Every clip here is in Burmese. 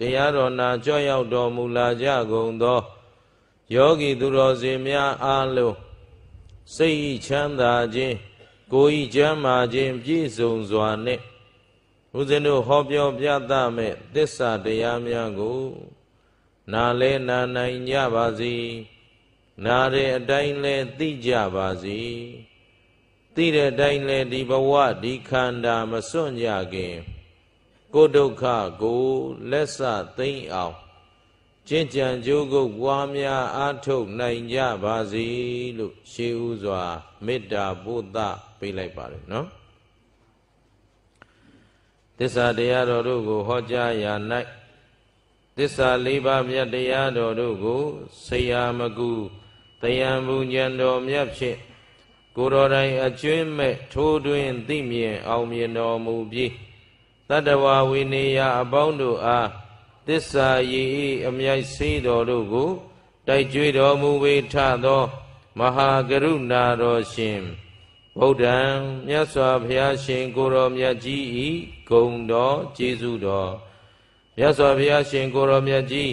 တရားတော်နာကြွရောက်တော်မူလာကြကုန်သောယောဂီသူတော်စင်များအားလုံးစိတ်ဤချမ်းသာခြင်းကိုယ်ဤကျမ်းမာခြင်းပြည့်စုံစွာနှင့်ဦးဇင်းတို့ဟောပြောပြသမဲ့သစ္စာတရားများကို နာလဲနာနိုင်ကြပါစေနာတဲ့အတိုင်းလဲသိကြပါစေသိတဲ့အတိုင်းလဲဒီဘဝဒီခန္ဓာမစွန့်ကြခင် ကိုဒုက္ခကိုလက်ဆသိမ့်အောင်ကျင့်ကြံကြိုးကုပ်ပွားများအားထုတ်နိုင်ကြပါစေလို့ရှေးဥစွာမေတ္တာပို့သပေးလိုက်ပါတယ်နော်သစ္စာတရားတော်တို့ကိုဟောကြားရာ၌သစ္စာလေးပါးမြတ်တရားတော်တို့ကိုဆရာမကူတယံဘုံဉဏ်တော်မြတ်ဖြင့်ကိုယ်တော်တိုင်အကျွင်းမဲ့ထိုးတွင်သိမြင်အောင်မြင်တော်မူပြီး တတ္တဝဝိနေယအပေါင်းတို့အားသစ္စာရည်ဤအမြိုက်ဆေးတော်တို့ကို တိုက်ကြွေးတော်မူဝေထသော မဟာကရုဏာတော်ရှင်ဗုဒ္ဓံမြတ်စွာဘုရားရှင်ကိုရောမြတ်ကြီးဤဂုံတော်ကျေးဇူးတော်မြတ်စွာဘုရားရှင်ကိုရောမြတ်ကြီး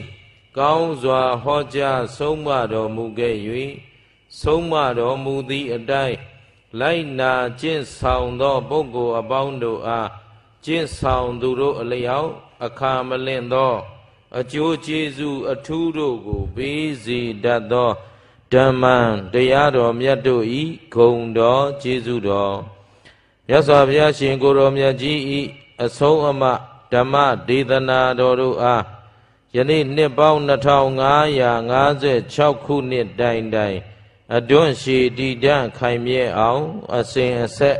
ကောင်းစွာဟောကြားဆုံးမတော်မူခဲ့၍ဆုံးမတော်မူသည့်အတိုင်းလိုက်နာကျင့်ဆောင်သောပုဂ္ဂိုလ်အပေါင်းတို့အား ကျင့်ဆောင်သူတို့အလျောက်အခါမလင့်သော အကျိုးကျေးဇူးအထူးတို့ကိုပေးစေတတ်သောဓမ္မံတရားတော်မြတ်တို့ဤဂုံတော်ကျေးဇူးတော်မြတ်စွာဘုရားရှင်ကိုရောမြတ်ကြီးဤအဆုံးအမဓမ္မဒေသနာတော်တို့အားယနေ့နှစ်ပေါင်း2556ခုနှစ်တိုင်တိုင်အတွန့်ရှိတည်တံ့ခိုင်မြဲအောင် အစဉ်အဆက်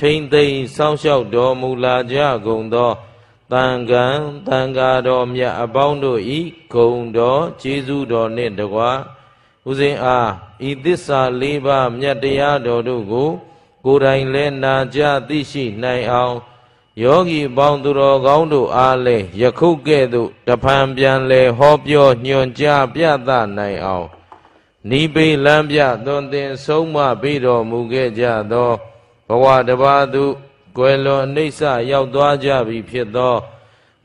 ထိမ့်သိမ်းစောင့်ရှောက်တော်မူလာကြကုန်သောတန်ကံတန်ဃာတော်မြတ်အပေါင်းတို့ဤဂုံတော်ကျေးဇူးတော်နှင့်တကွာဥစဉ်အားဤသစ္စာ၄ပါးမြတ်တရားတော်တို့ကို ကိုယ်တိုင်လဲနာကြသိရှိနိုင်အောင်ယောဂီပေါင်းသူတော်ကောင်းတို့အားလည်းယခုကဲ့သို့တဖန်ပြန်လဲဟောပြောညွှန်ကြားပြသနိုင်အောင်နိဗ္ဗိလမ်းပြသွန်သင်ဆုံးမပြီးတော်မူခဲ့ကြသော ဘဝတပါးသူကွယ်လွန်အိဋ္ဌရောက်သွားကြပြီဖြစ်သော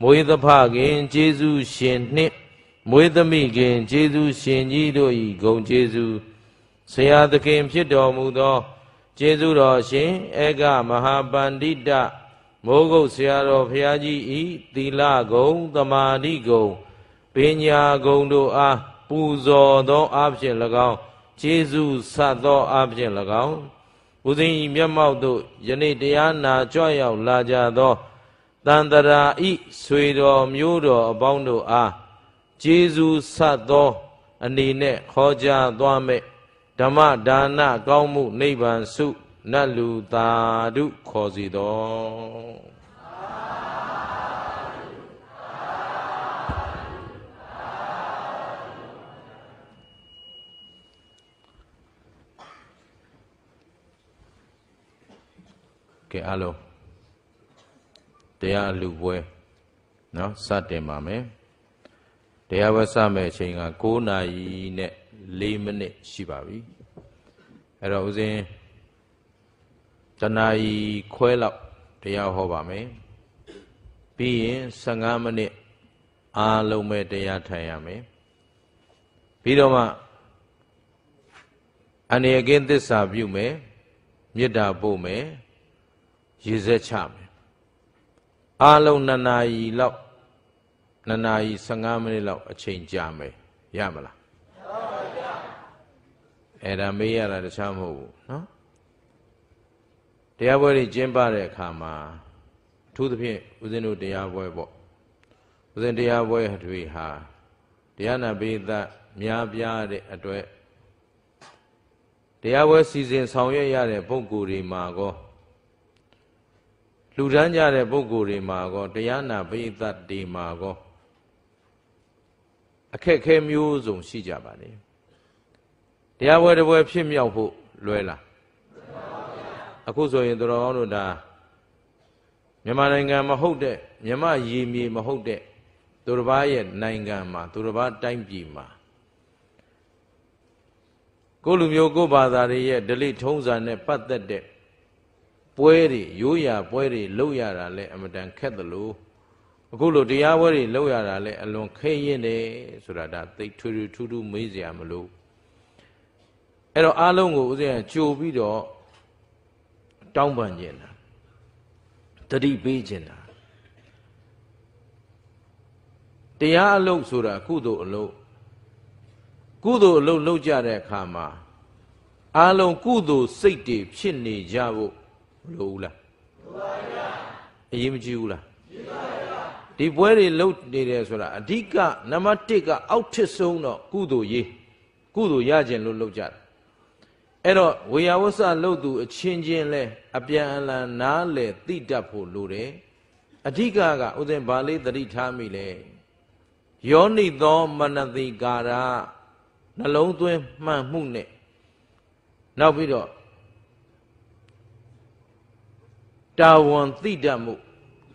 မွေးသဖခင်ကျေးဇူးရှင်နှင့်မွေးသမိခင်ကျေးဇူးရှင်ကြီးတို့၏ဂုံကျေးဇူးဆရာသခင်ဖြစ်တော်မူသောကျေးဇူးတော်ရှင်ဧကမဟာပန္တိတမိုးကုတ်ဆရာတော်ဘုရားကြီးဤသီလဂုံသမာဓိဂုံပညာဂုံတို့အားပူဇော်သောအဖြစ်၎င်းကျေးဇူးဆတ်သောအဖြစ်၎င်း ဦးဇင်းဤမျက်မှောက်သို့ယနေ့တရားနာကြွရောက်လာကြသောတန်တရာဤဆွေတော်မျိုးတော်အပေါင်းတို့အားကျေးဇူးဆတ်သောအနေနဲ့ဟောကြားသွားမဲ့ဓမ္မဒါနကောင်းမှုနိဗ္ဗာန်စုနတ်လူသာဓုခေါ်စီတော် ကဲအားလုံးတရားလူပွဲနော်စတင်ပါမယ်တရားဝဲစမဲ့အချိန်က9နာရီနဲ့4မိနစ်ရှိပါပြီအဲ့တော့ဦးဇင်းတနာရီခွဲလောက်တရားဟောပါမယ်ပြီးရင်15မိနစ်အားလုံးပဲတရားထိုင်ရမယ်ပြီးတော့မှအနေအကင်းသစ္စာပြုမယ်မေတ္တာပို့မယ် ရေစက်ချမယ်အားလုံး2နာရီလောက်2နာရီ15မိနစ်လောက်အချိန်ကြာမယ်ရမလားရပါဗျာအဲ့ဒါမေးရတာတခြားမဟုတ်ဘူးเนาะတရားပွဲတွေကျင်းပတဲ့အခါမှာထူးသဖြင့်ဦးဇင်းတို့တရားပွဲပေါ့ဦးဇင်းတရားပွဲတွေဟာတရားနာပိသများပြားတဲ့အတွက်တရားပွဲစီစဉ်ဆောင်ရွက်ရတဲ့ပုံကိုယ်တွေမှာကော လှူဒန်းကြတဲ့ပုဂ္ဂိုလ်တွေမှာကောတရားနာပိသတ်တွေမှာကောအခက်ခဲမျိုးစုံရှိကြပါလေတရားပွဲတစ်ပွဲဖြစ်မြောက်ဖို့လွယ်လားအခုဆိုရင်တော်ကောင်းတို့ဒါမြန်မာနိုင်ငံမဟုတ်တဲ့မြန်မာရည်မြေမဟုတ်တဲ့သူတစ်ပါးရဲ့နိုင်ငံမှာသူတစ်ပါးတိုင်းပြည်မှာကိုလူမျိုးကိုဘာသာတွေရဲ့ဒလိထုံးစံနဲ့ပတ်သက်တဲ့ ပွဲတွေရိုးရာပွဲတွေလုပ်ရတာလဲအမတန်ခက်သလိုအခုလိုတရားပွဲတွေလောက်ရတာလဲအလွန်ခဲရင်တယ်ဆိုတာဒါသိထွေထွေထူးထူးမေးစရာမလိုအဲ့တော့အားလုံးကိုဦးဇင်းကကြိုပြီးတော့တောင်းပန်ခြင်းတာတတိပေးခြင်းတာတရားအလုပ်ဆိုတာကုသိုလ်အလုပ်ကုသိုလ်အလုပ်လုပ်ကြတဲ့အခါမှာအားလုံးကုသိုလ်စိတ်တွေဖြစ်နေကြဖို့ မလိုဘူးလားလိုပါဗျာအရေးမကြီးဘူးလားကြီးပါဗျာဒီပွဲတွေလုပ်နေတယ်ဆိုတာအဓိကနံပါတ်1ကအောက်ထစ်ဆုံးတော့ကုသိုလ်ရေးကုသိုလ်ရခြင်းလို့လုပ်ကြတယ်အဲ့တော့ဝေယဝဆလုပ်သူအချင်းချင်းလဲအပြန်အလှန်နားလေသိတတ်ဖို့လိုတယ်အဓိကကဥစဉ်ဘာလေးသတိထားမိလဲယောနိသောမနတိကာရနှလုံးသွင်းမှန်မှုနဲ့နောက်ပြီးတော့ တာဝန်သိတတ်မှု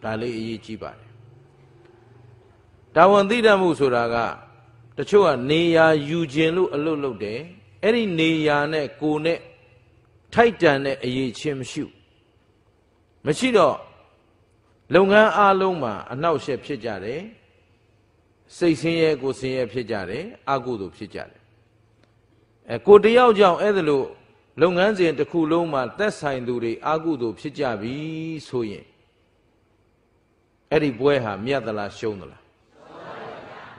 ဒါလေးအရေးကြီးပါတယ်တာဝန်သိတတ်မှုဆိုတာကတချို့ကနေရာယူခြင်းလို့အလုပ်လုပ်တယ်အဲ့ဒီနေရာနဲ့ကိုနဲ့ထိုက်တန်တဲ့အရေးချင်းမရှိမရှိတော့လုပ်ငန်းအားလုံးမှာအနှောက်အယှက်ဖြစ်ကြတယ်စိတ်ဆင်းရဲကိုဆင်းရဲဖြစ်ကြတယ်အကုသို့ဖြစ်ကြတယ်အဲကိုတယောက်ကြောင့်အဲ့ဒါလို့ လုပ်ငန်းစဉ်တစ်ခုလုံးမှာသက်ဆိုင်သူတွေအာကုသို့ဖြစ်ကြပြီဆိုရင်အဲ့ဒီပွဲဟာမြတ်သလားရှုံးသလား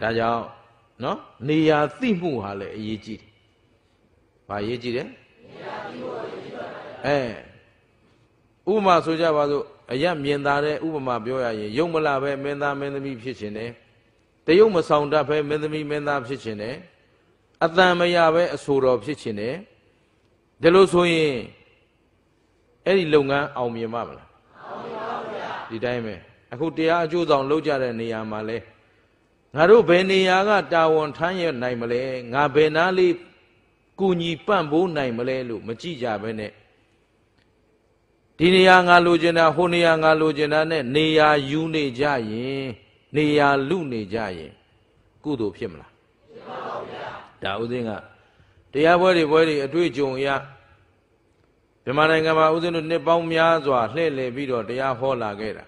ဒါကြောင့်နော်နေရာသိမှုဟာလည်းအရေးကြီးတယ်။ဘာအရေးကြီးတယ်နေရာသိမှုအရေးကြီးပါတယ်အဲဥပမာဆိုကြပါစို့အရက်မြင်သာတဲ့ဥပမာပြောရရင်ယုံမလာပဲမင်းသားမင်းသမီးဖြစ်ခြင်းတယ်တယုံမဆောင်တတ်ပဲမင်းသမီးမင်းသားဖြစ်ခြင်းတယ်အတန်မရပဲအဆိုတော်ဖြစ်ခြင်းတယ် ဒီလိုဆိုရင်အဲ့ဒီလုပ်ငန်းအောင်မြင်မှာမလားအောင်မြင်ပါဗျာဒီတိုင်းပဲအခုတရားအကျိုးဆောင်လုပ်ကြတဲ့နေရာမှာလဲငါတို့ဘယ်နေရာကတာဝန်ထမ်းရနိုင်မလဲငါဘယ်နာလေးကူညီပံ့ပိုးနိုင်မလဲလို့မကြည့်ကြဘဲနဲ့ဒီနေရာငါလိုချင်တာဟိုနေရာငါလိုချင်တာနဲ့နေရာယူနေကြရင်နေရာလူနေကြရင် ကုသိုလ်ဖြစ်မလားဖြစ်ပါပါဗျာဒါဥစဉ်က တရားပွဲတွေပွဲတွေအတွေ့အကြုံအရမြန်မာနိုင်ငံမှာဦးဇင်းတို့နှစ်ပေါင်းများစွာလှည့်လည်ပြီးတော့တရားဟောလာခဲ့တာ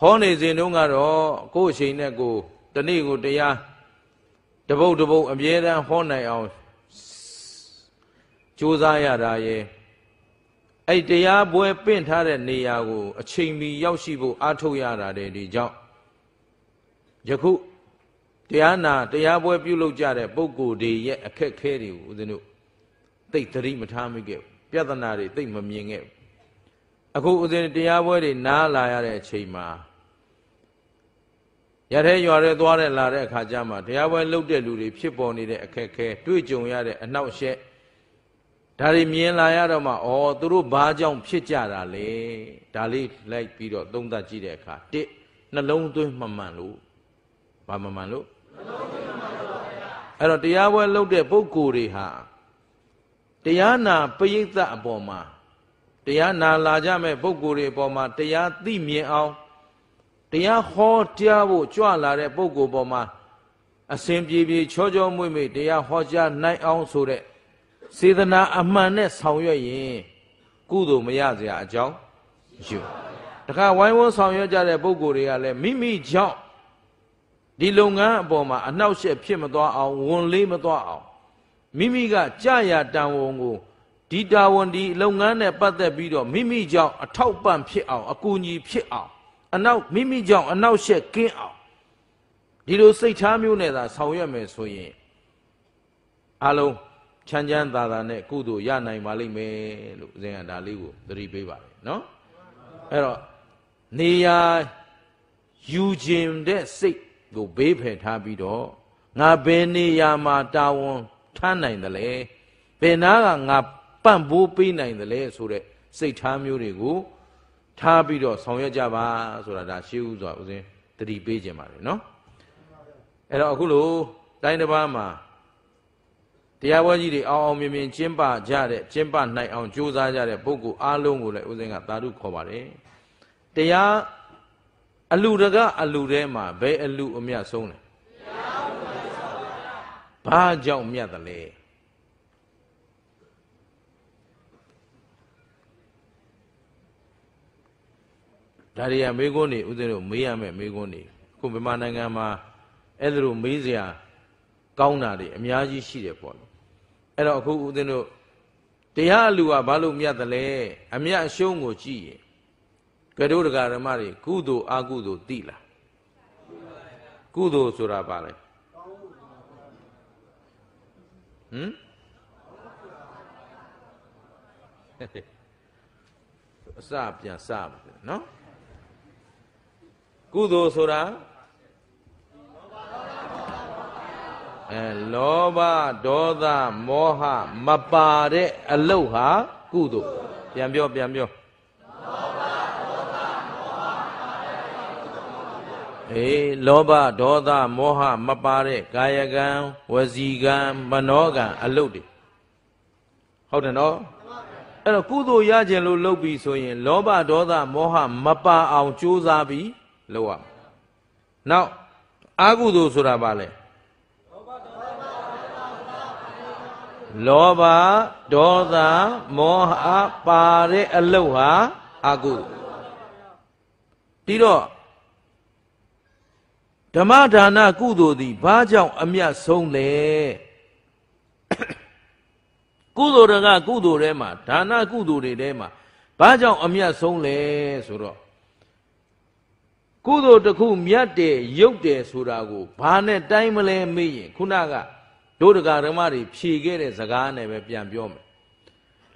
ဟောနေစဉ်တုန်းကတော့ကိုယ့်အချိန်နဲ့ကိုတနေ့ကိုတရားတပုတ်တပုတ်အမြဲတမ်းဟောနိုင်အောင်ကြိုးစားရတာရဲ့အဲ့တရားပွဲပင့်ထားတဲ့နေရာကို အချိန်မီရောက်ရှိဖို့အားထုတ်ရတာတဲ့ဒီကြောင့်ယခု တရားနာတရားပွဲပြုလုပ်ကြတဲ့ပုဂ္ဂိုလ်တွေရဲ့အခက်ခဲတွေကိုဦးဇင်းတို့သိသတိမထားမိခဲ့ပြဿနာတွေသိမမြင်ခဲ့အခုဦးဇင်းတရားပွဲတွေနားလာရတဲ့အချိန်မှာရတဲ့ရွာတဲ့သွားတဲ့လာတဲ့အခါကျမှတရားပွဲလုပ်တဲ့လူတွေဖြစ်ပေါ်နေတဲ့အခက်ခဲတွေ့ကြုံရတဲ့အနှောက်အယှက်ဒါတွေမြင်လာရတော့မှဩသူတို့ဘာကြောင့်ဖြစ်ကြတာလဲဒါလေးလိုက်ပြီးတော့သုံးသပ်ကြည့်တဲ့အခါတစ်နှလုံးသွင်းမှန်မှန်လို့ဘာမှန်မှန်လို့ အဲ့တော့တရားပွဲလုပ်တဲ့ပုဂ္ဂိုလ်တွေဟာတရားနာပရိသတ်အပေါ်မှာတရားနာလာကြမဲ့ပုဂ္ဂိုလ်တွေအပေါ်မှာတရားသိမြင်အောင်တရားဟောကြားဖို့ကြွလာတဲ့ပုဂ္ဂိုလ်ပေါ်မှာအစဉ်ပြေပြေချောချောမွေ့မွေ့တရားဟောကြားနိုင်အောင်ဆိုတဲ့စေတနာအမှန်နဲ့ဆောင်ရွက်ရင်ကုသိုလ်မရစရာအကြောင်းမရှိဘူးတခါဝိုင်းဝန်းဆောင်ရွက်ကြတဲ့ပုဂ္ဂိုလ်တွေကလည်းမိမိကြောင့် ဒီလုပ်ငန်းအပေါ်မှာအနှောက်အယှက်ဖြစ်မသွားအောင်ဝန်လေးမသွားအောင်မိမိကကြာရတန်ဝန်ကိုဒီတာဝန်ဒီလုပ်ငန်းနဲ့ပတ်သက်ပြီးတော့မိမိကြောင့်အထောက်ပံ့ဖြစ်အောင်အကူအညီဖြစ်အောင်အနောက်မိမိကြောင့်အနောက်ရှက်ကင်းအောင်ဒီလိုစိတ်ထားမျိုးနဲ့သာဆောင်ရွက်မယ်ဆိုရင်အလုံးချမ်းချမ်းသာသာနဲ့ကုသိုလ်ရနိုင်ပါလိမ့်မယ်လို့ဦးဇင်းကဒါလေးကိုသတိပေးပါတယ်နော်အဲ့တော့နေရာယူခြင်းတဲ့စိတ် ကိုဘေးဖယ်ထားပြီးတော့ငါဘယ်နေရာမှာတာဝန်ထမ်းနိုင်တယ်လဲဘယ်နာကငါပန့်ပိုးပေးနိုင်တယ်လဲဆိုတဲ့စိတ်ထားမျိုးတွေကိုထားပြီးတော့ဆောင်ရွက်ကြပါဆိုတာဒါရှေးဥစွာဦးဇင်းတတိပေးခြင်းပါတယ်နော်အဲ့တော့အခုလို့တိုင်းတစ်ပါးမှာတရားပွဲကြီးတွေအောင်အောင်မြင်မြင်ကျင်းပကြတဲ့ကျင်းပနိုင်အောင်ကြိုးစားကြတဲ့ပုဂ္ဂိုလ်အားလုံးကိုလည်းဦးဇင်းကသာဓုခေါ်ပါတယ်တရား အလူတကအလူထဲမှာဘယ်အလူအမြတ်ဆုံးလဲဘာကြောင့်မြတ်တယ်လဲဒါတွေကမေးခွန်းနေဦးဇင်းတို့မေးရမယ်မေးခွန်းနေခုမြန်မာနိုင်ငံမှာအဲ့ဒါလိုမေးစရာကောင်းတာတွေအများကြီးရှိတယ်ပေါ့လေအဲ့တော့အခုဦးဇင်းတို့တရားအလူကဘာလို့မြတ်တယ်လဲအမြတ်အရှုံးကိုကြည့်ရင် ကတို့တရားဓမ္မတွေကုသိုလ်အကုသိုလ်သိလားကုသိုလ်ဆိုတာဘာလဲဟမ်အစပြန်စပါနော်ကုသိုလ်ဆိုတာအဲလောဘဒေါသမောဟမပါတဲ့အလုတ်ဟာကုသိုလ်ပြန်ပြောပြန်ပြော အေးလောဘဒေါသမောဟမပါတဲ့ကာယကံဝစီကံမနောကံအလုတ်တွေဟုတ်တယ်နော်အဲ့တော့ကုသိုလ်ရခြင်းလို့လုပ်ပြီဆိုရင် လောဘဒေါသမောဟမပါအောင်ကြိုးစားပြီးလုပ်ရမယ်နောက်အာကုသိုလ်ဆိုတာဘာလဲလောဘဒေါသမောဟပါတဲ့အလုတ်ဟာအာကုသိုလ်ဒီတော့ ဓမ္မဒါနကုသိုလ်သည်ဘာကြောင့်အမြတ်ဆုံးလဲကုသိုလ်တွေကကုသိုလ်ထဲမှာဒါနကုသိုလ်တွေထဲမှာဘာကြောင့်အမြတ်ဆုံးလဲဆိုတော့ကုသိုလ်တစ်ခုမြတ်တယ်ရုပ်တယ်ဆိုတာကိုဘာနဲ့တိုင်းမလဲမေးရင်ခုနကဒုဒကာဓမ္မတွေဖြေခဲ့တဲ့စကားနဲ့ပဲပြန်ပြောမယ်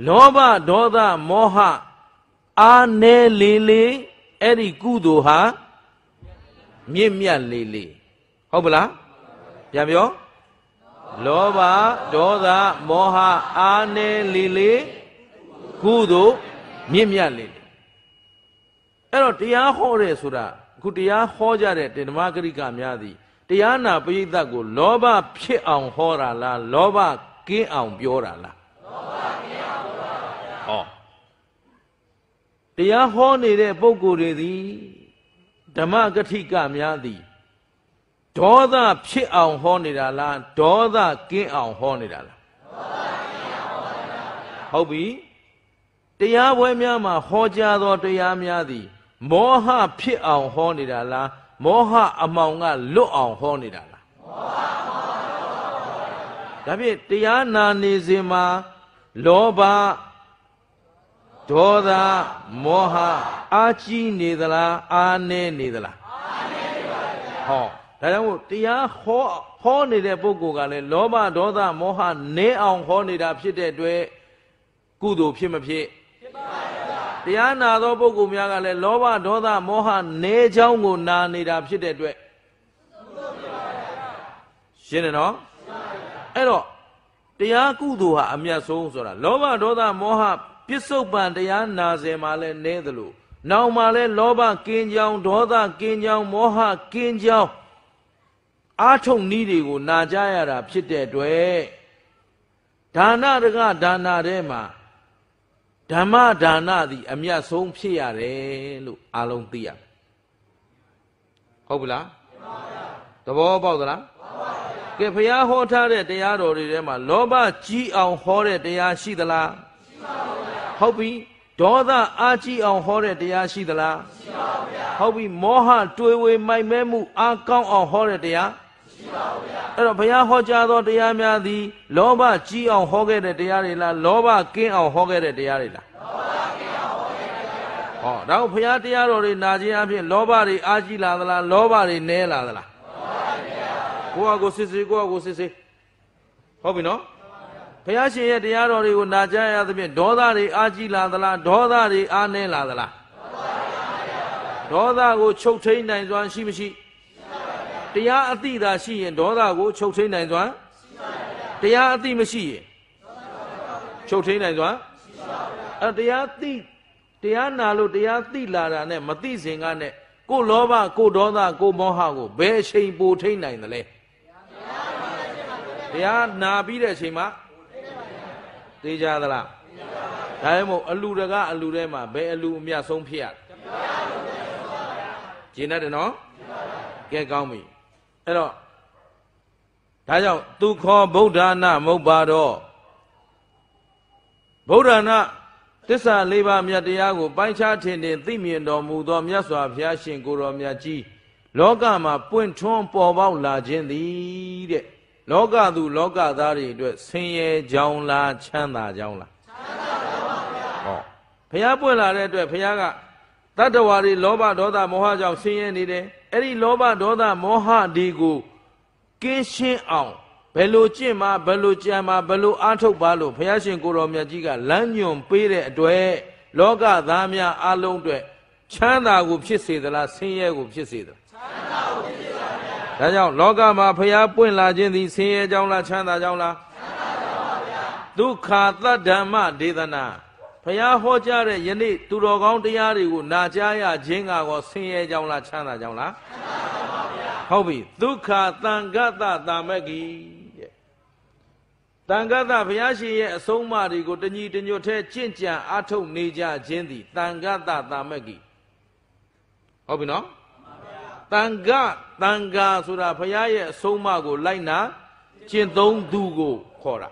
လောဘဒေါသမောဟအာနေလေလေအဲ့ဒီကုသိုလ်ဟာ မြင့်မြတ်လေလေဟုတ်ပလားပြန်ပြောလောဘဒေါသမောဟအာနေလေလေကုသိုလ်မြင့်မြတ်လေလေအဲ့တော့တရားဟောတယ်ဆိုတာအခုတရားဟောကြတဲ့တေနမဂရိကများသည်တရားနာပရိသတ်ကိုလောဘဖြစ်အောင်ဟောတာလားလောဘကင်းအောင်ပြောတာလားလောဘကင်းအောင်ပြောတာပါဗျာဟောတရားဟောနေတဲ့ပုဂ္ဂိုလ်တွေသည် ဓမ္မဂတိကများသည်ဒေါသဖြစ်အောင်ဟောနေတာလားဒေါသကင်းအောင်ဟောနေတာလားဒေါသကင်းအောင်ဟောနေတာပါဗျာဟုတ်ပြီတရားပွဲများမှာဟောကြားသောတရားများသည် မောဟဖြစ်အောင်ဟောနေတာလားမောဟအမောင်ကလွတ်အောင်ဟောနေတာလားမောဟအမောင်ဒါဖြင့်တရားနာနေစဉ်မှာလောဘ ဒေါသမောဟအာကြီးနေသလားအာနေနေသလားအာနေနေပါဗျာဟောဒါကြောင့်မို့တရားဟောဟောနေတဲ့ပုဂ္ဂိုလ်ကလည်းလောဘဒေါသမောဟနဲအောင်ဟောနေတာဖြစ်တဲ့အတွက်ကုသိုလ်ဖြစ်မဖြစ်ဖြစ်ပါဗျာတရားနာသောပုဂ္ဂိုလ်များကလည်းလောဘဒေါသမောဟနဲချောင်းကိုနာနေတာဖြစ်တဲ့အတွက်ရှင်းတယ်နော်အဲ့တော့တရားကုသိုလ်ဟာအမြတ်ဆုံးဆိုတာလောဘဒေါသမောဟ ပစ္စုပန်တရားနာစေမှာလဲနဲသလိုနောက်မှာလဲလောဘကင်းကြောင်းဒေါသကင်းကြောင်းမောဟကင်းကြောင်းအာထုံနည်းတွေကိုနာကြရတာဖြစ်တဲ့အတွက်ဒါနတကဒါနထဲမှာဓမ္မဒါနသည် အမြတ်ဆုံးဖြစ်ရတယ်လို့အားလုံးသိရဟုတ်ပြီလားသဘောပေါက်သလားကဲဘုရားဟောထားတဲ့တရားတော်တွေထဲမှာလောဘကြီးအောင်ဟောတဲ့တရားရှိသလားရှိပါဘူး ဟုတ်ပြီဒေါသအာကြီးအောင်ဟောတဲ့တရားရှိသလားရှိပါဘူးဟုတ်ပြီမောဟတွေးဝေမိုက်မဲမှုအာကောင်းအောင်ဟောတဲ့တရားရှိပါဘူးအဲ့တော့ဘုရားဟောကြားသောတရားများသည်လောဘကြီးအောင်ဟောခဲ့တဲ့တရားတွေလားလောဘကင်းအောင်ဟောခဲ့တဲ့တရားတွေလားလောဘကင်းအောင်ဟောခဲ့တဲ့တရားဟောဒါဘုရားတရားတော်တွေနာခြင်းအပြင်လောဘတွေအာကြီးလာသလားလောဘတွေနည်းလာသလားကိုယ့်အကိုစစ်စစ်ကိုယ့်အကိုစစ်စစ်ဟုတ်ပြီနော် ဘုရားရှင်ရဲ့တရားတော်တွေကိုနာကြားရသဖြင့်ဒေါသတွေအာကြီးလာသလားဒေါသတွေအာနည်းလာသလားဒေါသကိုချုပ်ထိန်နိုင်စွမ်းရှိမရှိတရားအတိသာရှိရင်ဒေါသကိုချုပ်ထိန်နိုင်စွမ်းတရားအတိမရှိရင်ချုပ်ထိန်နိုင်စွမ်းအဲတရားသိတရားနာလို့တရားသိလာတာနဲ့မသိစဉ်ကနဲ့ကိုလောဘကိုဒေါသကိုမောဟကိုဘယ်အချိန်ပိုထိန်နိုင်သလဲတရားနာပြီးတဲ့အချိန်မှာ သိကြသလားဒါမှမဟုတ်အလူတကအလူထဲမှာဘယ်အလူအမြတ်ဆုံးဖြစ်ရကျင်းတယ်နော်ကဲကောင်းပြီအဲ့တော့ဒါကြောင့်သူခေါ်ဗုဒ္ဓနာမဟုတ်ပါတော့ဗုဒ္ဓနာတစ္ဆာလေးပါးမြတ်တရားကိုပိုင်းခြားထင်ထင်သိမြင်တော်မူသောမြတ်စွာဘုရားရှင်ကိုယ်တော်မြတ်ကြီးလောကမှာပွင့်ထွန်းပေါ်ပေါက်လာခြင်းသည်တဲ့ လောကသူလောကသားတွေအတွက်ဆင်းရဲကြောင်းလားချမ်းသာကြောင်းလားချမ်းသာကြောင်းပါဗျာဟောဘုရားပွင့်လာတဲ့အတွက်ဘုရားကတတ္တဝါတွေလောဘဒေါသမောဟကြောင့်ဆင်းရဲနေတယ်အဲ့ဒီလောဘဒေါသမောဟဒီကိုကင်းရှင်းအောင်ဘယ်လိုကျင့်မှာဘယ်လိုကြံမှာဘယ်လိုအားထုတ်ပါလို့ဘုရားရှင်ကိုတော်မြတ်ကြီးကလမ်းညွန်ပေးတဲ့အတွက်လောကသားများအလုံးအတွက်ချမ်းသာကိုဖြစ်စေသလားဆင်းရဲကိုဖြစ်စေသလားချမ်းသာကိုဖြစ်စေပါဗျာ ဒါကြောင့်လောကမှာဘုရားပွင့်လာခြင်းသည်ဆင်းရဲကြောင်းလားချမ်းသာကြောင်းလားချမ်းသာကြောင်းပါဗျာဒုက္ခသတ္ဓမ္မဒေသနာဘုရားဟောကြားတဲ့ယနေ့သူတော်ကောင်းတရားတွေကိုနာကြားရခြင်းကောဆင်းရဲကြောင်းလားချမ်းသာကြောင်းလားချမ်းသာကြောင်းပါဗျာဟုတ်ပြီဒုက္ခသံဃတတာမဂ္ဂီတန်ခါသဘုရားရှင်ရဲ့အဆုံးအမတွေကိုတညီတညွတ်ထဲကြင့်ကြံအားထုတ်နေကြခြင်းသည်တန်ခါသတာမက်ကြီးဟုတ်ပြီနော် တန်ခါတန်ခါဆိုတာဘုရားရဲ့အဆုံးအမကိုလိုက်နာကျင့်သုံးသူကိုခေါ်တာ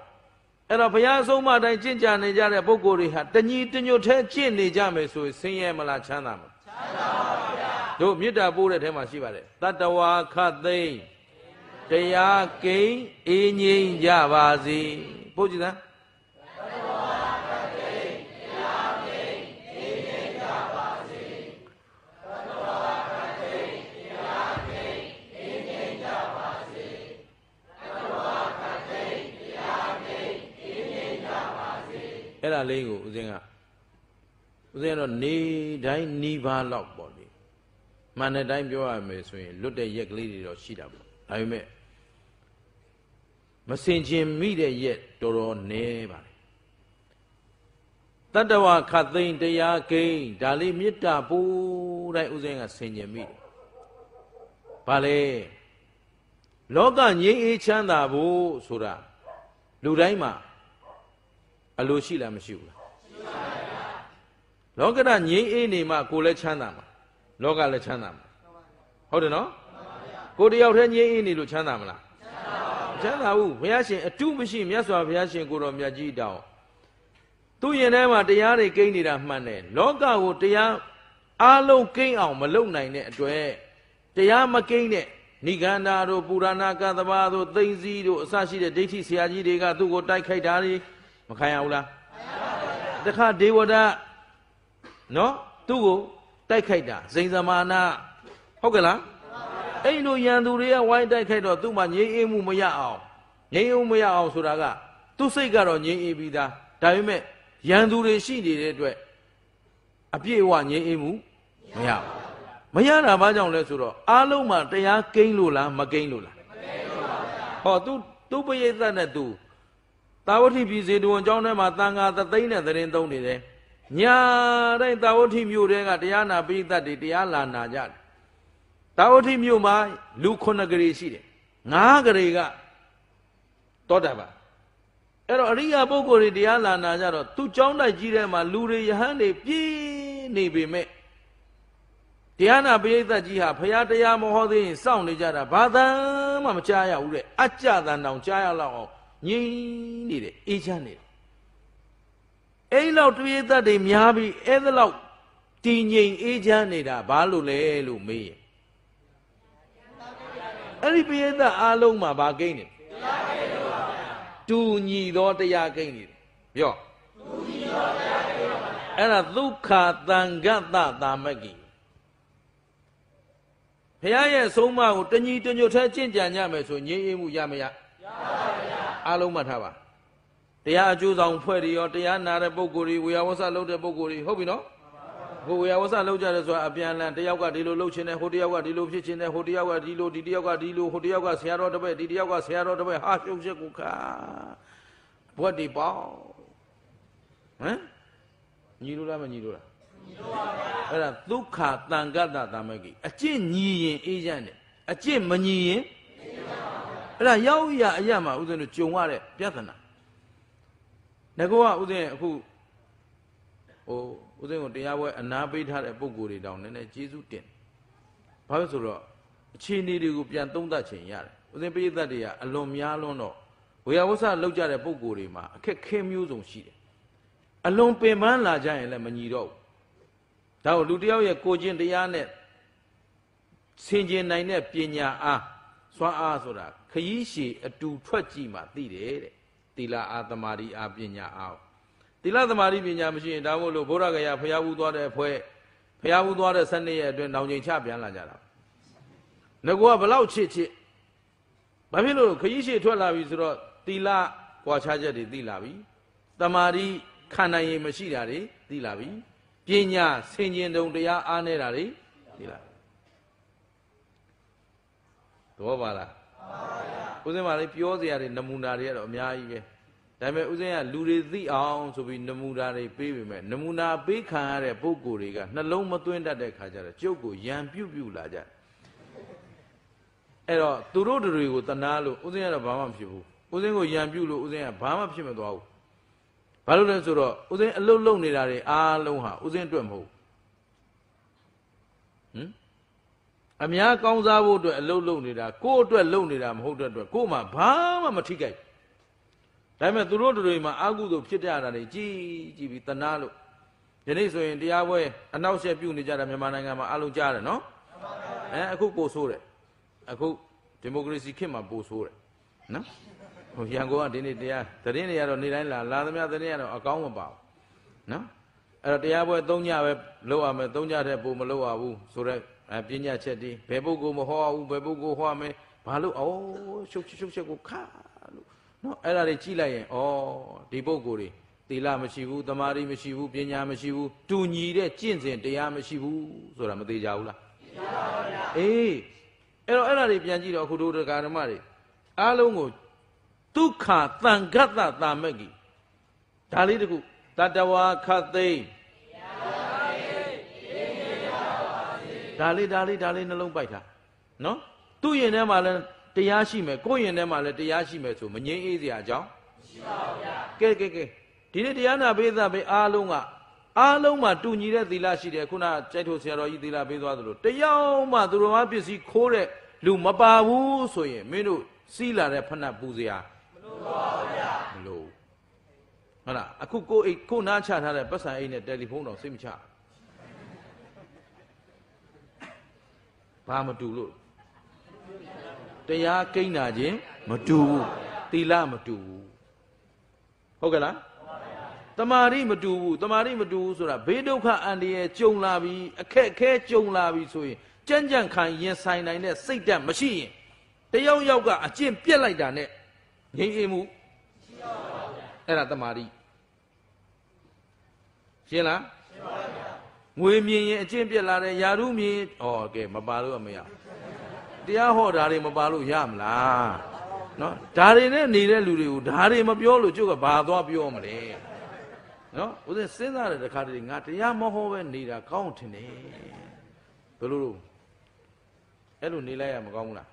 အဲ့တော့ဘုရားအဆုံးအမတိုင်းကြင့်ကြံနေကြတဲ့ပုဂ္ဂိုလ်တွေဟာတညီတညွတ်ထဲကျင့်နေကြမယ်ဆိုရင်ဆင်းရဲမလားချမ်းသာမလားချမ်းသာပါဗျာတို့မေတ္တာပို့တဲ့ထဲမှာရှိပါတယ်တတ္တဝါခတ်သိမ့်တရားကိန်းအေးငြိမ်ကြပါစေပို့ကြည့်သား အဲ့ဒါလေးကိုဦးဇင်းကဦးဇင်းကတော့နေတိုင်းနီးပါးလောက်ပေါ့လေမှန်တဲ့တိုင်းပြောရမယ်ဆိုရင်လွတ်တဲ့ရက်ကလေးတွေတော့ရှိတာပေါ့ဒါပေမဲ့မစင်ကျင်မိတဲ့ရက်တော်တော်နည်းပါလေတတ္တဝခတ်သိမ့်တရားကိန်းဒါလေးမေတ္တာပို့တိုင်းဥစဉ်ကစင်ကျင်မိတယ်။ဘာလဲလောကငြိမ်းအေးချမ်းသာဖို့ဆိုတာလူတိုင်းမှာ အလိုရှိလားမရှိဘူးလားရှိပါဗျာလောကရငြိမ်းအေးနေမှကိုယ်လည်းချမ်းသာမှာလောကလည်းချမ်းသာမှာဟုတ်တယ်နော်ကိုတယောက်တည်းငြိမ်းအေးနေလို့ချမ်းသာမလားချမ်းသာဘူးဘုရားရှင်အတုမရှိမြတ်စွာဘုရားရှင်ကိုတော်မြတ်ကြီးတောင်းသူ့ရင်ထဲမှာတရားတွေကိန်းနေတာမှန်တယ်လောကကိုတရားအားလုံးကိန်းအောင်မလုပ်နိုင်တဲ့အတွက်တရားမကိန်းတဲ့နိဂန္ဓာတို့ပူရဏကသဘာတို့သိမ့်စည်းတို့အစရှိတဲ့ဒိဋ္ဌိဆရာကြီးတွေကသူ့ကိုတိုက်ခိုက်တာတွေ မခံရဘူးလားတခါဒေဝဒနော်သူ့ကိုတိုက်ခိုက်တာဇိန်ဇမာနာဟုတ်ကဲ့လားအဲ့လိုရန်သူတွေကဝိုင်းတိုက်ခိုက်တော့သူ့မှာငြိမ်းအေးမှုမရအောင်ငြိမ်းအောင်မရအောင်ဆိုတာကသူ့စိတ်ကတော့ငြိမ်းအေးပြီးသားဒါပေမဲ့ရန်သူတွေရှိနေတဲ့အတွက်အပြည့်အဝငြိမ်းအေးမှုမရဘူးမရတာဘာကြောင့်လဲဆိုတော့အားလုံးမှာတရားကိန်းလို့လားမကိန်းလို့လားမကိန်းလို့ပါဗျာဟောသူသူပရိသတ်နဲ့သူ တာဝတိပြည်စေတဝန်ကျောင်းထဲမှာတန်ဃာသသိန်းနဲ့သတင်းသုံးနေတယ်ညာတိုင်းတာဝတိမြို့တဲကတရားနာပိသတ်တွေတရားလာနာကြတယ်တာဝတိမြို့မှာလူ9ဂရေရှိတယ်9ဂရေကတောတာပါအဲ့တော့အရိယာပုဂ္ဂိုလ်တွေတရားလာနာကြတော့သူကြောင်းတိုက်ကြီးထဲမှာလူတွေယဟန်တွေပြည့်နေပေမဲ့တရားနာပရိသတ်ကြီးဟာဘုရားတရားမဟောသေးရင်စောင့်နေကြတာဘာသာမှမကြားရဘူးတဲ့အကြတန်တောင်ကြားရလောက်အောင် ငြိမ်နေတယ်အေးချမ်းနေတယ်အဲ့လောက်ပရိသတ်တွေများပြီးအဲ့ဒါလောက်တည်ငြိမ်အေးချမ်းနေတာဘာလို့လဲလို့မေးရင်အဲ့ဒီပိယသက်အားလုံးမှာဘာကိန်းနေတရားကိန်းလို့ပါဗျာတူညီသောတရားကိန်းနေတယ်ပြောတူညီသောတရားကိန်းပါဗျာအဲ့ဒါဒုက္ခသံဃတတာမကိဘုရားရဲ့ဆုံးမကိုတညီတညွတ်ထဲကြင့်ကြံကြမယ်ဆိုငြိမ်းအေးမှုရမရရပါဗျာ အားလုံးမှတ်ထားပါတရားအကျိုးဆောင်ဖွဲ့တွေရောတရားနာတဲ့ပုဂ္ဂိုလ်တွေဝေယဝဆလုပ်တဲ့ပုဂ္ဂိုလ်တွေဟုတ်ပြီနော်ဟိုဝေယဝဆလောက်ကြတယ်ဆိုတာအပြန်လန်တယောက်ကဒီလိုလှုပ်ချင်တယ်ဟိုတယောက်ကဒီလိုဖြစ်ချင်တယ်ဟိုတယောက်ကဒီလိုဒီတယောက်ကဒီလိုဟိုတယောက်ကဆရာတော်တစ်ပည့်ဒီတယောက်ကဆရာတော်တစ်ပည့်ဟာရှုပ်ချက်ကိုခါဘွက်ဒီပေါဟမ်ညီလို့လားမညီလို့လားညီလို့ပါဗျာအဲ့ဒါဒုက္ခတန်ကတ္တတာမဂိအကျင့်ညီရင်အေးချမ်းတယ်အကျင့်မညီရင်အဲ့ ဒါရောက်ရအရမှာဥစဉ်တို့ကြုံရတဲ့ပြဿနာငကောကဥစဉ်အခုဟိုဦးဇင်းကိုတရားပွဲအနာပေးထားတဲ့ပုံကိုယ်တွေတောင်နည်းနည်းကျေးဇူးတင်ဘာလို့ဆိုတော့အခြေအနေတွေကိုပြန်သုံးသပ်ခြင်းရတယ်ဦးဇင်းပိဋကတ်တွေကအလွန်များလွန်းတော့ဝေယဝဆလောက်ကြတဲ့ပုံကိုယ်တွေမှာအခက်ခဲမျိုးစုံရှိတယ်အလွန်ပင်ပန်းလာကြရင်လည်းမညီတော့ဘူးဒါကိုလူတယောက်ရဲ့ကိုကျင့်တရားနဲ့ဆင်ခြင်နိုင်တဲ့ပညာအားစွမ်းအားဆိုတာ ခရီးရှည်အတူထွက်ကြည့်မှသိတယ်တဲ့သီလအားသမာဓိအားပညာအားသီလသမာဓိပညာမရှိရင်ဒါမို့လို့ဘုရားကရာဖျားဘူးသွားတဲ့အဖွဲ့ဖျားဘူးသွားတဲ့စနစ်ရဲ့အတွင်းနောင်ချိန်ချပြန်လာကြတာငကောကဘလောက်ချစ်ချစ်ဘာဖြစ်လို့ခရီးရှည်ထွက်လာပြီဆိုတော့သီလကွာခြားချက်တွေသိလာပြီတမာရီခံနိုင်ရင်မရှိတာတွေသိလာပြီပညာဆင်ခြင်တုံတရားအားနေတာတွေသိလာသဘောပါလား ဦးဇင်းမလေးပြောစရာတွေနမူနာတွေကတော့အများကြီးပဲဒါပေမဲ့ဦးဇင်းကလူတွေသိအောင်ဆိုပြီးနမူနာတွေပေးပေမဲ့နမူနာပေးခံရတဲ့ပုံကိုယ်တွေကနှလုံးမသွင်းတတ်တဲ့ခါကျတော့ကျုပ်ကိုရံပြုတ်ပြုတ်လာကြတယ်အဲ့တော့သူတို့တွေကိုတနာလို့ဦးဇင်းကတော့ဘာမှမဖြစ်ဘူးဦးဇင်းကိုယံပြုလို့ဦးဇင်းကဘာမှဖြစ်မသွားဘူးဘာလို့လဲဆိုတော့ဦးဇင်းအလုတ်လုံနေတာတွေအားလုံးဟာဦးဇင်းအတွက်မဟုတ်ဟမ် အများကောင်းစားဖို့အတွက်အလုတ်လုံနေတာကိုယ့်အတွက်လုံနေတာမဟုတ်တဲ့အတွက်ကိုယ်မှဘာမှမထိကြိုက်ဒါပေမဲ့သူတို့တွေမှာအာကုသို့ဖြစ်ကြတာတွေကြီးကြီးပြီးတနာလို့ယနေ့ဆိုရင်တရားပွဲအနောက်ရှက်ပြုနေကြတာမြန်မာနိုင်ငံမှာအလုံးကြားတယ်နော်အဲအခုပို့ဆိုးတယ်အခုဒီမိုကရေစီခေတ်မှာပို့ဆိုးတယ်နော်ဟိုရန်ကုန်ကဒီနေ့တရားသတင်းတွေကတော့နေတိုင်းလာလာသမျှသတင်းကတော့အကောင်းမပါဘူးနော်အဲ့တော့တရားပွဲသုံးညပဲလောက်ရမယ်သုံးညတဲ့ပုံမလောက်ရဘူးဆိုတော့ ပညာချက်တွေဘယ်ပုဂ္ဂိုလ်မဟောဘူးဘယ်ပုဂ္ဂိုလ်ဟောမယ်ဘာလို့အော်ရှုပ်ရှုပ်ချက်ကိုခါလို့နော်အဲ့ဒါတွေကြည့်လိုက်ရင်ဩဒီပုဂ္ဂိုလ်တွေသီလမရှိဘူးတမာရီမရှိဘူးပညာမရှိဘူးတူညီတဲ့ကျင့်စဉ်တရားမရှိဘူးဆိုတာမသေးကြဘူးလားသိပါပါဗျာအေးအဲ့တော့အဲ့ဒါတွေပြန်ကြည့်တော့အခုတို့တရားဓမ္မတွေအားလုံးကိုဒုက္ခတန်ခတ်တာတာမက်ကြီးဒါလေးတခုတတဝါခတ်သိမ့် ဒါလေးဒါလေးဒါလေးနှလုံးပိုက်တာနော်သူ့ရင်ထဲမှာလည်းတရားရှိမယ်ကိုယ့်ရင်ထဲမှာလည်းတရားရှိမယ်ဆိုမငြိမ်းအေးစရာအကြောင်းမရှိပါဘူးဗျာကဲကဲကဲဒီနေ့တရားနာပေးသပဲအားလုံးကအားလုံးမှာတူညီတဲ့သီလရှိတယ်ခုနကြိုက်ထိုဆရာတော်ကြီးသီလပေးသွားသလိုတယောက်မှသူတော်မပစ္စည်းခိုးတဲ့လူမပါဘူးဆိုရင်မင်းတို့စီးလာတဲ့ဖဏပူစရာပါဗျာမလို့ဟုတ်လားအခုကိုအိတ်ကိုနားချထားတဲ့ပတ်စံအိတ်နဲ့တယ်လီဖုန်းတော့စိတ်မချဘာ မတူလို့တရားကိန်းနာခြင်းမတူဘူးသီလမတူဘူးဟုတ်ကဲ့လားတမာရီမတူဘူးတမာရီမတူဘူးဆိုတာဘေးဒုက္ခအန္တရာယ်ကြုံလာပြီးအခက်အခဲကြုံလာပြီးဆိုရင်ကြမ်းကြမ်းခံရင်ဆိုင်နိုင်တဲ့စိတ်ဓာတ်မရှိရင်တယောက်ယောက်ကအကျင့်ပြက်လိုက်တာနဲ့ငြိမ်အေးမှုရှိပါပါဗျာအဲ့ဒါတမာတိရှင်းလားရှင်းပါဗျာ ငွေမြင်ရင်အကျင့်ပြက်လာတယ်ယာရုမြင်ဩကဲမပါလို့မရတရားဟောတာတွေမပါလို့ရမလားနော်ဒါတွေနဲ့နေတဲ့လူတွေကိုဒါတွေမပြောလို့ကျုပ်ကဘာသွားပြောမလဲနော်ဦးဇင်းစဉ်းစားတဲ့တခါတည်းငါတရားမဟောပဲနေတာကောင်းထင်တယ်ဘယ်လိုလို့အဲ့လိုနေလိုက်ရမကောင်းဘူးလား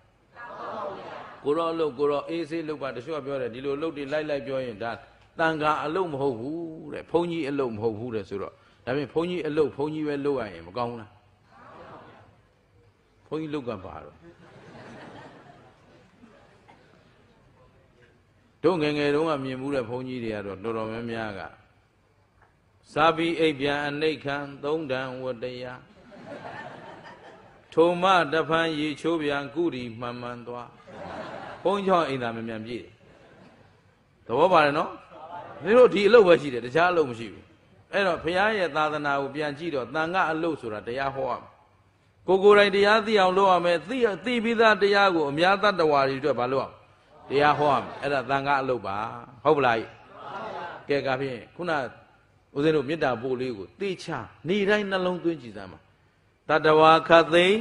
ကိုရောအလုပ်ကိုရောအေးဆေးလုပ်ပါတချို့ကပြောတယ်ဒီလိုအလုပ်တွေလိုက်လိုက်ပြောရင်ဒါတန်ခါအလုပ်မဟုတ်ဘူးတဲ့ဘုန်းကြီးအလုပ်မဟုတ်ဘူးတဲ့ဆိုတော့ ဒါပြင်ဘုန်းကြီးအလုပ်ဘုန်းကြီးပဲလုပ်ရရင်မကောင်းဘူးလားဘုန်းကြီးလုပ်ကပါတော့တို့ငယ်ငယ်တုန်းကမြင်မှုတဲ့ဘုန်းကြီးတွေကတော့တော်တော်များများကစာဘီအိပ်ပြန်အနိဋ္ဌံသုံးတန်ဝတ္တရားထုံမတဖန်ရေချိုးပြန်ကုရီမှန်မှန်သွားဘုန်းကြီးအိမ်သာမမြန်ပြည့်တယ်သဘောပါတယ်နော်ဒီလိုဒီအလုပ်ပဲရှိတယ်တခြားအလုပ်မရှိဘူး အဲ့တော့ဘုရားရဲ့သာသနာကိုပြန်ကြည့်တော့တန်ခါအလုပ်ဆိုတာတရားဟောရမယ်ကိုကိုယ်တိုင်တရားသိအောင်လုပ်ရမယ်သိသိပြီးသားတရားကိုအများတတ္တဝါတွေအတွက်မလုပ်အောင်တရားဟောရမယ်အဲ့ဒါတန်ခါအလုပ်ပါဟုတ်ပလားကဲကဖြင့်ခုနဦးဇင်းတို့မေတ္တာပို့လေးကိုသိချနေတိုင်းနှလုံးသွင်းကြည်စမ်းပါတတဝါခသိမ့်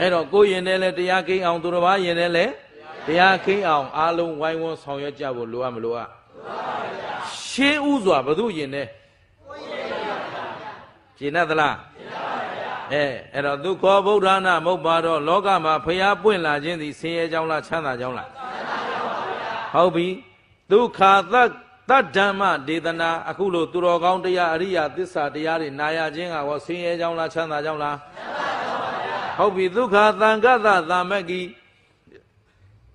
အဲ့တော့ကိုယ်ရင်ထဲလဲတရားကိန်းအောင်သူတစ်ပါးရင်ထဲလဲတရားကိန်းအောင်အားလုံးဝိုင်းဝန်းဆောင်ရွက်ကြဖို့လိုအပ်မလိုအပ် ရှင်းဥစွာဘု து ရင်ထဲရှင်းတတ်သလားအဲအဲ့တော့ဒုက္ခဗုဒ္ဓနာမဟုတ်ပါတော့လောကမှာဖျားပွင့်လာခြင်းသည်ဆင်းရဲကြောင်းလားချမ်းသာကြောင်းလားဟုတ်ပြီဒုက္ခသတ်တတ္ဓမ္မဒေသနာအခုလိုသူတော်ကောင်းတရားအရိယာသစ္စာတရားတွေနာရခြင်းကဟောဆင်းရဲကြောင်းလားချမ်းသာကြောင်းလားချမ်းသာကြောင်းပါဗျာဟုတ်ပြီဒုက္ခသံဃတသမက္ကိ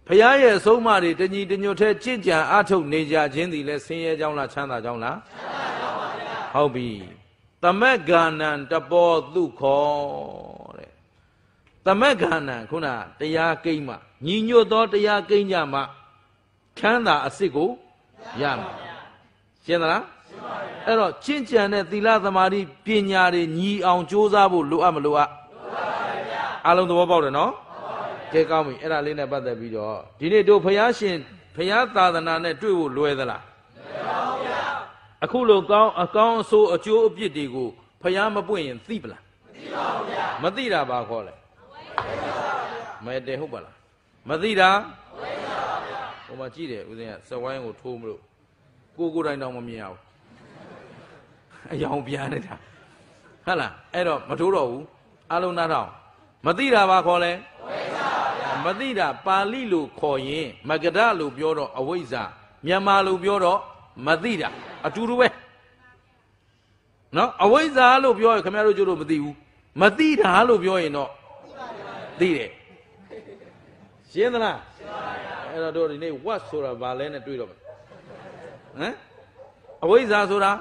ဖရာရဲ့အဆုံးအမတွေတညီတညွတ်ထဲကြင့်ကြံအထုတ်နေကြခြင်းသည်လဲဆင်းရဲကြောင်းလားချမ်းသာကြောင်းလားချမ်းသာကြောင်းပါဗျာဟုတ်ပြီတမက်ဂာနံတပောသူခောတဲ့တမက်ဂာနံခုနတရားကိမ့်မှညီညွတ်သောတရားကိမ့်ကြမှချမ်းသာအစ်စ်ကိုရမှာရှင်းသလားရှင်းပါပြီအဲ့တော့ချင့်ကြံတဲ့သီလသမာဓိပညာတွေညီအောင်ကြိုးစားဖို့လိုအပ်မလိုအပ်လိုအပ်ပါဗျာအားလုံးသဘောပေါက်တယ်နော် ကဲကောင်းပြီအဲ့ဒါလေးနဲ့ပတ်သက်ပြီးတော့ဒီနေ့တို့ဖះရှင်ဖះသာသနာနဲ့တွေ့ဖို့လွယ်သလားလွယ်ပါဘူးဗျာအခုလိုကောင်းအကောင်းအဆိုးအကျိုးအပြစ်တွေကိုဖះမပွင့်ရင်သိပလားမသိပါဘူးဗျာမသိတာဘာခေါ်လဲမဲတယ်ဟုတ်ပါလားမသိတာဟိုမှာကြည့်တယ်ဦးဇင်းကစဝိုင်းကိုထိုးမလို့ကိုကိုတိုင်းတော့မမြင်အောင်အယောင်ပြန်နေတာဟုတ်လားအဲ့တော့မထိုးတော့ဘူးအလုံးနားထောင်မသိတာဘာခေါ်လဲမသိ တာပါဠိလိုခေါ်ရင်မကဒလိုပြောတော့အဝိဇ္ဇာမြန်မာလိုပြောတော့မသိတာအတူတူပဲနော်အဝိဇ္ဇာလို့ပြောရင်ခင်ဗျားတို့ကျိုးလို့မသိဘူးမသိတာလို့ပြောရင်တော့သိတယ်ရှင်းသလားအဲ့တော့တို့ဒီနေ့ what ဆိုတာဘာလဲနဲ့တွေ့တော့မယ်ဟမ်အဝိဇ္ဇာဆိုတာ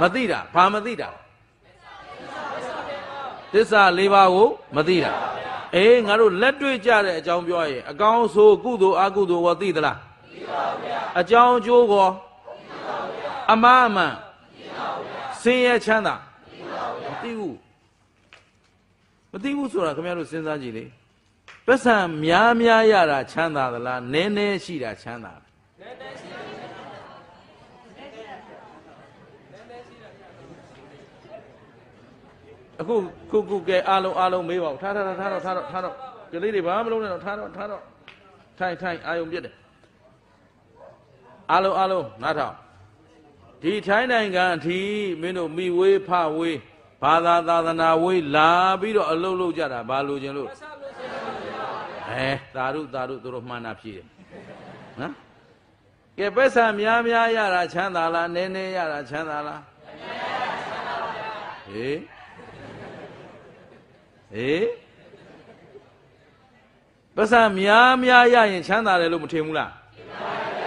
မသိတာဘာမသိတာသစ္စာ၄ပါးကိုမသိတာ အေးငါတို့လက်တွေ့ကြတဲ့အကြောင်းပြောရင်အကောင်းဆိုကုသိုလ်အကုသိုလ်ကိုသိသလားသိပါဗျာအကြောင်းအကျိုးကိုသိပါဗျာအမှားအမှန်သိပါဗျာဆင်းရဲချမ်းသာသိပါဗျာမသိဘူးမသိဘူးဆိုတာခင်ဗျားတို့စဉ်းစားကြည့်လေပတ်စံများများရတာချမ်းသာသလားနည်းနည်းရှိတာချမ်းသာလားနည်းနည်းရှိတာ အခုခုခုကဲအားလုံးအားလုံးမေးပါဦးထားထားထားတော့ထားတော့ထားတော့ကလေးတွေဘာမလုပ်နဲ့တော့ထားတော့ထားတော့ထိုင်ထိုင်အာယုံပြစ်တယ်အားလုံးအားလုံးနားထောင်ဒီထိုင်းနိုင်ငံအထိမင်းတို့မိဝေးဖဝေးဘာသာသာသနာဝေးလာပြီးတော့အလုပ်လုပ်ကြတာဘာလို့ခြင်းလို့အဲသာရုသာရုတို့မှန်တာဖြေတယ်နော်ကဲပက်ဆံများများရတာချမ်းသာလားနည်းနည်းရတာချမ်းသာလားဟေး ဟေးပက်ဆံများများရရင်ချမ်းသာတယ်လို့မထင်ဘူးလား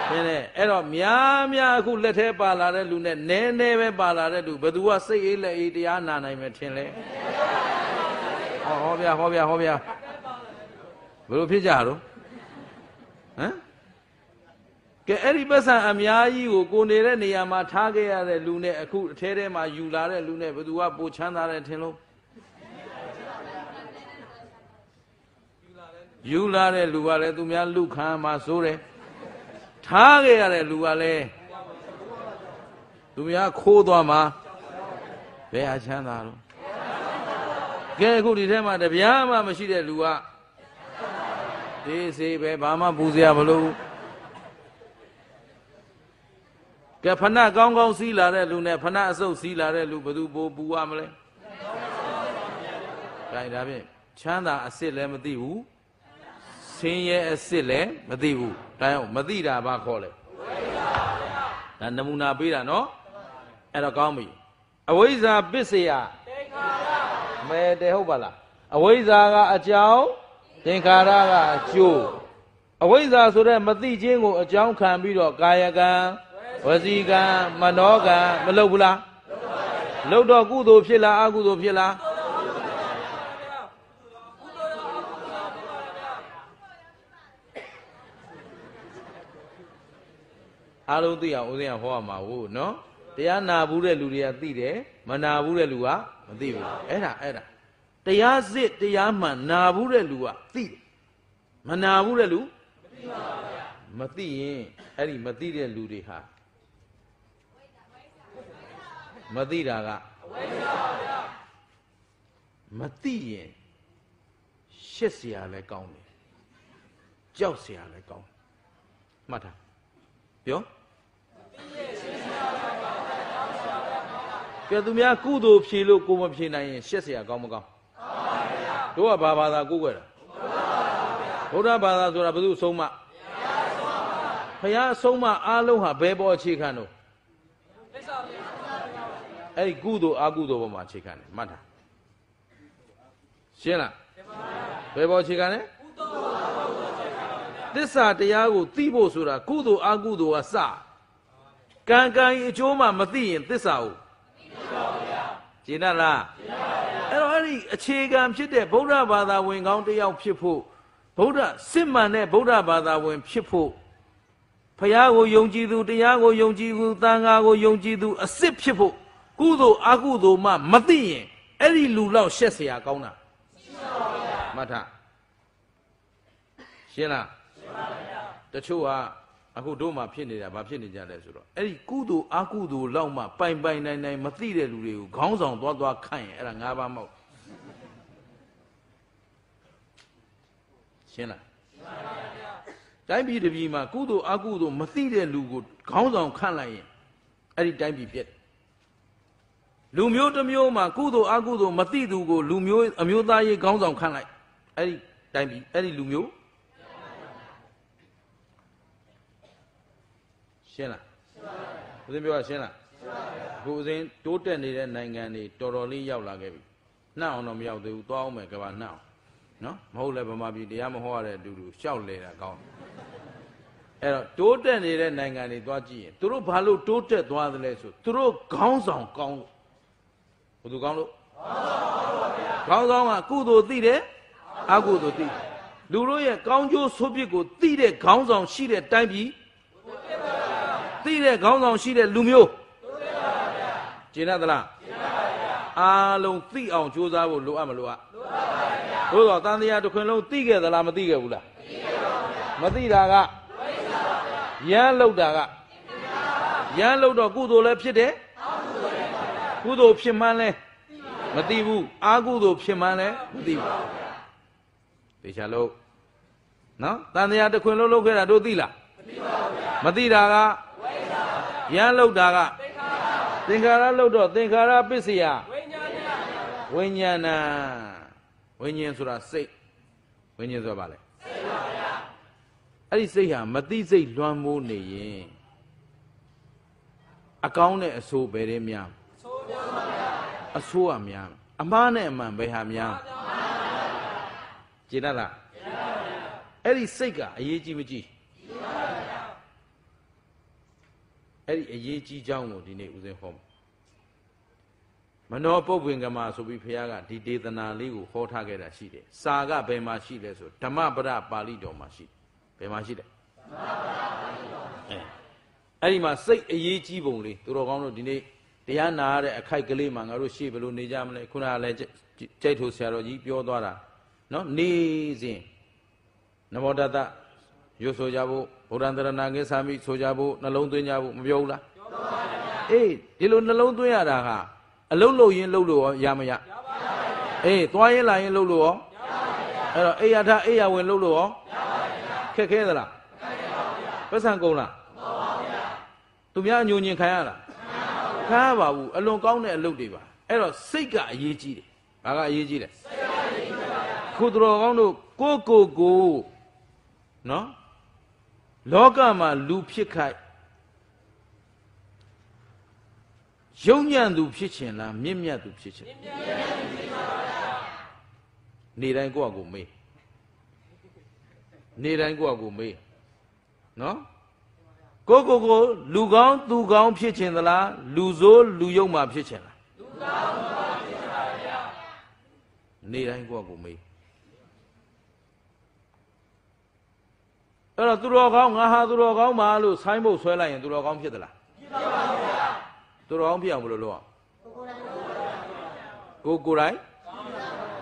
ထင်တယ်အဲ့တော့များများအခုလက်ထဲပါလာတဲ့လူနဲ့နည်းနည်းပဲပါလာတဲ့လူဘယ်သူကစိတ်အေးလက်အေးတရားနာနိုင်မယ်ထင်လဲဟောဟောဗျာဟောဗျာဟောဗျာဘယ်လိုဖြစ်ကြတော့ဟမ်ကဲအဲ့ဒီပတ်စံအများကြီးကိုကိုနေတဲ့နေရာမှာထားခဲ့ရတဲ့လူနဲ့အခုအထဲထဲမှာယူလာတဲ့လူနဲ့ဘယ်သူကပိုချမ်းသာတယ်ထင်လို့ ယူလာတဲ့လူကလည်းသူများလူခံမှာစိုးတယ်ထားခဲ့ရတဲ့လူကလည်းသူများခိုးသွားမှာဘယ်ဟာချမ်းသာတော့ကဲအခုဒီထဲမှာတပြားမှမရှိတဲ့လူကဒီစေပဲဘာမှပူစရာမလိုဘူးကဲဖဏကောင်းကောင်းစီးလာတဲ့လူနဲ့ဖဏအစုပ်စီးလာတဲ့လူဘယ်သူပိုပူရမလဲ။ဒါဒါဖြင့်ချမ်းသာအစ်စ်လည်းမသိဘူး ဆင်းရဲအစ်စ်လည်းမသိဘူး။ဒါကြောင့်မသိတာဘာခေါ်လဲ။ဒါနမူနာပေးတာနော်။အဲ့တော့ကောင်းပြီ။အဝိဇ္ဇာပစ္စယတေခါရမဲတယ်ဟုတ်ပါလား။အဝိဇ္ဇာကအကြောင်းသင်္ခါရကအကျိုးအဝိဇ္ဇာဆိုတဲ့မသိခြင်းကိုအကြောင်းခံပြီးတော့ကာယကံဝစီကံမနောကံမလုပ်ဘူးလားလုပ်တော့ကုသိုလ်ဖြစ်လားအကုသိုလ်ဖြစ်လား အားလုံးသိအောင်ဦးဇင်းကဟောရမှာဟုတ်နော်တရားနာဘူးတဲ့လူတွေကသိတယ်မနာဘူးတဲ့လူကမသိဘူးအဲ့ဒါအဲ့ဒါတရားစစ်တရားမှန်နာဘူးတဲ့လူကသိတယ်မနာဘူးတဲ့လူမသိပါဘူးမသိရင်အဲ့ဒီမသိတဲ့လူတွေဟာမသိတာကအဝိဇ္ဇာပါဗျာမသိရင်ရှစ်เสียလည်းကောင်းတယ်ကြောက်เสียလည်းကောင်းမှတ်ထား ပြောကဲသူများကုသိုလ်ဖြေလို့ကိုမဖြေနိုင်ရင်ရှက်เสียကောင်းမကောင်းတို့ကဘာဘာသာကိုးကွယ်တာဘုရားဘာသာဆိုတာဘယ်သူဆုံးမဘုရားဆုံးမအားလုံးဟာဘယ်ပေါ်အခြေခံတော့အဲ့ဒီကုသိုလ်အကုသိုလ်ပေါ်မှာအခြေခံတယ်မှတ်တာရှင်းလားဘယ်ပေါ်အခြေခံလဲကုသိုလ် သစ္စာတရားကိုသိဖို့ဆိုတာကုသိုလ်အကုသိုလ်ကစကံကံဤအကျိုးမှမသိရင်သစ္စာကိုကျင်တတ်လားအဲ့တော့အဲ့ဒီအခြေခံဖြစ်တဲ့ဗုဒ္ဓဘာသာဝင်ကောင်းတစ်ယောက်ဖြစ်ဖို့ဗုဒ္ဓစစ်မှန်တဲ့ဗုဒ္ဓဘာသာဝင်ဖြစ်ဖို့ဖះကိုယုံကြည်သူတရားကိုယုံကြည်သူသံဃာကိုယုံကြည်သူအစစ်ဖြစ်ဖို့ကုသိုလ်အကုသိုလ်မှမသိရင်အဲ့ဒီလူလောက်ရှက်เสียကောင်းတာမှတ်ထားရှင်းလားရှင်းပါဗျာ တချို့ကအခုတို့မှဖြစ်နေတာဘာဖြစ်နေကြလဲဆိုတော့အဲ့ဒီကုသိုလ်အကုသိုလ်လောက်မှပိုင်ပိုင်နိုင်နိုင်မသိတဲ့လူတွေကိုခေါင်းဆောင်သွားသွားခန့်ရင်အဲ့ဒါ၅ပါးမဟုတ်ရှင်းလားရှင်းပါဗျာတိုင်းပြည်တစ်ပြည်မှာကုသိုလ်အကုသိုလ်မသိတဲ့လူကိုခေါင်းဆောင်ခန့်လိုက်ရင်အဲ့ဒီတိုင်းပြည်ပြည့်တယ်လူမျိုးတစ်မျိုးမှာကုသိုလ်အကုသိုလ်မသိသူကိုလူမျိုးအမျိုးသားရေးခေါင်းဆောင်ခန့်လိုက်အဲ့ဒီတိုင်းပြည်အဲ့ဒီလူမျိုး င်းလားရှင်းပါပြီဦးဇင်းပြောတာရှင်းလားရှင်းပါပြီအခုဦးဇင်းတိုးတက်နေတဲ့နိုင်ငံတွေတော်တော်လေးရောက်လာခဲ့ပြီနှောက်အောင်တော့မရောက်သေးဘူးသွားအောင်မယ်ကဘာနှောက်နော်မဟုတ်လဲဗမာပြည်တရားမဟောရတဲ့အတူတူရှောက်လေတာကောင်းအဲ့တော့တိုးတက်နေတဲ့နိုင်ငံတွေသွားကြည့်ရင်သူတို့ဘာလို့တိုးတက်သွားသလဲဆိုသူတို့ခေါင်းဆောင်ကောင်းလို့ဘယ်သူကောင်းလို့ခေါင်းဆောင်ကကုသိုလ်သိတယ်အကုသိုလ်သိတယ်လူတို့ရဲ့ကောင်းကျိုးဆိုးပြစ်ကိုသိတဲ့ခေါင်းဆောင်ရှိတဲ့တိုင်းပြည် သိတဲ့ခေါင်းဆောင်ရှိတဲ့လူမျိုးကျင်ရသလားအားလုံးသိအောင်ကြိုးစားဖို့လိုအပ်မလိုအပ်လိုအပ်ပါဗျာဘုရားတန်တရားတစ်ခွင်လုံးသိခဲ့သလားမသိခဲ့ဘူးလားမသိပါဗျာမသိတာကရမ်းလောက်တာကရမ်းလောက်တော့ကုသိုလ်လည်းဖြစ်တယ်ကုသိုလ်ဖြစ်မှန်းလဲမသိဘူးအာကုသိုလ်ဖြစ်မှန်းလဲမသိဘူးတေချာလို့နော်တန်တရားတစ်ခွင်လုံးလုပ်ခဲ့တာတို့သိလားမသိပါဘူးဗျာမသိတာက ရမ်းလောက်တာကသင်္ခါရလောက်တော့သင်္ခါရပစ္စယဝိညာဏဝိညာဉ်ဆိုတာစိတ်ဝိညာဉ်ဆိုတာဘာလဲစိတ်ပါဗျာအဲ့ဒီစိတ်ဟာမသိစိတ်လွှမ်းမိုးနေရင်အကောင်းနဲ့အဆိုးဘယ်တွေများဆိုးပါဗျာအဆိုးကများအမှားနဲ့အမှန်ဘယ်ဟာများကျင်တတ်လားကျင်ပါဗျာအဲ့ဒီစိတ်ကအရေးကြီးမကြီး အဲ့ဒီအရေးကြီးကြောင်းကိုဒီနေ့ဦးဇင်းဟောမနောပုပ္ပင်ကမာဆိုပြီးဘုရားကဒီဒေသနာလေးကိုဟောထားခဲ့တာရှိတယ်။စာကဘယ်မှာရှိလဲဆိုဓမ္မပဒပါဠိတော်မှာရှိဘယ်မှာရှိလဲဓမ္မပဒပါဠိတော်အဲအဲ့ဒီမှာစိတ်အရေးကြီးပုံလေးသူတော်ကောင်းတို့ဒီနေ့တရားနာရတဲ့အခိုက်ကလေးမှာငါတို့ရှေ့ဘယ်လိုနေကြမလဲခုနကလည်းကြိုက်ထိုဆရာတော်ကြီးပြောသွားတာနော်နေစဉ်နမောတတရွတ်ဆိုကြဖို့ ဗုဒ္ဓံတရဏငိသာမိဆိုကြဖို့နှလုံးသွင်းကြဖို့မပြောဘူးလားပြောပါပါဗျာအေးဒီလိုနှလုံးသွင်းရတာဟာအလုံးလို့ရင်လှုပ်လို့ရောရမရရပါပါဗျာအေးသွားရင်လာရင်လှုပ်လို့ရောရပါပါဗျာအဲ့တော့အိယာထအိယာဝင်လှုပ်လို့ရောရပါပါဗျာခက်ခဲသလားခက်ခဲပါဗျာပတ်စံကုန်လားမဟုတ်ပါဗျာသူများအညိုညင်ခံရလားခံရပါဘူးအလွန်ကောင်းတဲ့အလုပ်တွေပါအဲ့တော့စိတ်ကအရေးကြီးတယ်ဘာကအရေးကြီးလဲစိတ်ကအရေးကြီးပါဗျာခုတော်ကောင်းတို့ကိုကိုကိုနော် လောကမှာလူဖြစ်ခိုက်ယုံညံ့သူဖြစ်ချင်လားမြင့်မြတ်သူဖြစ်ချင်မြင့်မြတ်သူဖြစ်ပါဗျာနေတိုင်းကိုယ့်အကိုမေးနေတိုင်းကိုယ့်အကိုမေးနော်ကိုကိုကိုလူကောင်းသူကောင်းဖြစ်ချင်သလားလူဆိုးလူယုံမှဖြစ်ချင်လားလူကောင်းသူကောင်းဖြစ်ချင်ပါဗျာနေတိုင်းကိုယ့်အကိုမေး အဲ့တော့သူတော်ကောင်းငါဟာသူတော်ကောင်းပါလို့ဆိုင်းဖို့ဆွဲလိုက်ရင်သူတော်ကောင်းဖြစ်သလားဖြစ်ပါဘူးဗျာသူတော်ကောင်းဖြစ်အောင်ဘယ်လိုလုပ်အောင်ကိုကိုယ်တိုင်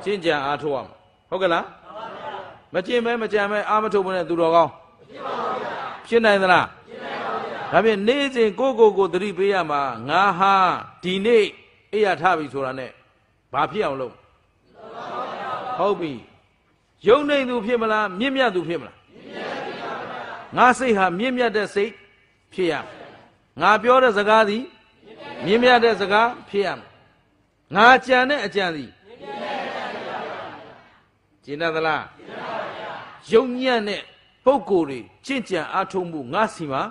ကျင့်ကြံအားထုတ်ရမှာဟုတ်ကဲ့လားမကျင့်မဲမကြံမဲအားမထုတ်ဘဲနဲ့သူတော်ကောင်းဖြစ်ပါဘူးဗျာဖြစ်နိုင်သလားဖြစ်နိုင်ပါဘူးဗျာဒါဖြင့်နေ့စဉ်ကိုကိုကိုသတိပေးရမှာငါဟာဒီနေ့အိယာထပြီဆိုတာနဲ့ဘာဖြစ်အောင်လုပ်ဟုတ်ပြီယုံနေသူဖြစ်မလားမြင့်မြတ်သူဖြစ်မလား ငါစိတ်ဟာမြင့်မြတ်တဲ့စိတ်ဖြစ်ရမယ်ငါပြောတဲ့စကားသည်မြင့်မြတ်တဲ့စကားဖြစ်ရမယ်ငါကြံတဲ့အကြံသည်ကျင့်တတ်သလားယုံညံ့တဲ့ပုံကိုယ်တွေကျင့်ကြံအားထုတ်မှုငါစီမှာ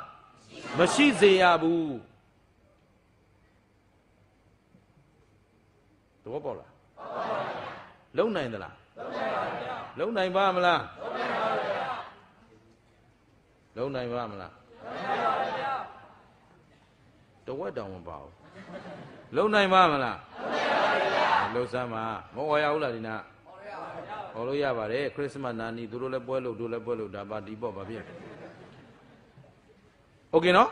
မရှိစေရဘူးသဘောပေါက်လားလုံနိုင်သလားလုံနိုင်ပါဗျာလုံနိုင်ပါမလားလုံနိုင်ပါဗျာ လုံနိုင်ပါမလားတဝက်တောင်မပါဘူးလုံနိုင်ပါမလားလုံစမ်းပါမဝရဘူးလားဒီနာဟောလို့ရပါတယ်ခရစ်စမတ်နာနီသူတို့လည်းပွဲလို့တို့လည်းပွဲလို့ဒါပါဒီပေါ့ဗာဖြစ်โอเคနော်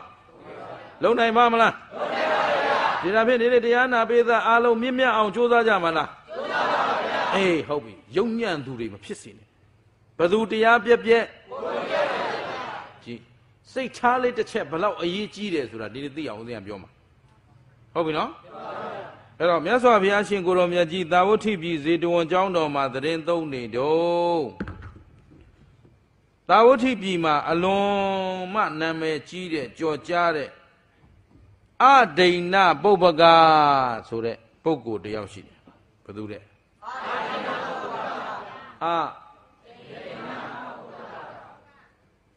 လုံနိုင်ပါမလားလုံနိုင်ပါဗျာဒီနာဖြစ်နေတဲ့တရားနာပေးသားအားလုံးမြင့်မြတ်အောင်ကြိုးစားကြမှာလားကြိုးစားပါဗျာအေးဟုတ်ပြီယုံညံ့သူတွေမဖြစ်စေနဲ့ဘသူတရားပြက်ပြက်ကြည့် စိတ်ထားလေးတစ်ချက်ဘလောက်အရေးကြီးတယ်ဆိုတာဒီနေ့သိအောင်ဦးဇင်းကပြောမှာဟုတ်ပြီနော်အဲ့တော့မြတ်စွာဘုရားရှင်ကိုရောမြတ်ကြီးသာဝတိပြည်ဇေတဝန်ကျောင်းတော်မှာသတင်းသုံးနေတော့သာဝတိပြည်မှာအလွန်မှနာမည်ကြီးတဲ့ကြော်ကြားတဲ့အဒိဏပုပ္ပကဆိုတဲ့ပုဂ္ဂိုလ်တယောက်ရှိတယ်ဘယ်သူလဲအဒိဏပုပ္ပကအ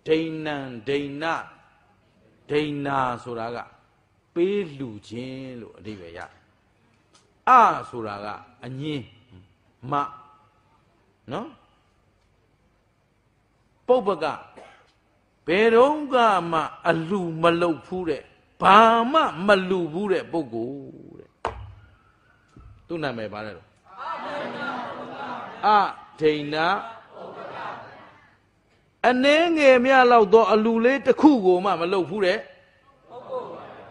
ဒိဏံဒိဏဒိဏဆိုတာကပေးလူခြင်းလို့အဓိပ္ပာယ်ရအဆိုတာကအငင်းမနော်ပုပ္ပကဘယ်တော့မှအလူမလုတ်ဖူးတဲ့ဘာမှမလူဘူးတဲ့ပုဂ္ဂိုလ်တဲ့သူ့နာမည်ပါတယ်လို့အဒိဏ အနှင်းငယ်မြလောက်တော့အလူလေးတစ်ခုကိုမှမလုတ်ဘူးတဲ့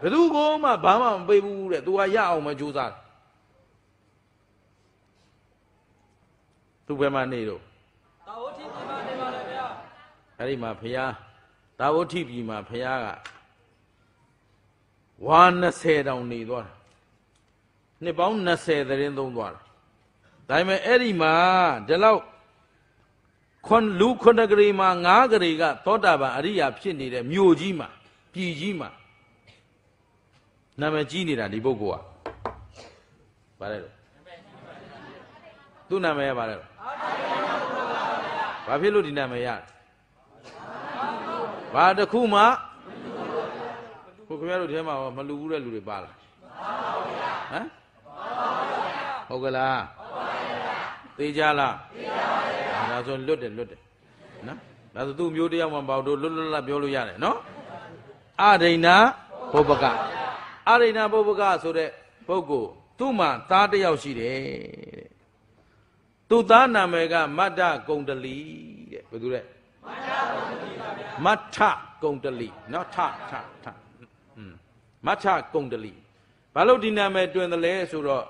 ဘယ်သူကိုမှဘာမှမပေးဘူးတဲ့သူကရအောင်မကြိုးစားသူဘယ်မှာနေတော့တာဝတိပြည်မှာနေပါလေဗျာအဲ့ဒီမှာဖះတာဝတိပြည်မှာဖះကဝါ20တောင်နေသွားတာနှစ်ပေါင်း20သတင်းသုံးသွားတာဒါပေမဲ့အဲ့ဒီမှာဒီလောက် ခွန်လူခွန်တဂရီမှာ9ဂရီကသောတာပန်အရိယာဖြစ်နေတဲ့မြို့ကြီးမှာပြည်ကြီးမှာနာမည်ကြီးနေတာဒီပုဂ္ဂိုလ်ကဗါလဲလို့သူ့နာမည်ကဗါလဲလို့ဘာဖြစ်လို့ဒီနာမည်ရဘာတခုမှကိုခင်ဗျားတို့ထဲမှာမလူဘူးတဲ့လူတွေပါလားဟမ်ဟုတ်ကလားသိကြလားသိပါပါ ဒါဆိုလွတ်တယ်လွတ်တယ်နော်ဒါဆိုသူ့မျိုးတယောက်မှပေါ့တို့လွတ်လွတ်လပ်ပြောလို့ရတယ်နော်အဒိဏဘုပ္ပကအဒိဏဘုပ္ပကဆိုတဲ့ပုဂ္ဂိုလ်သူ့မှာသားတယောက်ရှိတယ်တဲ့သူ့သားနာမည်ကမတ္တကုံတလီတဲ့ဘယ်သူလဲမတ္ထကုံတလီနော်ထထထမထကုံတလီဘာလို့ဒီနာမည်တွင်တယ်လဲဆိုတော့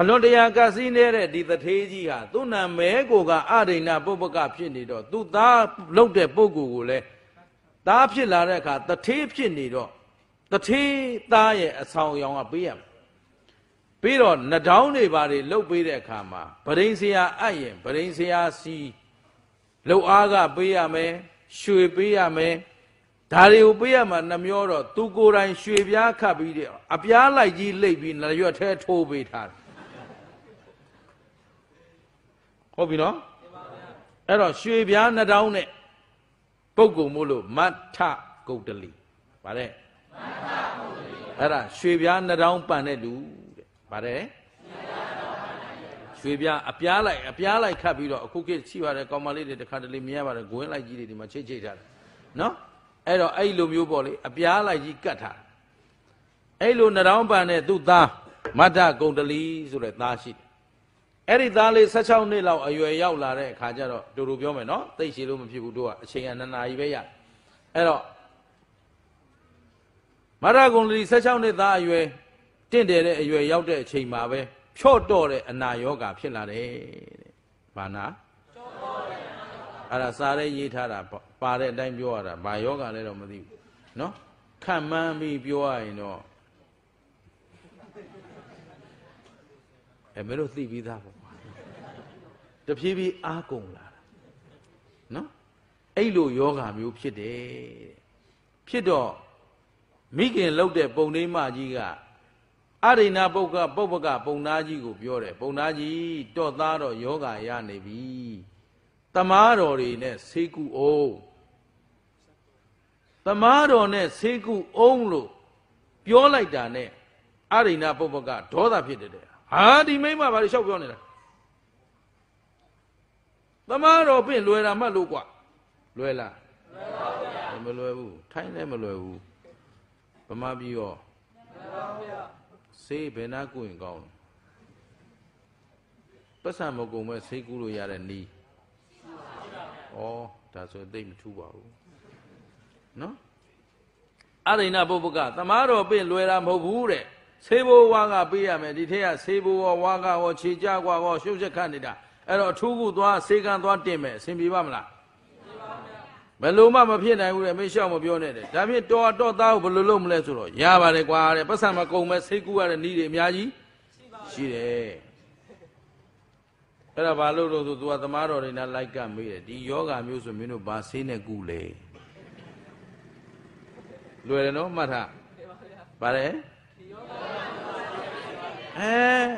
အလွန်တရာကစည်းနေတဲ့ဒီတထေးကြီးဟာသူ့နာမည်ကိုကအရိဏပုပ္ပကဖြစ်နေတော့သူ့သားလုတ်တဲ့ပုဂ္ဂိုလ်ကိုလည်းသားဖြစ်လာတဲ့အခါတထေးဖြစ်နေတော့တထေးသားရဲ့အဆောင်အယောင်ကပေးရမယ်ပြီးတော့နှဒေါင်းတွေဘာတွေလုတ်ပေးတဲ့အခါမှာဗရိန်ဆရာအပ်ရင်ဗရိန်ဆရာစီလှုပ်အားကပေးရမယ်ရွှေပေးရမယ်ဒါတွေကိုပေးရမှာနှမျောတော့သူကိုယ်တိုင်ရွှေပြားခတ်ပြီးတဲ့အပြားလိုက်ကြီးလိတ်ပြီးနရွက်ထဲထိုးပေးထားတယ် ဟုတ်ပြီနော်အဲ့တော့ရွှေပြားနှတောင်းနဲ့ပုတ်ကုံမို့လို့မတ်ထဂုတ်တလီဗါတဲ့မတ်ထဂုတ်တလီအဲ့ဒါရွှေပြားနှတောင်းပန်တဲ့လူတဲ့ဗါတဲ့ရွှေပြားအပြားလိုက်အပြားလိုက်ခတ်ပြီးတော့အခုခေတ်ရှိပါတယ်ကောင်မလေးတွေတခါတလေမြင်ရပါတယ်ဂွင်းလိုက်ကြီးတွေဒီမှာချိတ်ချိတ်ထားတယ်နော်အဲ့တော့အဲ့လိုမျိုးပေါ့လေအပြားလိုက်ကြီးကတ်ထားအဲ့လိုနှောင်းပန်တဲ့သူ့သားမတ္တကုံတလီဆိုတဲ့သားရှိတယ် အဲ့ဒီသားလေး16နှစ်လောက်အရွယ်ရောက်လာတဲ့အခါကျတော့တူတူပြောမယ်နော်သိရှိလို့မဖြစ်ဘူးတို့ကအချိန်ကနှစ်နာရီပဲရအဲ့တော့မရဂုံလီ16နှစ်သားအရွယ်တင့်တယ်တဲ့အရွယ်ရောက်တဲ့အချိန်မှာပဲဖြော့တော့တဲ့အနာယောဂါဖြစ်လာတယ်တဲ့ဘာနာအဲ့ဒါစားရဲရေးထားတာပါတဲ့အတိုင်းပြောရတာဘာယောဂါလဲတော့မသိဘူးနော်ခံမှန်းပြီးပြောရရင်တော့အဲမင်းတို့သိပြီးသားပေါ့ တဖြည်းဖြည်းအားကုန်လာတာနော်အဲ့လိုယောဂါမျိုးဖြစ်တယ်ဖြစ်တော့မိခင်လှုပ်တဲ့ပုံနှိမကြီးကအရိဏပုဂ္ဂပုပ္ပကပုံနာကြီးကိုပြောတယ်ပုံနာကြီးတော့သားတော့ယောဂါရနေပြီတမားတော်တွေနဲ့ဆေးကုအောင်တမားတော်နဲ့ဆေးကုအောင်လို့ပြောလိုက်တာနဲ့အရိဏပုပ္ပကဒေါသဖြစ်တယ်ဟာဒီမိမဘာလို့လျှောက်ပြောနေတာ တမားတော်ပြင်လွယ်တာမှတ်လို့กว่าလွယ်လားလွယ်ပါဗျာ မလွယ်ဘူးထိုင်းလည်းမလွယ်ဘူးဗမာပြည်ရောဆေးဘယ်နာကုရင်ကောင်းလဲပတ်စံမကုန်မဲ့ဆေးကူးလို့ရတဲ့နီးဩဒါဆိုသိပ်မထူးပါဘူးနော်အရိဏပုပ္ပကသမားတော်ပြင်လွယ်တာမဟုတ်ဘူးတဲ့ဆေးဘိုးဝါကပေးရမယ်ဒီထက်ကဆေးဘိုးဝါဝါကဟောခြေကြကွာဟောရှုပ်ချက်ခတ်နေတာ အဲ့တော့အထူးကူသွားဆေးကန်းသွားတင်မယ်အဆင်ပြေပါမလားဘယ်လိုမှမဖြစ်နိုင်ဘူးတဲ့မေရှောက်မပြောနဲ့တဲ့ဒါဖြင့်တော်တော့သားကိုဘယ်လိုလုပ်မလဲဆိုတော့ရပါတယ်ကွာတဲ့ပတ်စံမကုန်မဲ့စိတ်ကူရတဲ့ဤတွေအများကြီးရှိတယ်အဲ့ဒါဘာလို့လို့ဆိုသူကသမားတော်တွေနဲ့လိုက်ကမေးတယ်ဒီယောဂမျိုးဆိုမင်းတို့ဘာဆေးနဲ့ကုလဲလွယ်တယ်နော်မှတ်ထားပါတယ်အဲ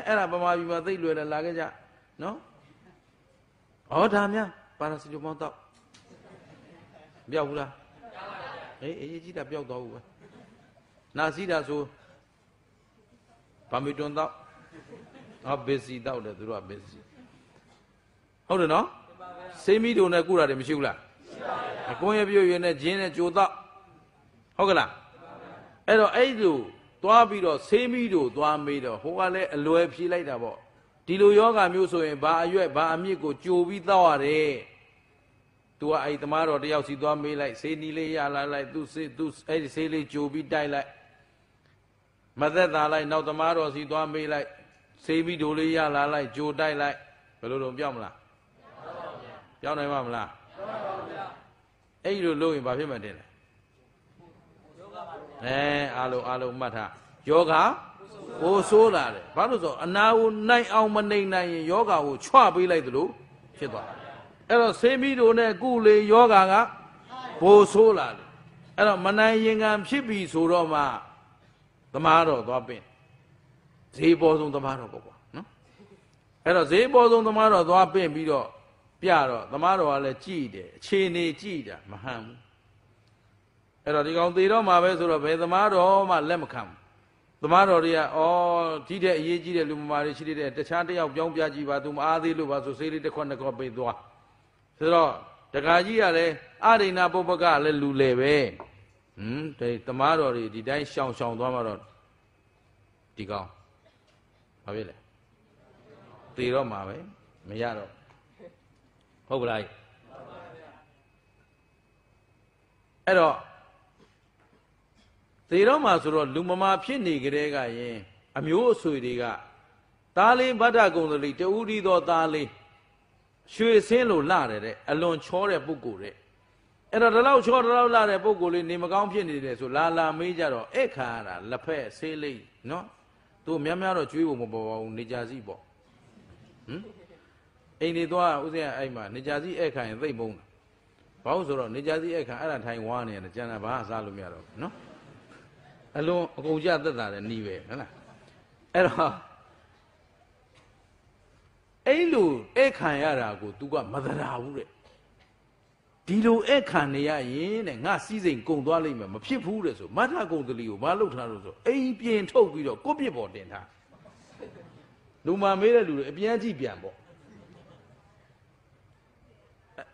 အဲ့ဒါဗမာပြည်မှာသိလွယ်တယ်လာခဲ့ကြနော် ဩဒါများပါရာစီတမောတော့ပျောက်ဘူးလားအေးအေးကြီးတာပျောက်တော့ဘူးပဲနာစီတာဆိုဗမီတွန်တော့ဟောဘီစီတော့တယ်သူတို့ကဘီစီဟုတ်တယ်နော်စေးမီတို့နဲ့ကုတာတယ်မရှိဘူးလားအကွန်ရပြည့်ရွနဲ့ဂျင်းနဲ့ကြိုတော့ဟုတ်ကလားအဲ့တော့အဲ့လိုသွားပြီးတော့ဆေးမီတို့သွားမေးတော့ဟိုကလည်းအလွယ်ဖြေလိုက်တာပေါ့ ဒီလိုယောဂမျိုးဆိုရင်ဘာအရွက်ဘာအမြင့်ကိုကြိုပြီးတောက်ရတယ်သူကအဲ့တမားတော်တယောက်စီသွားမေးလိုက်ဆေးနီးလေးရလာလိုက်သူဆေးသူအဲ့ဒီဆေးလေးကြိုပြီးတိုက်လိုက်မသက်သာလိုက်နောက်တမားတော်စီသွားမေးလိုက်ဆေးပြီးဒိုလေးရလာလိုက်ကြိုတိုက်လိုက်ဘယ်လိုတော့ပြောင်းမလားပြောင်းနိုင်မှာမလားအဲ့ဒီလိုလုပ်ရင်ဘာဖြစ်မှတင်လဲအဲအားလုံးအားလုံးမှတ်ထားယောဂ ကိုဆိုးလာတယ်ဘာလို့ဆိုအနာကိုနိုင်အောင်မနိုင်နိုင်ရင်ယောဂကိုချွပေးလိုက်သလိုဖြစ်သွားတယ်အဲ့တော့ဆေးမီတို့နဲ့ကုလေယောဂကဘိုးဆိုးလာတယ်အဲ့တော့မနိုင်ရင်ကံဖြစ်ပြီဆိုတော့မှသမားတော်သွားပင်ဈေးပေါ်ဆုံးသမားတော်ပေါ့ကွာနော်အဲ့တော့ဈေးပေါ်ဆုံးသမားတော်သွားပင်ပြီးတော့ပြတော့သမားတော်ကလည်းကြည်တယ်အခြေအနေကြည်တာမဟန်ဘူးအဲ့တော့ဒီကောင်သေတော့မှာပဲဆိုတော့ဘယ်သမားတော်မှလက်မခံဘူး သမားတော်တွေကဩကြီးတဲ့အရေးကြီးတဲ့လူမမာတွေရှိတဲ့တခြားတယောက်ပြောင်းပြကြည့်ပါသူမအားသေးလို့ပါဆိုဆေးလေးတစ်ခွက်နှစ်ခွက်ပေးသွားဆိုတော့တခါကြီးကလည်းအရိဏပုပ္ပကလည်းလူလေပဲဟွန်းဒီသမားတော်တွေဒီတိုင်းရှောင်ရှောင်သွားမှတော့ဒီကောင်ဘာဖြစ်လဲသေတော့မှာပဲမရတော့ဟုတ်ပလားအဲ့တော့ သေတော့မှာဆိုတော့လူမမာဖြစ်နေကြတဲ့ကရင်အမျိုးအဆွေတွေကသားလေးဗဒ္ဒကုံတလီတူရီသောသားလေးရွှေစင်းလို့လှတယ်တဲ့အလွန်ချောတဲ့ပုဂ္ဂိုလ်တဲ့အဲ့တော့ဒီလောက်ချောဒီလောက်လှတဲ့ပုဂ္ဂိုလ်လေးနေမကောင်းဖြစ်နေတယ်ဆိုလာလာမေးကြတော့အဲ့ခါရတာလက်ဖက်ဆေးလိမ့်နော်သူများများတော့ကျွေးဖို့မပေါ်ပါဘူးနေကြစီပေါ့ဟမ်အိမ်နေသွားဥစဉ်အဲ့မှာနေကြစီအဲ့ခါရင်သိမ့်မုန်းတာဘာလို့ဆိုတော့နေကြစီအဲ့ခါအဲ့ဒါထိုင်ဝါနေတယ်ကျန်တာဘာမှစားလို့မရတော့ဘူးနော် အလုံးအကုန်ကြသက်တာလည်းနီးပဲဟုတ်လားအဲ့တော့အဲ့လိုအဲ့ခံရတာကို तू ကမသရာဘူးတဲ့ဒီလိုအဲ့ခံနေရရင်တဲ့ငါစီးစိမ်ကုံသွားလိမ့်မယ်မဖြစ်ဘူးတဲ့ဆိုမထကုံတလီကိုမလုပ်ထားလို့ဆိုအိမ်ပြင်ထုတ်ပြီးတော့ကိုပြစ်ပေါ်တင်ထားလူမမေးတဲ့လူတွေအပြန်ကြည့်ပြန်ပေါ့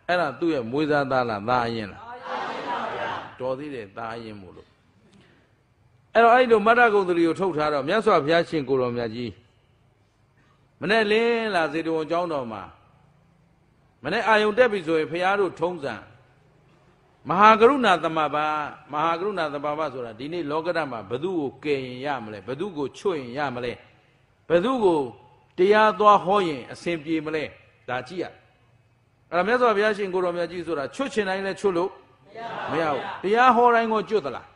အဲ့ဒါသူ့ရဲ့မွေးစားသားလားသားအရင်လားတော်သေးတယ်သားအရင်မို့လို့ အဲ့တော့အဲ့လိုမတ္တကုံတလီကိုထုတ်ထားတော့မြတ်စွာဘုရားရှင်ကိုတော်မြတ်ကြီးမနဲ့လင်းလာစေတဝန်ကျောင်းတော်မှာမနဲ့အာယုန်တက်ပြီဆိုရင်ဘုရားတို့ထုံးစံမဟာကရုဏာသမဘာမဟာကရုဏာသမဘာဆိုတာဒီနေ့လောကဓာတ်မှာဘသူကိုကယ်ရင်ရမလဲဘသူကိုချွတ်ရင်ရမလဲဘသူကိုတရားသွားဟောရင်အစဉ်ပြေမလဲဒါကြည့်ရအဲ့ဒါမြတ်စွာဘုရားရှင်ကိုတော်မြတ်ကြီးဆိုတာချွတ်ချင်တိုင်းလဲချွတ်လို့မရဘူးတရားဟောတိုင်းကိုကျွတ်သလား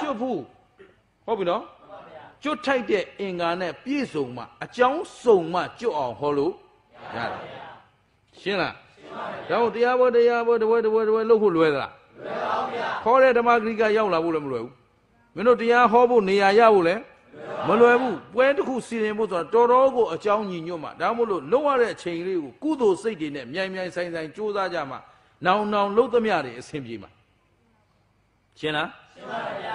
ကျွတ်ဘူးဟုတ်ပြီနော်ကျွတ်ထိုက်တဲ့အင်္ဂါနဲ့ပြည့်စုံမှအကြောင်းစုံမှကျွတ်အောင်ဟောလို့ရတယ်ရှင်းလားရှင်းပါပြီဒါမို့တရားဘောတရားဘောတပွဲတပွဲတပွဲလုပ်ဖို့လွယ်သလားလွယ်ပါဘူးဗျာခေါ်တဲ့ဓမ္မဂရိကရောက်လာဖို့လည်းမလွယ်ဘူးမင်းတို့တရားဟောဖို့နေရာရဖို့လည်းမလွယ်ဘူးပွဲတစ်ခုစီရင်ဖို့ဆိုတာတော်တော်ကိုအကြောင်းညီညွတ်မှဒါမို့လို့လုံရတဲ့အချိန်လေးကိုကုသိုလ်စိတ်တွေနဲ့မြိုင်မြိုင်ဆိုင်ဆိုင်ကြိုးစားကြမှနောင်နောင်လှုပ်သမျှတွေအဆင်ပြေမှာရှင်းလား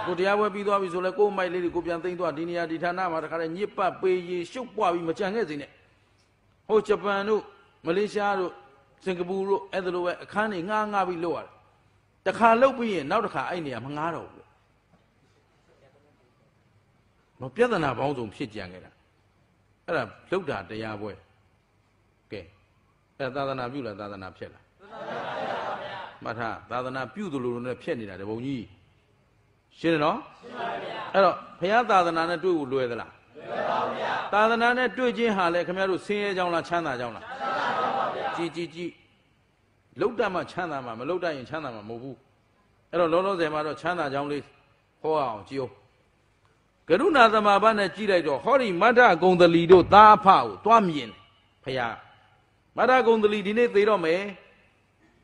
ကိုတရားပွဲပြီးသွားပြီဆိုလဲကိုယ်မိုက်လေးတွေကိုပြန်သိမ်းသွားဒီနေရာဒီဌာနမှာတခါတည်းညစ်ပတ်ပေးရေရှုပ်ပွားပြီးမကြံခဲ့စေနဲ့ဟိုဂျပန်တို့မလေးရှားတို့စင်ကာပူတို့အဲ့ဒါလိုပဲအခန်းတွေငှားငှားပြီးလုပ်ရတယ်တခါလှုပ်ပြီးရင်နောက်တစ်ခါအဲ့နေရာမငားတော့ဘူးမပြဿနာပေါင်းစုံဖြစ်ကြံခဲ့တာအဲ့ဒါလှုပ်တာတရားပွဲကဲအဲ့ဒါသာသနာပြုလားသာသနာဖြစ်လားမှတ်ထားသာသနာပြုသလိုလိုနဲ့ဖြစ်နေတာတဘုံကြီး ရှင်းတယ်နော်ရှင်းပါဗျာအဲ့တော့ဘုရားသာသနာနဲ့တွေ့ဖို့လွယ်သလားလွယ်ပါဗျာသာသနာနဲ့တွေ့ခြင်းဟာလေခင်ဗျားတို့ဆင်းရဲကြောင်းလားချမ်းသာကြောင်းလားချမ်းသာကြောင်းပါဗျာကြည်ကြည်ကြည်လှုပ်တတ်မှချမ်းသာမှာမလှုပ်တတ်ရင်ချမ်းသာမှာမဟုတ်ဘူးအဲ့တော့လောလောဆယ်မှာတော့ချမ်းသာကြောင်းလေးဟောအောင်ကြည့်အောင်ကရုဏာသမာဘနဲ့ကြည့်လိုက်တော့ဟောဒီမတ္ထဂုံတလီတို့သားအဖကိုသွားမြင်ဖရာမတ္ထဂုံတလီဒီနေ့သေတော့မယ်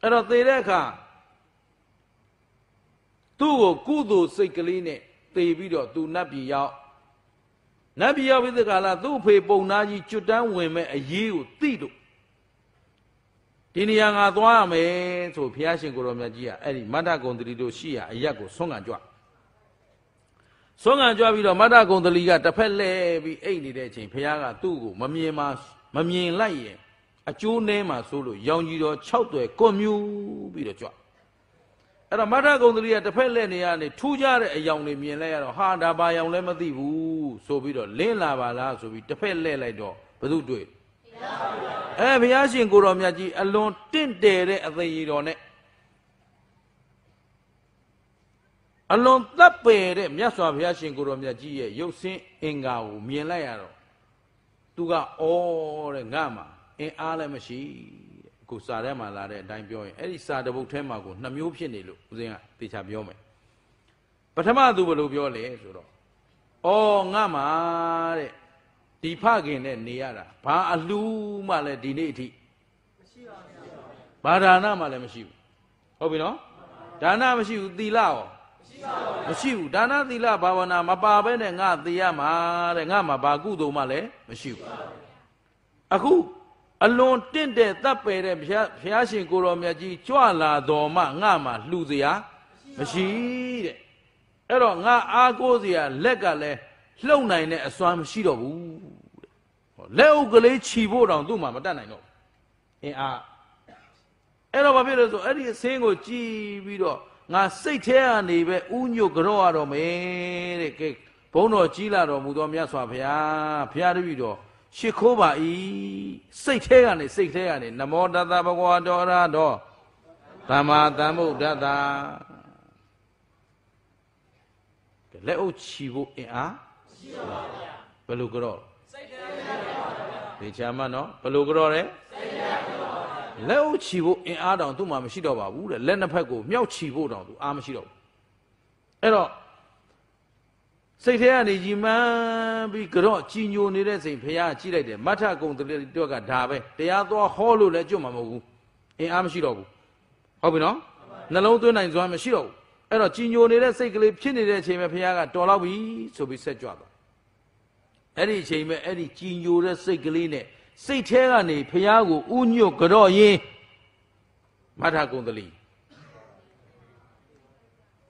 အဲ့တော့သေတဲ့အခါ သူ့ကိုကုသိုလ်စိတ်ကလေးနဲ့သေပြီးတော့သူနတ်ပြည်ရောက်နတ်ပြည်ရောက်ပြီးတဲ့ကာလသူ့အဖေပုံနာကြီးကျွတ်တန်းဝင်မဲ့အရေးကိုသိလို့ဒီနေရာငါသွားရမယ်ဆိုဘုရားရှင်ကိုရောမြတ်ကြီးကအဲ့ဒီမတ္တဂုံတလီတို့ရှိရအရက်ကိုဆုံးခံကြွဆုံးခံကြွပြီးတော့မတ္တဂုံတလီကတစ်ဖက်လဲပြီးအိတ်နေတဲ့အချိန်ဘုရားကသူ့ကိုမမြင်မှမမြင်လိုက်ရင်အကျိုးနဲမှဆိုလို့ရောင်ကြီးတော်6တွယ်ကွန်မြူပြီးတော့ကြွ အဲ့တော့မတ္တဂုံတလီကတစ်ဖက်လဲနေရနေထူးကြတဲ့အယောင်တွေမြင်လိုက်ရတော့ဟာဒါဘာယောင်လဲမသိဘူးဆိုပြီးတော့လင်းလာပါလားဆိုပြီးတစ်ဖက်လဲလိုက်တော့ဘသူတွေ့အဲဘုရားရှင်ကိုတော်မြတ်ကြီးအလွန်တင့်တယ်တဲ့အသေးရတော်နဲ့အလွန်တပ်ပယ်တဲ့မြတ်စွာဘုရားရှင်ကိုတော်မြတ်ကြီးရဲ့ရုပ်ဆင်းအင်္ဂါကိုမြင်လိုက်ရတော့သူကအော်တဲ့ငါမှာအင်အားလည်းမရှိ တဲ့အခုစာထဲမှာလာတဲ့အတိုင်းပြောရင်အဲ့ဒီစာတပုတ်ထဲမှာကိုနှစ်မျိုးဖြစ်နေလို့ဦးဇင်းကသေချာပြောမယ်ပထမသူဘယ်လိုပြောလဲဆိုတော့အော်ငါမှာတဲ့ဒီဖခင်နဲ့နေရတာဘာအလှမှလည်းဒီနေ့အထိမရှိပါဘူးဘာဒါနမှလည်းမရှိဘူးဟုတ်ပြီနော်ဒါနမရှိဘူးသီလရောမရှိဘူးဒါနသီလဘာဝနာမပါဘဲနဲ့ငါသိရမှာတဲ့ငါမှာဘာကုသိုလ်မှလည်းမရှိဘူးအခု အလွန်တင့်တဲ့တပ်ပယ်တဲ့ဘုရားဘုရားရှင်ကိုတော်မြတ်ကြီးကြွလာတော်မှငါမှာလှူစရာမရှိတဲ့အဲ့တော့ငါအားကိုးစရာလက်ကလည်းလှုပ်နိုင်တဲ့အစွမ်းမရှိတော့ဘူးတဲ့လက်အုပ်ကလေးခြီဖို့တောင်သူ့မှာမတတ်နိုင်တော့အင်းအားအဲ့တော့ဘာဖြစ်လဲဆိုအဲ့ဒီအစင်းကိုကြည်ပြီးတော့ငါစိတ်ထဲကနေပဲဥညွတ်ကြော့ရတော့မယ်တဲ့ကဲဘုန်းတော်ကြီးလာတော်မူသောမြတ်စွာဘုရားဘုရားတပည့်တော် ရှ िख ိုးပါဤစိတ်ထဲကနေစိတ်ထဲကနေနမောတတဘဂဝါတော်ရတော်သမ္မာသမ္ဗုဒ္ဓတ္တလက်အုပ်ချီဖို့အင်အားရှိပါဗျာဘယ်လိုကြော့စိတ်ထဲကနေပါဗျာဒီချာမနော်ဘယ်လိုကြော့လဲစိတ်ထဲကနေပါလက်အုပ်ချီဖို့အင်အားတောင်သူ့မှာမရှိတော့ပါဘူးတဲ့လက်နှစ်ဖက်ကိုမြောက်ချီဖို့တောင်သူအားမရှိတော့ဘူးအဲ့တော့ စိတ်ထဲကနေကြီးမှန်းပြီးကြော့ကြီးညိုနေတဲ့စိတ်ဖះကြည့်လိုက်တယ်မထကုံတလေးတော့ကဒါပဲတရားသွားဟောလို့လည်းကြွမှာမဟုတ်ဘူးအင်အားမရှိတော့ဘူးဟုတ်ပြီနော်နှလုံးသွင်းနိုင်စွမ်းမရှိတော့ဘူးအဲ့တော့ကြီးညိုနေတဲ့စိတ်ကလေးဖြစ်နေတဲ့အချိန်မှာဖះကတော်တော့ပြီဆိုပြီးဆက်ကြွသွားအဲ့ဒီအချိန်မှာအဲ့ဒီကြီးညိုတဲ့စိတ်ကလေးနဲ့စိတ်ထဲကနေဖះကိုဥညွတ်ကြော့ရင်မထကုံတလီ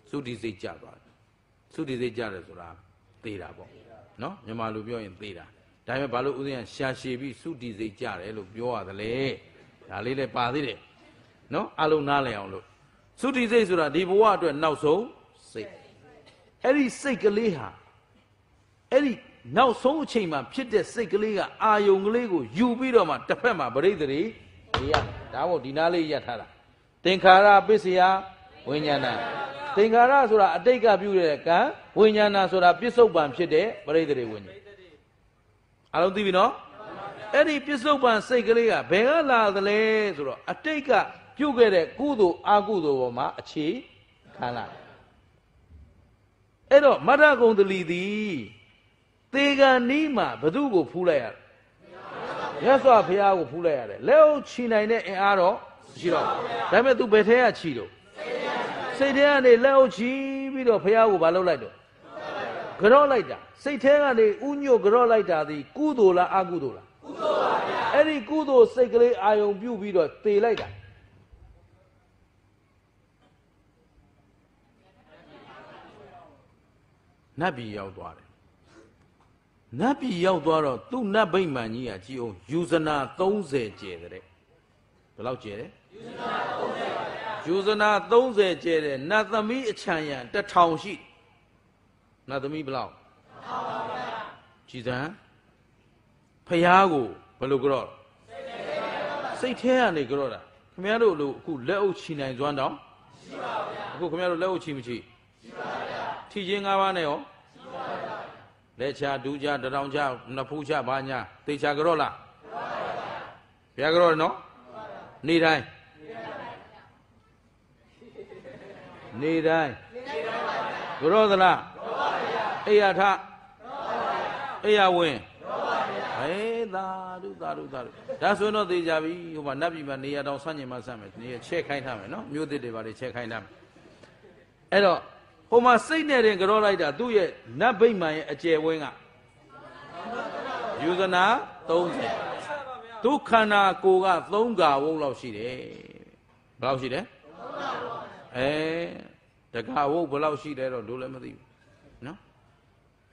သုတိစိတ်ကြသွားတယ် သုတိစိတ်ကြတယ်ဆိုတာသေတာပေါ့နော်မြန်မာလူပြောရင်သေတာဒါပေမဲ့ဘာလို့ဥစဉ်ကရှာရှည်ပြီးသုတိစိတ်ကြတယ်လို့ပြောရတယ်လေဒါလေးလည်းပါသေးတယ်နော်အလုံးနားလည်အောင်လို့သုတိစိတ်ဆိုတာဒီဘဝအတွက်နောက်ဆုံးစိတ်အဲ့ဒီစိတ်ကလေးဟာအဲ့ဒီနောက်ဆုံးအချိန်မှာဖြစ်တဲ့စိတ်ကလေးကအာယုံကလေးကိုယူပြီးတော့မှတစ်ဖက်မှာပရိသေတွေရဒါမို့ဒီနားလေးရထားတာသင်္ခါရပစ္စယဝိညာဏ သင်္ခါရဆိုတာအတိတ်ကပြုတဲ့ကံဝိညာဏဆိုတာပစ္စုပန်ဖြစ်တဲ့ပရိသေတွေဝိညာဉ်အားလုံးသိပြီနော်အဲ့ဒီပစ္စုပန်စိတ်ကလေးကဘယ်ကလာသလဲဆိုတော့အတိတ်ကပြုခဲ့တဲ့ကုသိုလ်အကုသိုလ်ပေါ်မှာအခြေခံလာအဲ့တော့မတ္တကုံတလီသည်သေကံနီးမှာဘသူကိုဖူးလိုက်ရလဲမြတ်စွာဘုရားကိုဖူးလိုက်ရတယ်လက်အုပ်ချီနိုင်တဲ့အင်အားတော့မရှိတော့ဘူးဒါပေမဲ့ तू ဘယ်ထဲကချီတော့ စိတ်ထဲကနေလက်အုပ်ချီပြီးတော့ဘုရားကိုမလုပ်လိုက်တော့ကြော့လိုက်တာစိတ်ထဲကနေဥညွတ်ကြော့လိုက်တာဒီကုသိုလ်လားအကုသိုလ်လားကုသိုလ်ပါဗျာအဲ့ဒီကုသိုလ်စိတ်ကလေးအာယုံပြုတ်ပြီးတော့သေလိုက်တာနတ်ပြည်ရောက်သွားတယ်နတ်ပြည်ရောက်သွားတော့သူ့နတ်ဗိမာန်ကြီးကကြည်အောင်ယူဇနာ30ကျယ်တဲ့ဘယ်လောက်ကျယ်လဲယူဇနာ30ပါဗျာ ယူဇနာ30ကျဲတဲ့နတ်သမီးအချံရံတစ်ထောင်ရှိနတ်သမီးဘယ်လောက်ကြည်စံဖះကိုဘယ်လိုကြော့စိတ်แท้ကနေကြော့တာခင်ဗျားတို့လို့အခုလက်အုပ်ချီနိုင်စွမ်းတော့ရှိပါဗျာအခုခင်ဗျားတို့လက်အုပ်ချီမရှိရှိပါဗျာထီချင်း၅ပါးနဲ့ရောရှိပါဗျာလက်ချဒူးချတရောင်ချနှစ်ဖူးချဘာညာတေချာကြော့လားရှိပါဗျာဘုရားကြော့နော်နေတိုင်း နေတိုင်းကြောသလားအိယာထအိယာဝင်ဟေးသာဓုသာဓုသာဓုဒါဆိုရင်တော့သိကြပြီဟိုမှာနတ်ပြည်မှာနေရာတောင်ဆန့်ကျင်မှဆန့်မယ်နေရာချက်ခိုင်းထားမယ်နော်မြို့သစ်တွေပါလေချက်ခိုင်းထားမယ်အဲ့တော့ဟိုမှာစိတ်နဲ့တင်ကြောလိုက်တာသူ့ရဲ့နတ်ဗိမာန်ရဲ့အကျယ်ဝင်းကယူဇနာ30ဒုက္ခန္ဓာကိုယ်က3ကာဝုတ်လောက်ရှိတယ်ဘယ်လောက်ရှိတယ် အဲတကဝုတ်ဘယ်လောက်ရှိတယ်တော့တို့လည်းမသိဘူးနော်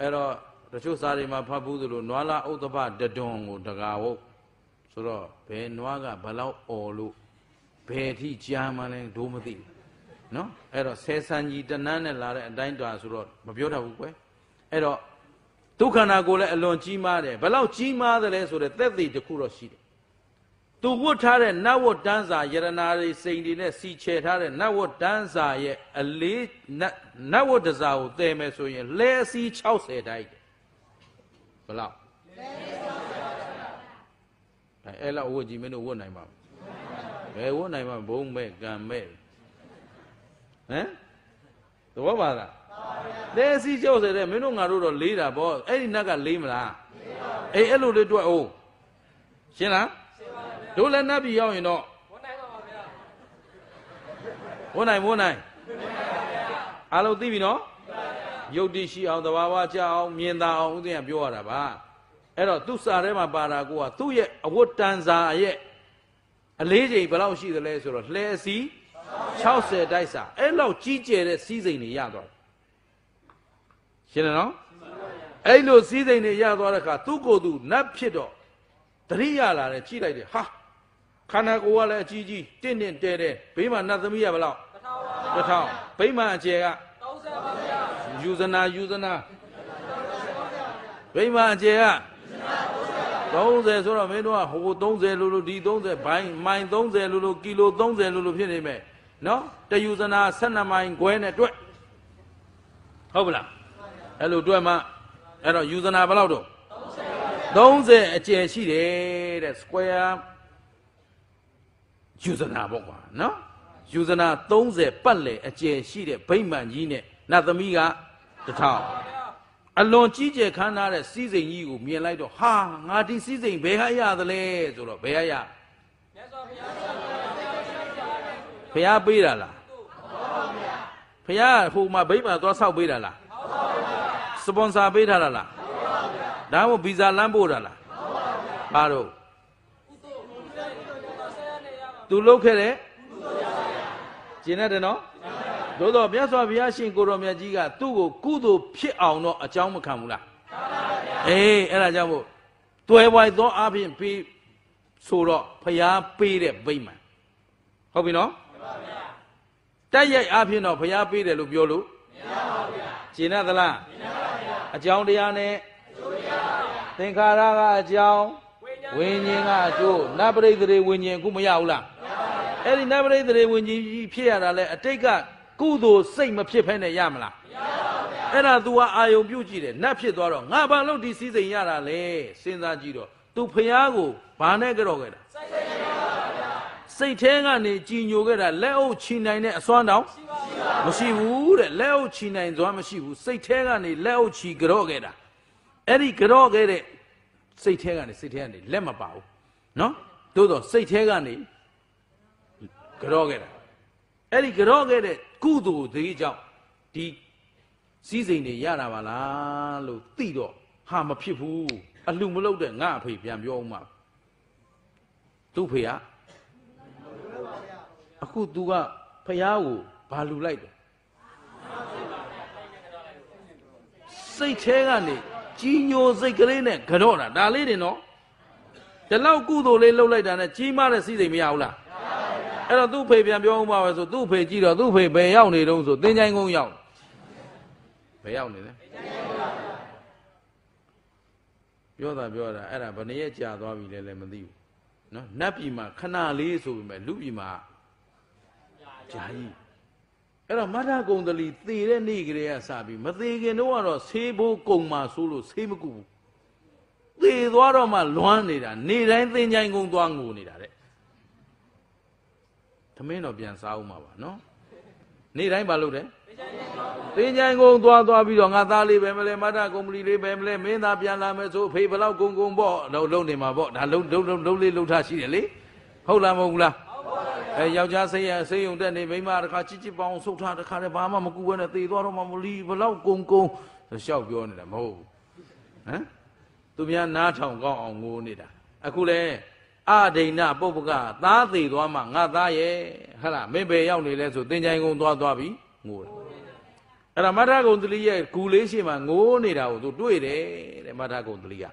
အဲ့တော့တချို့စာတွေမှာဖတ်ဘူးသလိုနွားလာဥဒ္ဓပတဒွန်ကိုတကဝုတ်ဆိုတော့ဘယ်နွားကဘယ်လောက်អော်လို့ဘယ်ထိကြားမှလဲတို့မသိဘူးနော်အဲ့တော့ဆယ်ဆန်ကြီးတနန်းနဲ့လာတဲ့အတိုင်းတွာဆိုတော့မပြောတတ်ဘူးကွယ်အဲ့တော့ဒုက္ခနာကိုလည်းအလွန်ကြီးမားတယ်ဘယ်လောက်ကြီးမားတယ်လဲဆိုတဲ့သက်သေတစ်ခုတော့ရှိတယ် သူဝတ်ထားတဲ့နတ်ဝတ်တန်းစာယရနာတွေစိန်တွေနဲ့စီချယ်ထားတဲ့နတ်ဝတ်တန်းစာရဲ့အလေးနတ်ဝတ်တစားကိုတည်မယ်ဆိုရင်လဲစီ60တိုက်တယ်ဘယ်လောက်လဲအဲ့လောက်ဝတ်ကြည့်မင်းတို့ဝတ်နိုင်ပါ့ဘယ်ဝတ်နိုင်မှာဘုံမဲ့ကံမဲ့ဟမ်သဘောပါလားလဲစီ60တဲ့မင်းတို့ငါတို့တော့လေးတာဗောအဲ့ဒီနတ်ကလေးမလားအေးအဲ့လိုလေးတွေ့အောင်ရှင်းလား တို့လည်းနတ်ပြည်ရောက်ရင်တော့ဝန်နိုင်ပါပါဗျာဝန်းနိုင်ဝန်းနိုင်အားလုံးသိပြီနော်ယုတ်တိရှိအောင်တဘာဝကြအောင်မြင်သာအောင်ဥစဉ်ကပြောရတာပါအဲ့တော့သူ့စာထဲမှာပါတာကိုကသူ့ရဲ့အဝတ်တန်စာရဲ့အလေးချိန်ဘယ်လောက်ရှိသလဲဆိုတော့လှဲစီ60တိုက်စာအဲ့လောက်ကြီးကျယ်တဲ့စီးစိမ်တွေရသွားတယ်ရှင်းတယ်နော်အဲ့လိုစီးစိမ်တွေရသွားတဲ့အခါသူ့ကိုယ်သူနတ်ဖြစ်တော့တရိရလာတယ်ကြည့်လိုက်တယ်ဟာ ခန္ဓာကိုယ်ကလည်းအကြီးကြီးတင့်တင့်တဲတဲဘေးမှာနတ်သမီးရဘယ်လောက်တစ်ထောင်ပါတစ်ထောင်ဗိမာန်အကျယ်က30ပါဗျာယူဇနာယူဇနာဗိမာန်အကျယ်က30ဆိုတော့မင်းတို့ကဟို30လို့လို့ဒီ30ဘိုင်းမိုင်30လို့လို့ကီလို30လို့လို့ဖြစ်နေမယ်နော်တယူဇနာ12မိုင်ခွဲနဲ့တွက်ဟုတ်ပလားအဲ့လိုတွက်မှအဲ့တော့ယူဇနာဘယ်လောက်တော့30အကျယ်ရှိတယ်တဲ့ square ယူဇနာပေါ့ကွာနော်ယူဇနာ30ပတ်လေအကျယ်ရှိတဲ့ဗိမာန်ကြီးနဲ့နတ်သမီးကတစ်ထောင်အလွန်ကြီးကျယ်ခမ်းနားတဲ့စီးစိမ်ကြီးကိုမြင်လိုက်တော့ဟာငါဒီစီးစိမ်ဘယ်ဟာရသလဲဆိုတော့ဘယ်ဟာရမြတ်စွာဘုရားရှင်ဘုရားရှင်ဘုရားဖះပေးတာလားဖះဟိုမှာဗိမာန်သွားဆောက်ပေးတာလားစပွန်ဆာပေးထားတာလားဒါမှမဟုတ်ဗီဇာလမ်းပို့တာလားဘာတော့ သူလုတ်ခဲ့တဲ့ကျင်တဲ့နော်သို့တော့မြတ်စွာဘုရားရှင်ကိုရောမြတ်ကြီးကသူ့ကိုကုသိုလ်ဖြစ်အောင်တော့အကြောင်းမခံဘူးလားအေးအဲ့ဒါကြောင့်မို့တွယ်ဝိုက်သောအဖြစ်ပြီးဆိုတော့ဖျားပေးတဲ့ဗိမာန်ဟုတ်ပြီနော်တက်ရိုက်အဖြစ်တော့ဖျားပေးတယ်လို့ပြောလို့မရပါဘူးဗျာကျင်သလားကျင်ပါဗျာအကြောင်းတရားနဲ့အကျိုးတရားပါဗျာသင်္ခါရကအကြောင်း ဝိညာဉ်ကအကျိုးနတ်ပရိသေတွေဝိညာဉ်အခုမရဘူးလားအဲ့ဒီနတ်ပရိသေတွေဝိညာဉ်ကြီးဖြစ်ရတာလဲအတိတ်ကကုသိုလ်စိတ်မဖြစ်ဖဲနဲ့ရမလားမရပါဘူးအဲ့ဒါ तू ကအာယုံပြုတ်ကြည့်တယ်နတ်ဖြစ်သွားတော့ငါဘာလို့ဒီစည်းစိမ်ရတာလဲစဉ်းစားကြည့်တော့ तू ဖျားကိုဘာနဲ့ကြော့ခဲ့တာစိတ်ထဲကနေကြည်ညိုခဲ့တာလက်အုပ်ချီနိုင်တဲ့အစွမ်းတောင်မရှိဘူးတဲ့လက်အုပ်ချီနိုင်စွမ်းမရှိဘူးစိတ်ထဲကနေလက်အုပ်ချီကြော့ခဲ့တာအဲ့ဒီကြော့ခဲ့တဲ့ စိတ်ထဲကနေစိတ်ထဲကနေလက်မပါဘူးနော်သို့တော့စိတ်ထဲကနေကြော့ခဲ့တာအဲ့ဒီကြော့ခဲ့တဲ့ကုသိုလ်သေးကြောင့်ဒီစည်းစိမ်တွေရတာပါလားလို့သိတော့ဟာမဖြစ်ဘူးအလှမလုပ်တဲ့ငါအဖေပြန်ပြောအောင်မှာသူ့ဖေကအခု तू ကဖះကိုဘာလူလိုက်တယ်စိတ်ထဲကနေ ကြီးညိုစိတ်ကလေးနဲ့ကြော့တာဒါလေးတင်နော်ဒီလောက်ကုသိုလ်လေးလှုပ်လိုက်တာနဲ့ကြီးမားတဲ့စည်းစိမ်မရဘူးလားအဲ့တော့သူ့ဖေပြန်ပြောအောင်ပါပဲဆိုသူ့ဖေကြည့်တော့သူ့ဖေဘယ်ရောက်နေတုံးဆိုတင်းချိုင်းကုန်းရောက်ဘယ်ရောက်နေလဲပြောတာပြောတာအဲ့ဒါဘယ်နှစ်ရက်ကြာသွားပြီလဲလည်းမသိဘူးနော်နတ်ပြည်မှာခဏလေးဆိုပေမဲ့လူပြည်မှာကြာကြီး အဲ့တော့မထကုံတလီသေတဲ့နေ့ကလေးကစပြီးမသေးခင်တော့ကတော့ဆေးဘိုးကုံမှာဆိုလို့ဆေးမကူဘူးသေသွားတော့မှလွမ်းနေတာနေတိုင်းသင်ချိုင်းကုန်းသွားငိုနေတာတဲ့သမင်းတော့ပြန်စားဦးမှာပါနော်နေ့တိုင်းမလုပ်တယ်သင်ချိုင်းကုန်းသွားသွားပြီးတော့ငါသားလေးပဲမလဲမထကုံပလီလေးပဲမလဲမင်းသားပြန်လာမယ်ဆိုအဖေဘလောက်ကုံကုံပေါ့တော့လုံနေမှာပေါ့ဒါလုံလုံလုံလေးလုံထားရှိတယ်လေဟုတ်လားမဟုတ်ဘူးလား အဲယောက်ျားစိတ်ရစိတ်ယုံတက်နေမိန်းမတစ်ခါချစ်ချစ်ပေါအောင်ဆုတ်ထားတစ်ခါတည်းဘာမှမကူဘဲနဲ့သေသွားတော့မှမလီဘလောက်ကုံကုံဆိုရှောက်ပြောနေတာမဟုတ်ဘူးဟမ်သူများနားထောင်ကောင်းအောင်ငိုနေတာအခုလဲအဒိဏပုပ္ပကသားသေးသွားမှငါသားရဲ့ဟဟလားမင်းပဲရောက်နေလဲဆိုသင်္ချိုင်းကုန်းသွားသွားပြီးငိုတယ်အဲ့ဒါမထကုံတလိရဲ့ဂူလေးရှိမှငိုးနေတာကိုသူတွေ့တယ်တဲ့မထကုံတလိက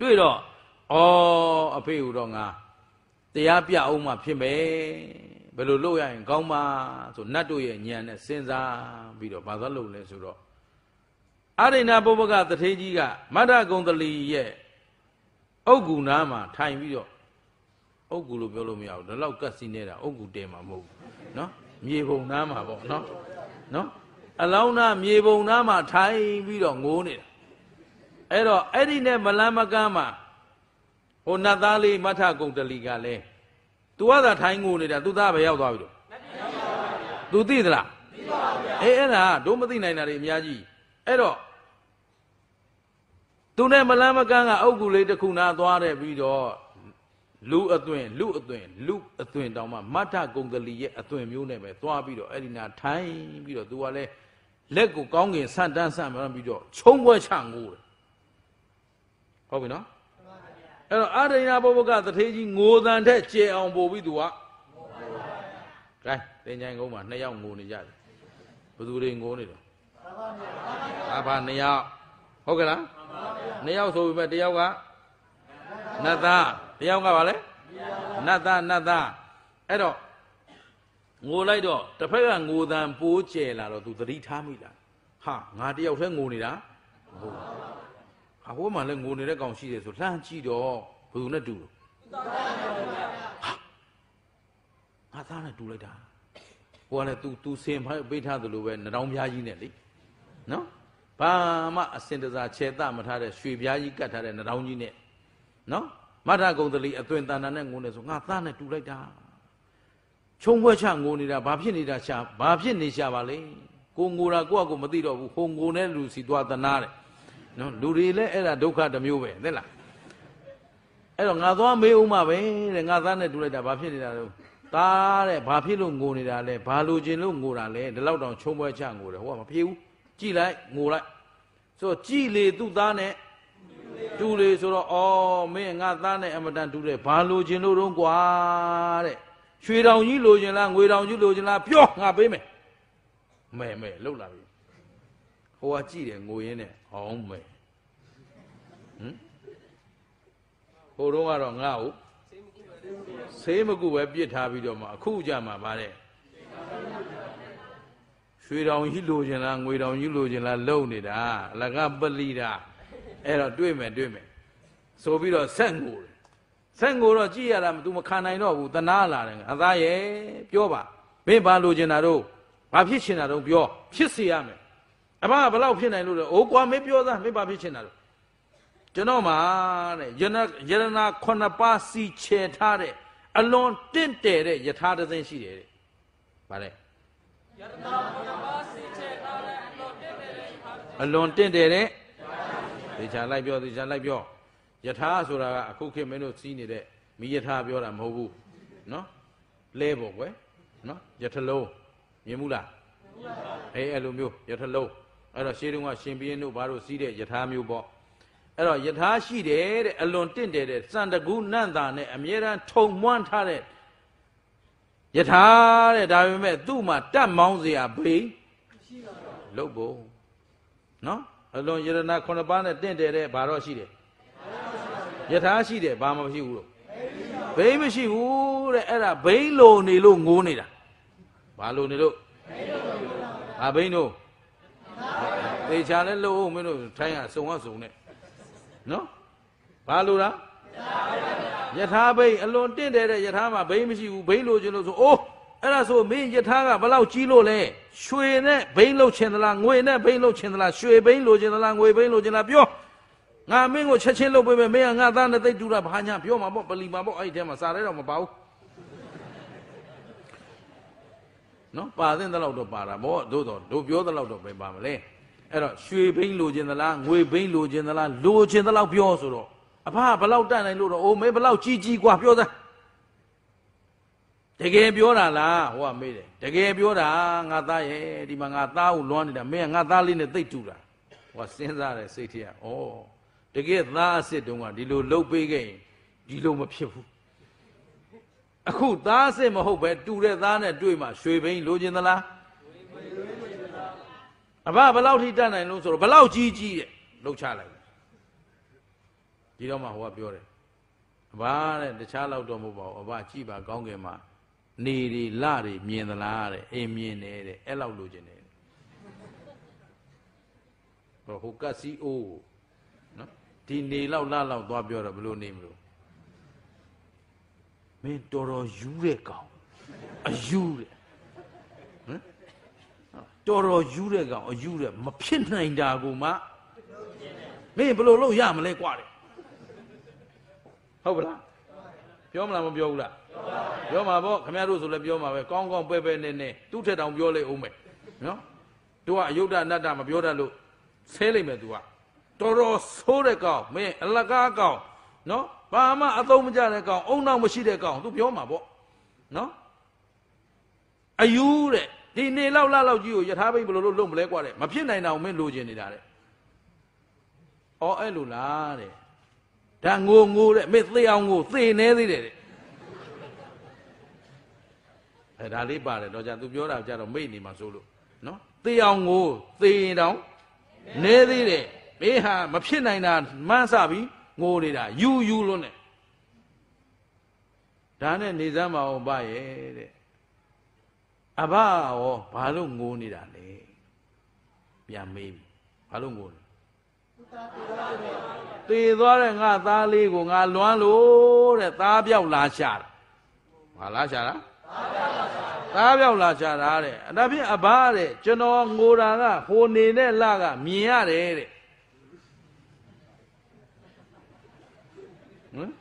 တွေ့တော့ဩအဖေဟူတော့ငါ တရားပြအောင်မှဖြစ်မယ်ဘယ်လိုလုပ်ရရင်ကောင်းပါဆိုနတ်တို့ရဲ့ဉာဏ်နဲ့စဉ်းစားပြီးတော့ဘာသာလုပ်လဲဆိုတော့အရိဏပုပ္ပကတထေကြီးကမတ္တဂုံတလီရဲ့အုတ်ဂူနားမှာထိုင်ပြီးတော့အုတ်ဂူလို့ပြောလို့မရဘူးဒီလောက်ကတ်စီနေတာအုတ်ဂူတဲမှာမဟုတ်ဘူးနော်မြေပုံနားမှာပေါ့နော်နော်အလောင်းနာမြေပုံနားမှာထိုင်ပြီးတော့ငိုးနေတာအဲ့တော့အဲ့ဒီနဲ့မလန်းမကန်းမှာဟိုနတ်သားလေးမထဂုံတလီကလည်း तू ကသာထိုင်ငိုနေတာ तू သားပဲရောက်သွားပြီတော့ तू သိသလားသိပါဗျာအေးအဲ့ဒါတို့မသိနိုင်တာတွေအများကြီးအဲ့တော့သူနဲ့မလန်းမကမ်းကအုတ်ကူလေးတစ်ခုနာသွားတယ်ပြီးတော့လူအသွင်လူအသွင်လူအသွင်တောင်မှမထကုံတလီရဲ့အသွင်မျိုးနဲ့ပဲသွားပြီးတော့အဲ့ဒီနာထိုင်ပြီးတော့သူကလည်းလက်ကိုကောင်းကင်ဆန့်တန်းဆန့်မှပြီးတော့ခြုံပွဲချငိုးတယ်ဟုတ်ပြီနော် အဲ့တော့အာရိဏဘုဘကတထေးကြီးငိုတန်ထက်ကျေအောင်ပို့ပြီးသူကကဲတင်ချိုင်ကုန်းမှာနှစ်ယောက်ငိုနေကြတယ်ဘယ်သူတွေငိုနေတော့အဖာနှစ်ယောက်ဟုတ်ကဲ့လားနှစ်ယောက်ဆိုပေမဲ့တယောက်ကနတ်သားတယောက်ကပါလဲနတ်သားနတ်သားအဲ့တော့ငိုလိုက်တော့တစ်ဖက်ကငိုတန်ပိုးကျဲလာတော့သူသတိထားမိလားဟာငါတယောက်တည်းငိုနေတာမဟုတ်ဘူး ဟာဟိုမှာလည်းငိုနေတဲ့ကောင်ရှိတယ်ဆိုလှမ်းကြည့်တော့ဘယ်သူနဲ့တူလို့ဟာငါသားနဲ့တူလိုက်တာဟိုကလည်း तू तू စင်ပေးထားသလိုပဲနှောင်းပြားကြီးနဲ့လေနော်ဘာမှအစင်တစားခြေသမထားတဲ့ရွှေပြားကြီးကတ်ထားတဲ့နှောင်းကြီးနဲ့နော်မထကုံတလီအသွင်တန်တာနဲ့ငိုနေဆိုငါသားနဲ့တူလိုက်တာချုံပွဲချငိုနေတာဘာဖြစ်နေတာရှာဘာဖြစ်နေရှာပါလဲကိုငိုတာကိုယ့်အကိုမသိတော့ဘူးဟိုငိုနေလူစီသွားတနာတယ် နော်လူတွေလည်းအဲ့ဒါဒုက္ခတစ်မျိုးပဲသိလားအဲ့တော့ငါသွားမေးဦးမှာပဲတဲ့ငါသားနဲ့တူလိုက်တာဘာဖြစ်နေတာလဲသားတဲ့ဘာဖြစ်လို့ငိုနေတာလဲဘာလိုချင်လို့ငိုတာလဲဒီလောက်တောင်ချုံပွဲချငိုတယ်ဟိုကမဖြစ်ဘူးကြည်လိုက်ငိုလိုက်ဆိုကြည်လေသူ့သားနဲ့တူလေဆိုတော့အော်မင်းငါသားနဲ့အမတန်တူတယ်ဘာလိုချင်လို့တော့ကွာတဲ့ရွှေတောင်ကြီးလိုချင်လားငွေတောင်ကြီးလိုချင်လားပြောငါပေးမယ်မဲမဲလှုပ်လာပြီ ဟိုကကြည့်တယ်ငိုရင်းနဲ့အောင်မဲဟမ်ဟိုတော့ကတော့ငါ့ကိုဆေးမကုပဲပြစ်ထားပြီးတော့မှအခုကြမှာဗါတဲ့ရွှေတောင်ကြီးလိုချင်လားငွေတောင်ကြီးလိုချင်လားလုံနေတာအလကပလိတာအဲ့တော့တွေ့မယ်တွေ့မယ်ဆိုပြီးတော့ဆက်ငိုတယ်ဆက်ငိုတော့ကြည့်ရတာ तू မခံနိုင်တော့ဘူးတနာလာတယ်အသားရဲ့ပြောပါမင်းဘာလိုချင်တာတော့ဘာဖြစ်ချင်တာတော့ပြောဖြစ်စေရမယ် အဘကဘလောက်ဖြစ်နိုင်လို့လဲအိုးကွာမင်းပြောသားမင်းဘာဖြစ်ချင်တာတော့ကျွန်တော်မှာတဲ့ယနယရနာခုနှစ်ပါးစီချေထားတဲ့အလွန်တင့်တယ်တဲ့ယထာတသိန်းရှိတယ်တဲ့ဗါလဲယတနာဘုရားပါစီချေထားတဲ့အလို့တက်တဲ့အလွန်တင့်တယ်တဲ့သေချာလိုက်ပြောသေချာလိုက်ပြောယထာဆိုတာကအခုခေတ်မင်းတို့စီးနေတဲ့မိယထာပြောတာမဟုတ်ဘူးနော်လဲပေါ့ကွယ်နော်ယထလုံးမြင်ဘူးလားအေးအဲ့လိုမျိုးယထလုံး အဲ့တော့ရှေးတုန်းကရှင်ဘီရင်တို့ဘာလို့စီးတဲ့ယထာမျိုးပေါ့အဲ့တော့ယထာရှိတယ်တဲ့အလွန်တင့်တယ်တဲ့စံတကူနန့်တာနဲ့အမြဲတမ်းထုံမွန်းထားတဲ့ယထာတဲ့ဒါပေမဲ့သူ့မှာတတ်မောင်းစရာဘေးလုတ်ဖို့နော်အလွန်ယရနာခုနှစ်ပါးနဲ့တင့်တယ်တဲ့ဘာတော့ရှိတယ်ယထာရှိတယ်ဘာမှမရှိဘူးလို့ဘိန်းမရှိဘူးတဲ့အဲ့ဒါဘိန်းလိုနေလို့ငိုးနေတာဘာလိုနေလို့ဘိန်းလိုနေလို့ဟာဘိန်းတို့ သေချာလဲလို့ဦးမင်းတို့ထိုင်းကစုံဝစုံနဲ့နော်ဘာလိုလားယထာဘိန်းအလွန်တင့်တယ်တဲ့ယထာမှာဘိန်းမရှိဘူးဘိန်းလိုချင်လို့ဆိုအိုးအဲ့ဒါဆိုမင်းယထာကဘလောက်ကြီးလို့လဲရွှေနဲ့ဘိန်းလို့ချင်သလားငွေနဲ့ဘိန်းလို့ချင်သလားရွှေဘိန်းလိုချင်သလားငွေဘိန်းလိုချင်လားပြောငါမင်းကိုချက်ချင်းလုပ်ပေးမယ်မင်းကငါသားနဲ့သိပ်တူတာဘာညာပြောမှာပေါ့ပလီမှာပေါ့အဲ့ဒီထဲမှာစားရဲတော့မပါဘူး နော်ပါတဲ့တဲ့လောက်တော့ပါတာဗောတို့တော့တို့ပြောတဲ့လောက်တော့ပဲပါမလဲအဲ့တော့ရွှေဘိန်းလိုချင်သလားငွေဘိန်းလိုချင်သလားလိုချင်သလောက်ပြောဆိုတော့အဖဘလောက်တတ်နိုင်လို့တော့အိုးမင်းဘလောက်ကြီးကြီးกว่าပြောသားတကယ်ပြောတာလားဟိုကမေးတယ်တကယ်ပြောတာငါသားရဲ့ဒီမှာငါသားကိုလွမ်းနေတာမင်းကငါသားလေးနဲ့သိပ်တူတာဟိုကစဉ်းစားတယ်စိတ်ထဲကဩတကယ်သားအစ်စ်တုံးကဒီလိုလှုပ်ပေးခဲ့ရင်ဒီလိုမဖြစ်ဘူး အခုသားအစ်စ်မဟုတ်ပဲတူတဲ့သားနဲ့တွေ့မှရွှေဘိန်းလိုချင်သလားအဘဘယ်လောက်ထိတတ်နိုင်လို့ဆိုတော့ဘယ်လောက်ကြီးကြီးတဲ့လှုပ်ချလိုက်ဒီတော့မှဟိုကပြောတယ်အဘတဲ့တခြားလောက်တော့မဟုတ်ပါဘူးအဘကြည့်ပါကောင်းကင်မှာနေတွေလတွေမြင်သလားတဲ့အေးမြင်တယ်တဲ့အဲ့လောက်လိုချင်တယ်ဟိုဟိုကတ်စီအိုးနော်ဒီနေလောက်လလောက်သွားပြောတော့ဘယ်လိုနေမလို့မ င်းတော်တော်ယူတဲ့ကောင်အယူတဲ့ဟမ်တော်တော်ယူတဲ့ကောင်အယူတဲ့မဖြစ်နိုင်တာကိုမှမင်းဘယ်လိုလုပ်ရမလဲกว่าတဲ့ဟုတ်ပလားပြောမလားမပြောဘူးလားပြောမှာပေါ့ခင်ဗျားတို့ဆိုလည်းပြောမှာပဲကောင်းကောင်းပဲပဲနဲ့နဲ့သူ့ထက်တောင်ပြောလိုက်အောင်မယ်နော်သူကအယုဒ္ဓအနတ္တမပြောတတ်လို့ဆဲလိုက်မယ်သူကတော်တော်ဆိုးတဲ့ကောင်မင်းအလကားကောင် နော်ဘာမှအသုံးမကျတဲ့ကောင်အုံနောက်မရှိတဲ့ကောင်သူပြောမှာပေါ့နော်အယူတဲ့ဒီနေလောက်လောက်လောက်ကြီးကိုယထာဘိတ်ဘယ်လိုလုပ်လုပ်မလဲกว่าတဲ့မဖြစ်နိုင်တာကိုမင်းလိုချင်နေတာတဲ့ဩအဲ့လိုလားတဲ့ဒါငိုငိုတဲ့မင်းသေအောင်ကိုသေနေသေးတယ်တဲ့အဲဒါလေးပါတယ်တော့じゃသူပြောတာကြတော့မိတ်နေမှာဆိုလို့နော်သေအောင်ကိုသေရင်တောင်နေသေးတယ်မင်းဟာမဖြစ်နိုင်တာမှန်းစပြီး ငိုနေတာယူယူလို့နဲ့ဒါနဲ့နေစမ်းမအောင်ဗရဲ့တဲ့အဘရောဘာလို့ငိုနေတာလဲပြန်မေးပြီဘာလို့ငိုလဲသေသွားတဲ့ငါသားလေးကိုငါလွမ်းလို့တဲ့သားပြောက်လာရှာတာဘာလားရှာတာသားပြောက်လာရှာတာတဲ့အဲ့ဒါဖြင့်အဘတဲ့ကျွန်တော်ငိုတာကဟိုနေတဲ့လကမြင်ရတယ်တဲ့ ဟမ်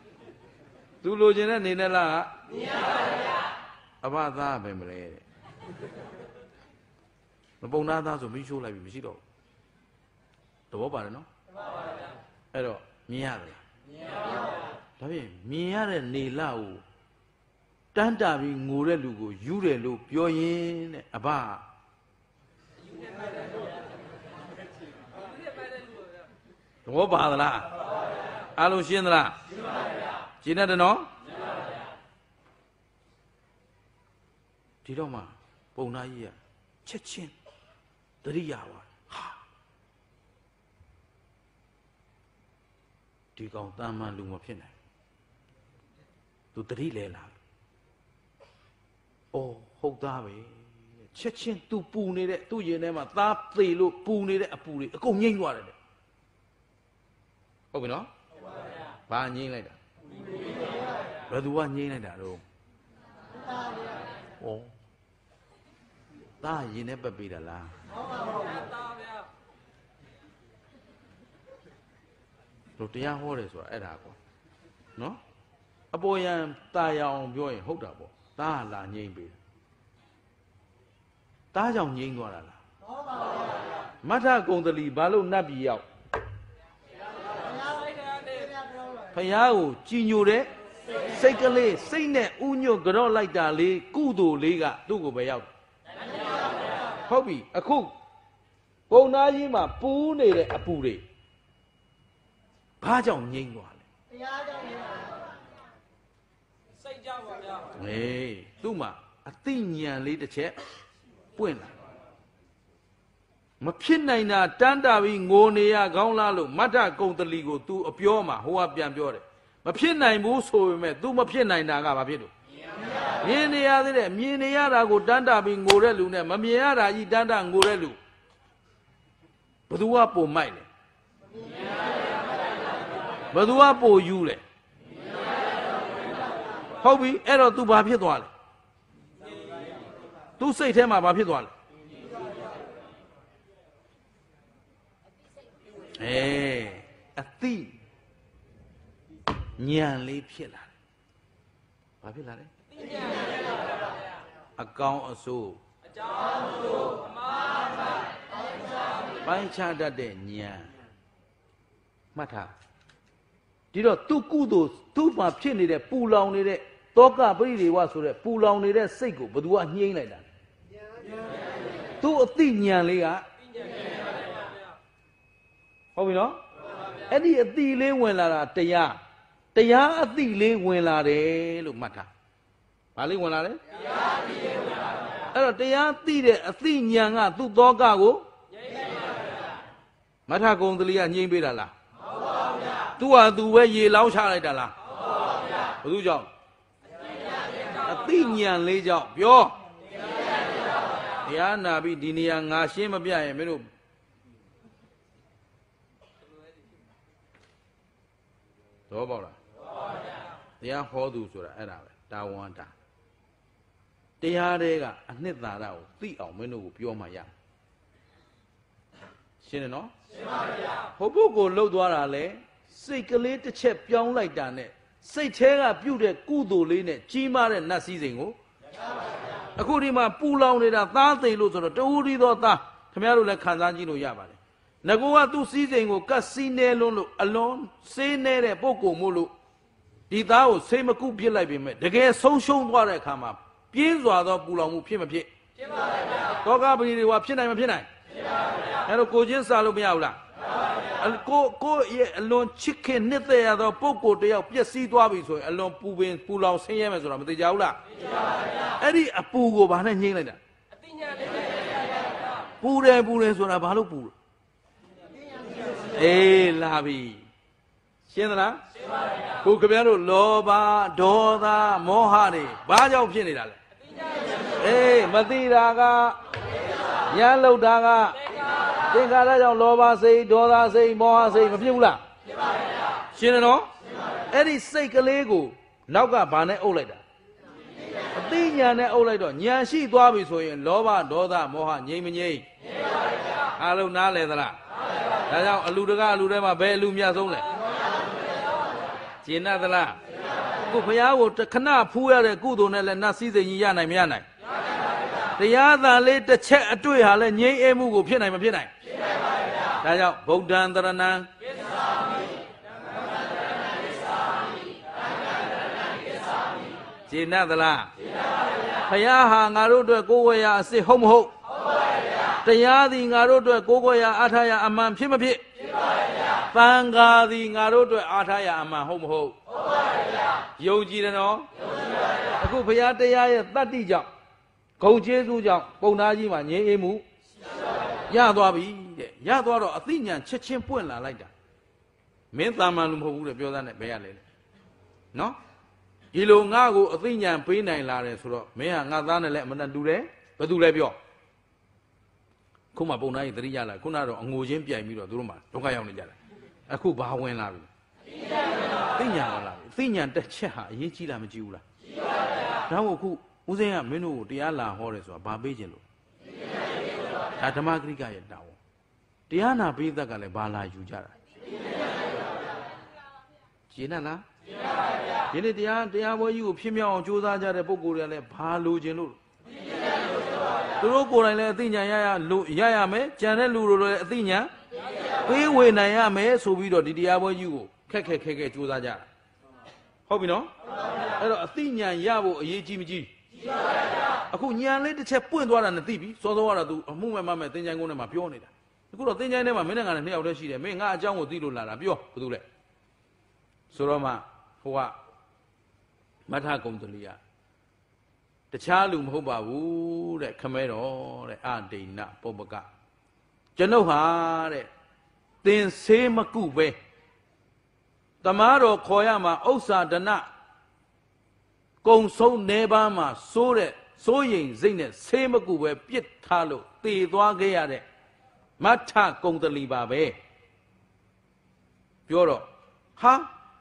သူလိုချင်တဲ့နေတဲ့လကမြင်ပါဗျာအဘသားပဲမလဲတဲ့မပုံနာသားဆိုမိရှိုးလိုက်ပြီမရှိတော့ဘူးသဘောပါတယ်နော်အဲ့တော့မြင်ရတယ်မြင်ပါဘူးဒါဖြင့်မြင်ရတဲ့နေလကိုတန်းတာပြီးငိုတဲ့လူကိုယူတယ်လို့ပြောရင်တဲ့အဘသဘောပါသလား အားလုံးရှင်းသလားရှင်းပါဗျာရှင်းတယ်နော်ရှင်းပါဗျာဒီတော့မှပုံနာကြီးကချက်ချင်းတရိယာပါဟာဒီကောင်တမ်းမှန်လူမဖြစ်နိုင်သူတတိလဲလာအော်ဟုတ်သားပဲချက်ချင်း तू ပူနေတဲ့သူ့ရင်ထဲမှာသားသေးလို့ပူနေတဲ့အပူတွေအကုန်ငိမ့်သွားတယ်တဲ့ဟုတ်ပြီနော်ဟုတ်ပါဗျာ ဘာငြိမ့်လိုက်တာဘယ်သူကငြိမ့်လိုက်တာတော့ဩတာရင်နဲ့ပတ်ပေးတာလားဟုတ်ပါဘူးတာဗျာတို့တရားဟောတယ်ဆိုတာအဲ့ဒါကောနော်အပေါ်ယံတာရအောင်ပြောရင်ဟုတ်တာပေါ့တာလာငြိမ့်ပေးတာကြောင့်ငြိမ့်သွားတာလားဟုတ်ပါဘူးမထကုံတလီဘာလို့နတ်ပြည်ရောက် ဖះကိုကြည်ညိုတဲ့စိတ်ကလေးစိတ်နဲ့ဥညွတ်ကြော့လိုက်တာလေးကုသိုလ်လေးကသူ့ကိုပဲရောက်ဟုတ်ပြီအခုပုံနာကြီးမှာပူးနေတဲ့အပူတွေဘာကြောင့်ငြိမ့်သွားလဲစိတ်ကြောက်ပါဗျာဟေးသူ့မှာအသိဉာဏ်လေးတစ်ချက်ပွင့်လာ မဖြစ်နိုင်တာတန်းတာပြီးငိုနေရကောင်းလားလို့မတ္တကုံတလီကို तू အပြောမှာဟိုကပြန်ပြောတယ်မဖြစ်နိုင်ဘူးဆိုပေမဲ့ तू မဖြစ်နိုင်တာကဘာဖြစ်လို့ မြင်နေရသေးတယ်မြင်နေရတာကိုတန်းတာပြီးငိုတဲ့လူနဲ့မမြင်ရတာကြီးတန်းတာငိုတဲ့လူဘသူကပုံမိုက်လဲဘသူကပိုယူလဲဟုတ်ပြီအဲ့တော့ तू ဘာဖြစ်သွားလဲ तू စိတ်ထဲမှာဘာဖြစ်သွားလဲ အေးအတိညံလေးဖြစ်လာတယ်ဘာဖြစ်လာလဲအကောင်အဆိုးအကြောင်းအဆိုးအမှားမှန်ပိုင်းခြားတတ်တဲ့ညံမှတ်ထားဒီတော့သူကုသိုလ်သူ့မှာဖြစ်နေတဲ့ပူလောင်နေတဲ့တောကပရိဒေဝဆိုတဲ့ပူလောင်နေတဲ့စိတ်ကိုဘယ်သူကညှိမ့်လိုက်တာသူ့အသိဉာဏ်လေးက ဟုတ်ပြီနော်အဲ့ဒီအသိလေးဝင်လာတာတရားတရားအသိလေးဝင်လာတယ်လို့မှတ်ထားဘာလေးဝင်လာလဲတရားအသိလေးဝင်လာအဲ့တော့တရားသိတဲ့အသိဉာဏ်ကသူ့တောကကိုမထကုံတလီကညှိမ့်ပေးတာလားသူ့ဟာသူပဲရေလောင်းချလိုက်တာလားဘယ်သူကြောင့်အသိဉာဏ်လေးကြောင့်ပြောတရားနာပြီးဒီနေရာငါရှင်းမပြရင်မင်းတို့ တော့ပေါ့လားတရားဟောသူဆိုတာအဲ့ဒါပဲတာဝန်တာတရားတွေကအနှစ်သာရကိုသိအောင်မင်းတို့ကိုပြောမှရရှင်းတယ်နော်ရှင်းပါဗျာဟိုပုဂ္ဂိုလ်လှုပ်သွားတာလေစိတ်ကလေးတစ်ချက်ပြောင်းလိုက်တာနဲ့စိတ်แท้ကပြုတ်တဲ့ကုသိုလ်လေးနဲ့ကြီးမားတဲ့နတ်စည်းစိမ်ကိုအခုဒီမှာပူလောင်နေတာသားသိမ်လို့ဆိုတော့တူရီသောသားခင်ဗျားတို့လည်းခံစားကြည့်လို့ရပါတယ် ငကောကသူ့စည်းစိမ်ကိုကတ်စီးနေလွန်းလို့အလွန်စေးနေတဲ့ပုဂ္ဂိုလ်မို့လို့ဒီသားကိုဆေးမကုပြစ်လိုက်ပြီမဲ့တကယ်ဆုံးရှုံးသွားတဲ့အခါမှာပြင်းစွာသောပူလောင်မှုဖြစ်မဖြစ်ဖြစ်ပါပါဗျာတောကပရိဒီဝါဖြစ်နိုင်မဖြစ်နိုင်ဖြစ်ပါပါဗျာအဲ့တော့ကိုချင်းစားလို့မရဘူးလားအကိုကိုရဲ့အလွန်ချစ်ခင်နှစ်သက်ရသောပုဂ္ဂိုလ်တယောက်ပျက်စီးသွားပြီဆိုရင်အလွန်ပူပင်ပူလောင်ဆင်းရဲမယ်ဆိုတာမသိကြဘူးလားသိပါပါဗျာအဲ့ဒီအပူကိုဘာနဲ့ညှိလိုက်တာအသိဉာဏ်နဲ့ပူတယ်ပူတယ်ဆိုတာဘာလို့ပူလဲ အေးလာပြီရှင်းသလားရှင်းပါဗျာခုခင်ဗျားတို့လောဘဒေါသမောဟတွေဘာကြောင့်ဖြစ်နေတာလဲအေးမသိတာကဉာဏ်လောက်တာကသင်္ခါရကြောင့်လောဘစိတ်ဒေါသစိတ်မောဟစိတ်မဖြစ်ဘူးလားဖြစ်ပါဗျာရှင်းတယ်နော်အဲ့ဒီစိတ်ကလေးကိုနောက်ကဘာနဲ့အုပ်လိုက်တာ အသိဉာဏ်နဲ့အုပ်လိုက်တော့ဉာဏ်ရှိသွားပြီဆိုရင်လောဘဒေါသမောဟငြိမ့်မငြိမ့်ငြိမ့်ပါဗျာအားလုံးနားလည်သလားဒါကြောင့်အလူတကအလူထဲမှာဘယ်အလူမြတ်ဆုံးလဲကျင်납သလားခုဘုရားကိုခဏဖူးရတဲ့ကုသိုလ်နဲ့လည်းနတ်စည်းစိမ်ကြီးရနိုင်မရနိုင်တရားသာလေးတစ်ချက်အတွေ့ဟာလဲငြိမ်းအေးမှုကိုဖြစ်နိုင်မဖြစ်နိုင်ဖြစ်နိုင်ပါဗျာဒါကြောင့်ဗုဒ္ဓံတရဏံကိစ္ဆာမိဓမ္မံတရဏံကိစ္ဆာမိသံဃံတရဏံကိစ္ဆာမိ ကျင်납သလားကျင်납ပါဗျာဘုရားဟာငါတို့အတွက်ကိုယ်ဝယ်ရာအစ်စ်ဟုတ်မဟုတ်ဟုတ်ပါဗျာတရားသည်ငါတို့အတွက်ကိုယ်ဝယ်ရာအားထားရာအမှန်ဖြစ်မဖြစ်ဖြစ်ပါဗျာသံဃာသည်ငါတို့အတွက်အားထားရာအမှန်ဟုတ်မဟုတ်ဟုတ်ပါဗျာယုံကြည်တယ်နော်ယုံကြည်ပါဗျာအခုဘုရားတရားရဲ့တတ္တိကြောင့်ဂုံကျေးဇူးကြောင့်ပုံသားကြီးမှာငြိမ်းအေးမှုရသွားပြီတဲ့ရသွားတော့အသိဉာဏ်ချက်ချင်းပွင့်လာလိုက်တာမင်းတာမန်လူမဟုတ်ဘူးတဲ့ပြောသားနဲ့ဘယ်ရလဲနော် ဒီလိုငါ့ကိုအသိဉာဏ်ပေးနိုင်လာတယ်ဆိုတော့မင်းဟာငါသားနဲ့လည်းအမှန်တန်တူတယ်ဘယ်သူလဲပြောခုမှပုံသားကြီးသတိရလာခုနကတော့အငိုချင်းပြိုင်ပြီးတော့သူတို့မှဒုက္ခရောက်နေကြတယ်အခုဘာဝင်လာပြီသိဉာဏ်ဝင်လာပြီသိဉာဏ်တစ်ချက်ဟာအရေးကြီးလားမကြီးဘူးလားကြီးပါဗျာဒါမို့အခုဦးဇင်းကမင်းတို့ကိုတရားလာဟောတယ်ဆိုတာဘာပေးခြင်းလို့ဒါဓမ္မဂရိကရဲ့တာဝန်တရားနာပိသက်ကလည်းဘာလာယူကြတာရှင်းလားရှင်းပါဗျာ ဒီနေ့တရားတရားပွဲကြီးကိုဖြစ်မြောက်အောင်ကြိုးစားကြတဲ့ပုဂ္ဂိုလ်တွေကလည်းဘာလိုချင်လို့သူတို့ကိုယ်တိုင်လည်းအသိဉာဏ်ရရလို့ရရမယ်ကြံတဲ့လူတို့လည်းအသိဉာဏ်ပေးဝေနိုင်ရမယ်ဆိုပြီးတော့ဒီတရားပွဲကြီးကိုခက်ခက်ခဲခဲကြိုးစားကြတာဟုတ်ပြီနော်အဲ့တော့အသိဉာဏ်ရဖို့အရေးကြီးမကြီးအခုညံလေးတစ်ချက်ပွင့်သွားတာနဲ့သိပြီစောစောကတော့ तू အမှုမဲ့မမဲ့သင်္ချိုင်းကုန်းထဲမှာပြောနေတာအခုတော့သင်္ချိုင်းထဲမှာမင်းနဲ့ငါနဲ့နှစ်ယောက်တည်းရှိတယ်မင်းငါအကြောင်းကိုသိလို့လာတာပြောဘာလို့လဲဆိုတော့မှဟိုက မထကုံတလီကတခြားလူမဟုတ်ပါဘူးတဲ့ခမဲတော်တဲ့အဒိဏပုပ္ပကကျွန်ုပ်ဟာတဲ့သင်ဆေးမကုပဲတမားတော်ခေါ်ရမှာဥစ္စာဒနကုံဆုံးနေပါမှာစိုးတဲ့စိုးရင်စိတ်နဲ့ဆေးမကူပဲပြစ်ထားလို့တည်သွားခဲ့ရတဲ့မထကုံတလီပါပဲပြောတော့ဟာ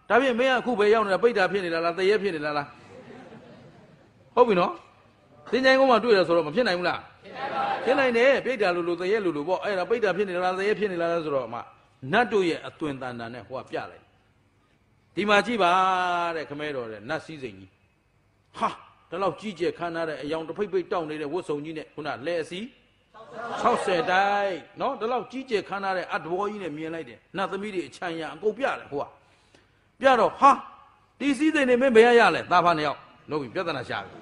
ဒါဖြင့်မင်းကအခုပဲရောက်နေတာပိတ်တာဖြစ်နေလားလားတရေဖြစ်နေလားလားဟုတ်ပြီနော်သင်္ချိုင်းကုန်းမှာတွေ့တယ်ဆိုတော့မဖြစ်နိုင်ဘူးလားဖြစ်နိုင်တယ်ပိတ်တာလို့လို့တရေလို့လို့ပေါ့အဲ့ဒါပိတ်တာဖြစ်နေလားတရေဖြစ်နေလားဆိုတော့အမနတ်တို့ရဲ့အသွင်တန်တာနဲ့ဟိုကပြလိုက်ဒီမှာကြည့်ပါတဲ့ခမဲတော်တဲ့နတ်စည်းစိမ်ကြီးဟာဒါတော့ကြီးကျယ်ခမ်းနားတဲ့အယောင်တစ်ဖိတ်ဖိတ်တောက်နေတဲ့ဝတ်စုံကြီးနဲ့ခုနလက်အစည်း60တိုက်နော်ဒါတော့ကြီးကျယ်ခမ်းနားတဲ့အတဘောကြီးနဲ့မြင်လိုက်တယ်နတ်သမီးတွေအချမ်းရအကုန်ပြတယ်ဟိုက ပြတော့ဟာဒီစည်းစိမ်တွေမင်းဘယ်ရရလဲသားဖားနှစ်ယောက်လို့ပြီပြဿနာရှာပြီ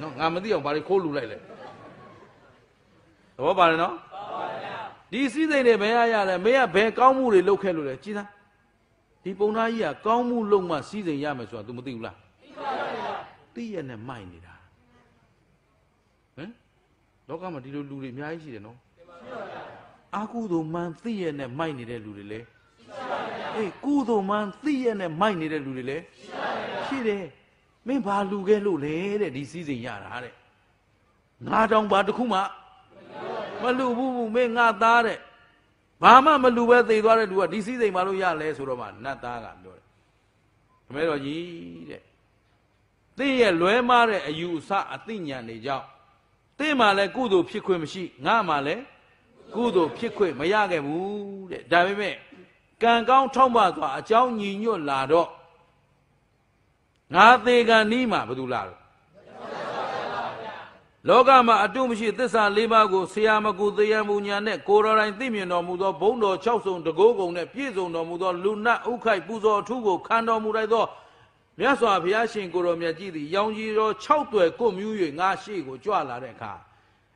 နော်ငါမသိအောင်ဘာတွေခိုးလူလိုက်လဲသဘောပါတယ်နော်ဒီစည်းစိမ်တွေဘယ်ရရလဲမင်းကဘယ်ကောင်းမှုတွေလုပ်ခဲ့လို့လဲကြည်သားဒီပုံသားကြီးကကောင်းမှုလုပ်မှစည်းစိမ်ရမယ်ဆိုတာ तू မသိဘူးလားသိပါပါဘုရားသိရနဲ့မိုက်နေတာဟမ်လောကမှာဒီလိုလူတွေအများကြီးရှိတယ်နော်အာကုသိုလ်မှန်သိရနဲ့မိုက်နေတဲ့လူတွေလေ အေးကုသိုလ်မှန်သိရနဲ့မိုက်နေတဲ့လူတွေလေရှိတယ်မင်းဘာလူခဲ့လို့လဲတဲ့ဒီစည်းစိမ်ရတာတဲ့ငါတောင်ဘာတစ်ခုမှမလူဘူးဘူးမင်းငါသားတဲ့ဘာမှမလူပဲသိသွားတဲ့လူကဒီစည်းစိမ်မလို့ရလဲဆိုတော့မှနတ်သားကပြောတယ်ခမဲတော်ကြီးတဲ့သင်ရဲ့လွဲမားတဲ့အယူအဆအသိဉာဏ်တွေကြောင့်သင်မှလည်းကုသိုလ်ဖြစ်ခွင့်မရှိငါမှလည်းကုသိုလ်ဖြစ်ခွင့်မရခဲ့ဘူးတဲ့ဒါပေမဲ့ ကံကောင်းထောက်ပစွာအကြောင်းညီညွတ်လာတော့ငါသေးကံနီးမှာဘာလို့လာတော့လောကမှာအတုမရှိသစ္စာ၄ပါးကိုဆရာမကူတရားမူညာနဲ့ကိုတော်တိုင်သိမြင်တော်မူသောဘုံတော်၆စုံတကိုးကုံနဲ့ပြည့်စုံတော်မူသောလူနတ်ဥခိုက်ပူဇော်အထုကိုခံတော်မူလိုက်သောမြတ်စွာဘုရားရှင်ကိုတော်မြတ်ကြီးသည်ရောင်ကြီးတော်6တွယ်ကိုမြူး၍ငါရှိကိုကြွလာတဲ့အခါ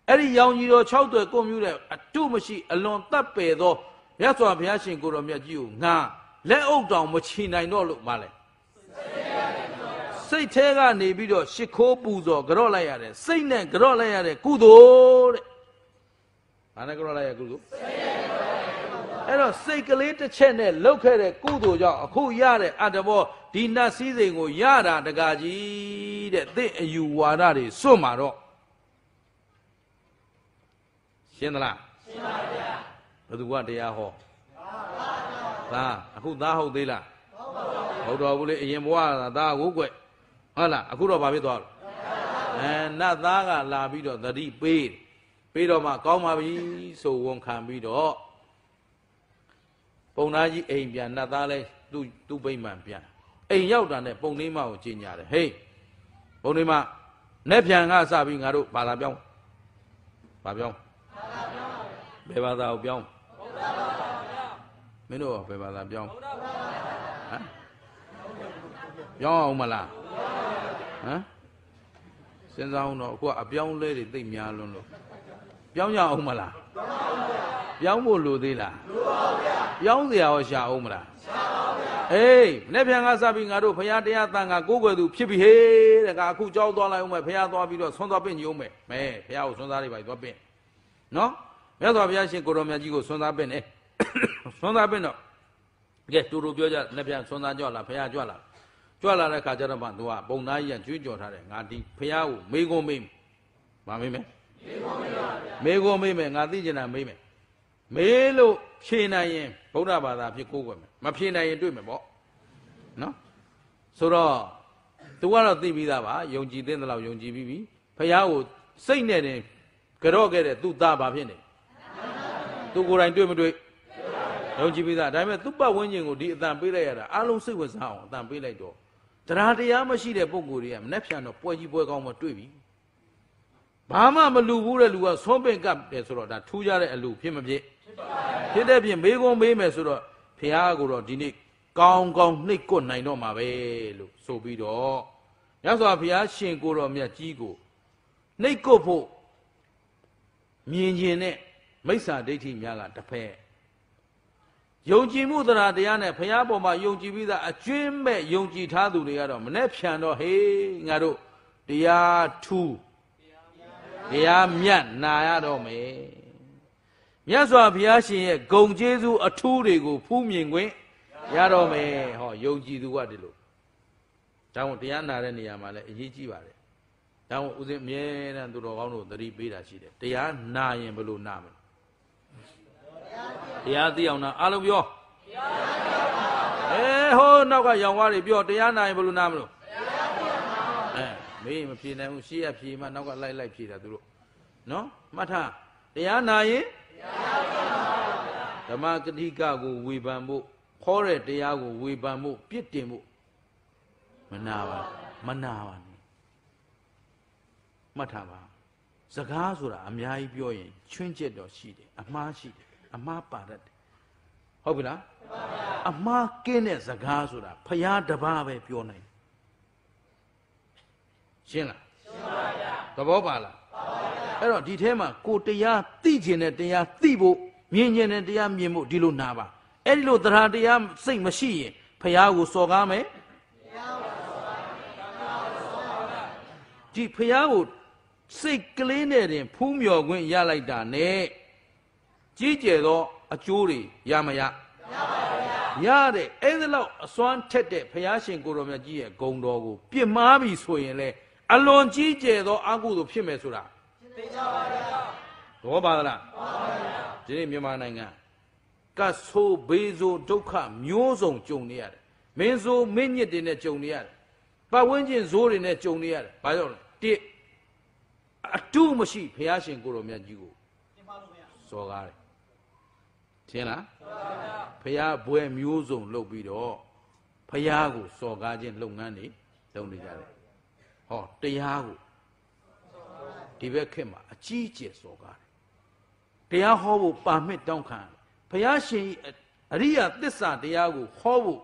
အဲ့ဒီရောင်ကြီးတော်6တွယ်ကိုမြူးတဲ့အတုမရှိအလွန်တပ်ပယ်သော မြတ်စွာဘုရားရှင်ကိုတော်မြတ်ကြီးကိုငါလက်အုပ်တောင်မချီနိုင်တော့လို့မလဲစိတ်แท้ကနေပြီးတော့ရှ िख ိုးပူဇော်ကြော့လိုက်ရတယ်စိတ်နဲ့ကြော့လိုက်ရတဲ့ကုသိုလ်တဲ့။ဘာနဲ့ကြော့လိုက်ရကုသိုလ်စိတ်နဲ့ကြော့လိုက်ရကုသိုလ်အဲ့တော့စိတ်ကလေးတစ်ချက်နဲ့လှုပ်ခဲ့တဲ့ကုသိုလ်ကြောင့်အခုရတဲ့အတ္တဘောဒီနတ်စည်းစိမ်ကိုရတာတကားကြီးတဲ့သင့်အယူဝါဒတွေစွန့်မှာတော့ရှင်းသလားရှင်းပါဗျာ ဘယ်သူကတရားဟောသားအခုသားဟုတ်သေးလားဟုတ်တော်ဘူးလေအရင်ဘဝကသားကိုကွဟုတ်လားအခုတော့ဘာဖြစ်သွားလဲအဲနတ်သားကလာပြီးတော့သတိပေးပေးတော့မှကောင်းပါပြီဆိုဝန်ခံပြီးတော့ပုံသားကြီးအိမ်ပြန်နတ်သားလဲသူ့သူ့ဗိမာန်ပြန်အိမ်ရောက်တာနဲ့ပုံလေးမကိုကြီးညာတယ်ဟေးပုံလေးမနဲ့ပြန်ကစပြီးငါတို့ဘာသာပြောင်းဘာပြောင်းဘယ်ဘာသာကိုပြောင်း မင်းတို့ဘယ်ဘာသာပြောင်းဟမ်ပြောင်းအောင်မလားဟမ်စဉ်းစားအောင်တော့အခုကအပြောင်းလဲတွေသိပ်များလွန်းလို့ပြောင်းရအောင်မလားပြောင်းဖို့လိုသေးလားလိုပါဗျာပြောင်းเสียရောရှာအောင်မလားရှာပါဗျာအေးနေ့ပြန်ကစပြီးငါတို့ဖရာတရားတန်ခါကိုးကွယ်သူဖြစ်ပြီဟေးတဲ့ကအခုကြောက်သွားလိုက်အောင်မယ်ဖရာသွားပြီးတော့ဆွမ်းသွားပင့်ကြအောင်မယ်မဲဖရာကိုဆွမ်းသားတွေပါသွားပင့်နော်မြတ်စွာဘုရားရှင်ကိုရောမြတ်ကြီးကိုဆွမ်းသားပင့်နေ ဆွမ်းသားပင့်တော့ကဲတူတူပြောကြနေ့ပြန်ဆွမ်းသားကြွလာဖရာကြွလာကြွလာတဲ့ခါကျတော့မှသူကပုံသားကြီးကကျွေးကြော်ထားတယ်ငါဒီဖရာကိုမေးကုန်မေးမမေးမယ်မေးကုန်မေးမယ်ငါသိကျင်တာမေးမယ်မေးလို့ဖြေနိုင်ရင်ဗုဒ္ဓဘာသာဖြစ်ကိုးကွယ်မယ်မဖြေနိုင်ရင်တွေ့မယ်ပေါ့နော်ဆိုတော့သူကတော့သိပြီးသားပါယုံကြည်တဲ့လောက်ယုံကြည်ပြီးပြီဖះကိုစိတ်နဲ့တင်ကြော့ခဲ့တဲ့သူ့သားဘာဖြစ်နေသူကိုယ်တိုင်တွေ့မတွေ့ ယုံကြည်ပြီးသားဒါပေမဲ့သူ့ပတ်ဝန်းကျင်ကိုဒီအတန်ပေးလိုက်ရတာအလုံးစိတ်ဝင်စားအောင်အတန်ပေးလိုက်တော့တရားတရားမရှိတဲ့ပုံကိုယ်တွေကမနှက်ဖြန်တော့ပွဲကြီးပွဲကောင်းမှတွေ့ပြီဘာမှမလူဘူးတဲ့လူကဆုံးပင်ကပ်တယ်ဆိုတော့ဒါထူးကြတဲ့အလူဖြစ်မဖြစ်ဖြစ်တဲ့ပြင်မေးခွန်းမေးမယ်ဆိုတော့ဖះကိုတော့ဒီနေ့ကောင်းကောင်းနှိတ်ကွနိုင်တော့မှာပဲလို့ဆိုပြီးတော့ရသော်ဘုရားရှင်ကိုတော်မြတ်ကြီးကိုနှိတ်ကွဖို့မြင်ကျင်တဲ့မိစ္ဆာဒိဋ္ဌိများကတစ်ဖက် ယုံကြည်မှုတရားတရားနဲ့ဘုရားပေါ်မှာယုံကြည်ပြီးသားအကျွင်းမဲ့ယုံကြည်ထားသူတွေကတော့မနဲ့ဖြန်တော့ဟေးငါတို့တရားထူးတရားမြတ်နာရတော့မယ်မြတ်စွာဘုရားရှင်ရဲ့ဂုံကျေးဇူးအထူးတွေကိုဖူးမြင်ခွင့်ရတော့မယ်ဟောယုံကြည်သူကဒီလိုဒါကြောင့်တရားနာတဲ့နေရာမှာလည်းအရေးကြီးပါတယ်ဒါကြောင့်ဦးဇင်းအမြဲတမ်းသူတော်ကောင်းတို့သတိပေးတာရှိတယ်တရားနာရင်ဘယ်လိုနာမလဲ တရားသိအောင်နာအားလုံးပြောအဲဟိုးနောက်ကရောင်ဝါးတွေပြောတရားနာရင်ဘယ်လိုနာမလို့အဲမေးမဖြေနိုင်ဘူးရှေ့ကဖြေမှနောက်ကလိုက်လိုက်ဖြေတာသူတို့နော်မှတ်ထားတရားနာရင်ဓမ္မကတိကကိုဝေဖန်ဖို့ခေါ်တဲ့တရားကိုဝေဖန်ဖို့ပြစ်တင်ဖို့မနာပါမနာပါနဲ့မှတ်ထားပါစကားဆိုတာအများကြီးပြောရင်ချွင်းချက်တော့ရှိတယ်အမှားရှိတယ် အမှားပါတတ်တယ်ဟုတ်ပြီလားအမှားကင်းတဲ့စကားဆိုတာဖျားတပါးပဲပြောနိုင်တယ်ရှင်းလားရှင်းပါဗျာသဘောပါလားအဲ့တော့ဒီထဲမှာကိုတရားသိခြင်းနဲ့တရားသိဖို့မြင်ခြင်းနဲ့တရားမြင်ဖို့ဒီလိုနာပါအဲ့ဒီလိုတရားတရားစိတ်မရှိရင်ဖះကိုစော်ကားမယ်ဒီဖះကိုစိတ်ကလေးနဲ့တင်ဖူးမြော်ခွင့်ရလိုက်တာနဲ့ ကြီးကျယ်သောအကျိုးတွေရမရရပါဗျာရတဲ့အဲ့ဒါလောက်အစွမ်းထက်တဲ့ဖះရှင်ကိုတော်မြတ်ကြီးရဲ့ဂုံတော်ကိုပြစ်မှားပြီဆိုရင်လေအလွန်ကြီးကျယ်သောအကုသိုလ်ဖြစ်မယ်ဆိုတာသိကြပါဗျာသဘောပါသလားပါပါဗျာဒီနေ့မြန်မာနိုင်ငံကဆိုးဘေးဆိုးဒုက္ခမျိုးစုံကြုံနေရတယ်မင်းဆိုးမင်းညစ်တွေနဲ့ကြုံနေရတယ်ပတ်ဝန်းကျင်ဇိုးတွေနဲ့ကြုံနေရတယ်ဘာကြောင့်လဲတစ်အတုမရှိဘုရားရှင်ကိုရောမြတ်ကြီးကိုစော်ကားတယ် ထင်လားဘုရားဘွယ်မျိုးစုံလုပ်ပြီးတော့ဘုရားကိုစော်ကားခြင်းလုပ်ငန်းတွေလုပ်နေကြတယ်ဟောတရားကိုဒီဘက်ခေတ်မှာအကြီးကျယ်စော်ကားတယ်တရားဟောဖို့ပါမစ်တောင်းခံတယ်ဘုရားရှင်အရိယာသစ္စာတရားကိုဟောဖို့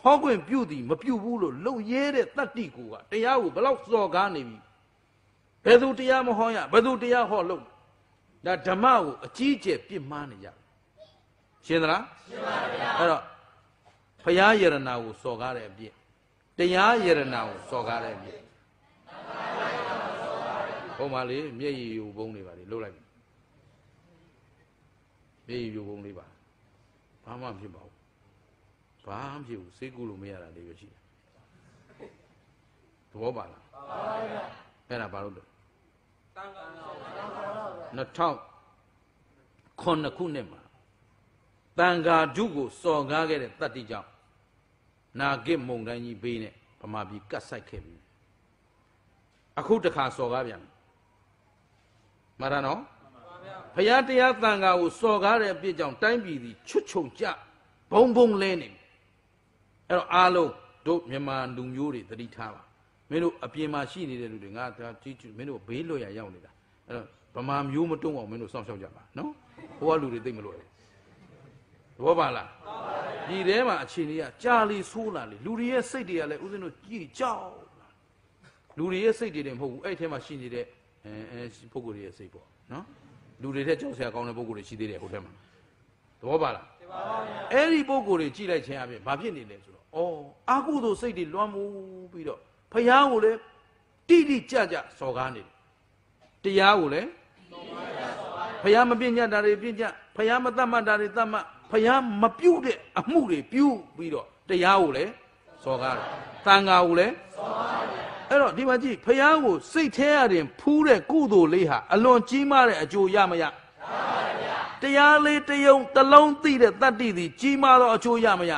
ဟောခွင့်ပြုသည်မပြုဘူးလို့လုံရဲတဲ့တတ္တိကိုကတရားကိုဘလောက်စော်ကားနေပြီဘယ်သူတရားမဟောရဘယ်သူတရားဟောလို့ဒါဓမ္မကိုအကြီးအကျယ်ပြစ်မှားနေကြတယ် ရှင်းသလားရှင်းပါဗျာအဲ့တော့ဘုရားယရနာကိုစော်ကားတဲ့အပြစ်တရားယရနာကိုစော်ကားတဲ့အပြစ်ဟောပါလေမျက်ရည်ယူဘုံတွေပါလေလှုပ်လိုက်မျက်ရည်ယူဘုံလေးပါဘာမှမဖြစ်ပါဘူးဘာမှမဖြစ်ဘူးစိတ်ကူးလို့မရတာလေးပဲရှိတယ်သဘောပါလားပါပါဗျာအဲ့ဒါဘာလို့လဲတန်ခါ2000ခုနှစ်မှာ တန်ဃာဓုကိုစော်ကားခဲ့တဲ့တတ္တိကြောင့်နာဂစ်မုံတိုင်းကြီးဘေးနဲ့ဗမာပြည်ကတ်ဆိုင်ခဲ့ပြီအခုတခါစော်ကားပြန်မရနော်ဘုရားတရားတန်ခါကိုစော်ကားတဲ့အပြစ်ကြောင့်တိုင်းပြည်သည်ချွတ်ချုံကြဘုံဘုံလဲနေပြီအဲ့တော့အားလုံးတို့မြန်မာလူမျိုးတွေသတိထားပါမင်းတို့အပြင်မှာရှိနေတဲ့လူတွေငါဒါကြည့်မင်းတို့ဘေးလွတ်ရရောက်နေတာအဲ့တော့ဗမာမျိုးမတုံးအောင်မင်းတို့စောင့်ရှောက်ကြပါနော်ဟိုကလူတွေသိမလို့လေ သဘောပါလားဒီထဲမှာအခြေအနေကကြာလီဆိုးလာလေလူတွေရဲ့စိတ်တွေကလည်းဥစဉ်တို့ကြည်ကြောက်လူတွေရဲ့စိတ်တွေတည်းမဟုတ်ဘူးအဲ့ထဲမှာရှိနေတဲ့အဲအဲပုဂ္ဂိုလ်တွေရဲ့စိတ်ပေါ့နော်လူတွေထက်ကြောက်စရာကောင်းတဲ့ပုဂ္ဂိုလ်တွေရှိသေးတယ်ဟိုထဲမှာသဘောပါလားသဘောပါဗျာအဲ့ဒီပုဂ္ဂိုလ်တွေကြည်လိုက်ခြင်းအပြင်ဘာဖြစ်နေလဲဆိုတော့ဩအာကုသိုလ်စိတ်တွေလွှမ်းမိုးပြီးတော့ဖယားကိုလည်းတိတိကြကြစော်ကားနေတယ်တရားကိုလည်းဖယားမပြညတ်တာတွေပြညတ်ဖယားမတတ်မှတ်တာတွေတတ်မှတ် ဖယားမပြုတ်တဲ့အမှုတွေပြုပြီးတော့တရားကိုလည်းစော်ကားတယ်တန်ဃာကိုလည်းစော်ကားတယ်အဲ့တော့ဒီမှာကြည့်ဖယားကိုစိတ်แท้ရရင်ဖူးတဲ့ကုသိုလ်လေးဟာအလွန်ကြီးမားတဲ့အကျိုးရမရတရားလေးတယုံတလုံးသိတဲ့တတ္တိသည်ကြီးမားသောအကျိုးရမရ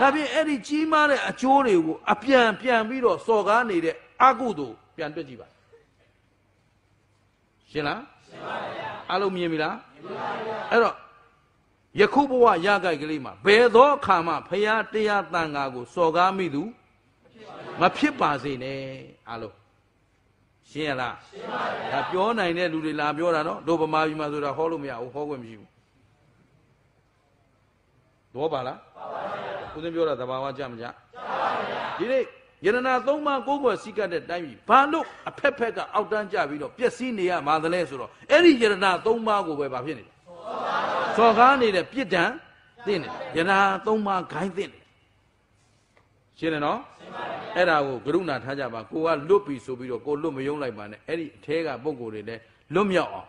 ဒါဖြင့်အဲ့ဒီကြီးမားတဲ့အကျိုးတွေကိုအပြန်ပြန်ပြီးတော့စော်ကားနေတဲ့အကုသိုလ်ပြန်တွက်ကြည့်ပါရှင်းလားရှင်းပါဗျာအလုံးမြင်ပြီလားမြင်ပါဗျာအဲ့တော့ ယခုဘဝရကြိုက်ကလေးမှာဘယ်သောအခါမှဖရာတရားတန်ခါကိုစော်ကားမိသူမဖြစ်ပါစေနဲ့အလုံးရှင်းရလားရှင်းပါဗျာဒါပြောနိုင်တဲ့လူတွေလာပြောတာနော်တို့ဗမာပြည်မှာဆိုတာဟောလို့မရဘူးဟောခွင့်မရှိဘူးတော့ပါလားပါပါဗျာဦးသိပြောတာသဘာဝကြမကြကြပါဗျာဒီနေ့ယရနာသုံးပါးကိုးကွယ်စိတ်ကတဲ့တိုင်းပြည်ဘာလို့အဖက်ဖက်ကအောက်တန်းကြပြီးတော့ပျက်စီးနေရမှာသလဲဆိုတော့အဲ့ဒီယရနာသုံးပါးကိုပဲဘာဖြစ်နေလဲ စော်ကားနေတဲ့ပြစ်ဒဏ်သိနေယနာသုံးပါးဂိုင်းသိနေရှင်းတယ်နော်အဲ့ဒါကိုကရုဏာထားကြပါကိုကလွတ်ပြီဆိုပြီးတော့ကိုလွတ်မယုံလိုက်ပါနဲ့အဲ့ဒီအထဲကပုံကိုယ်တွေလည်းလွတ်မြောက်အောင်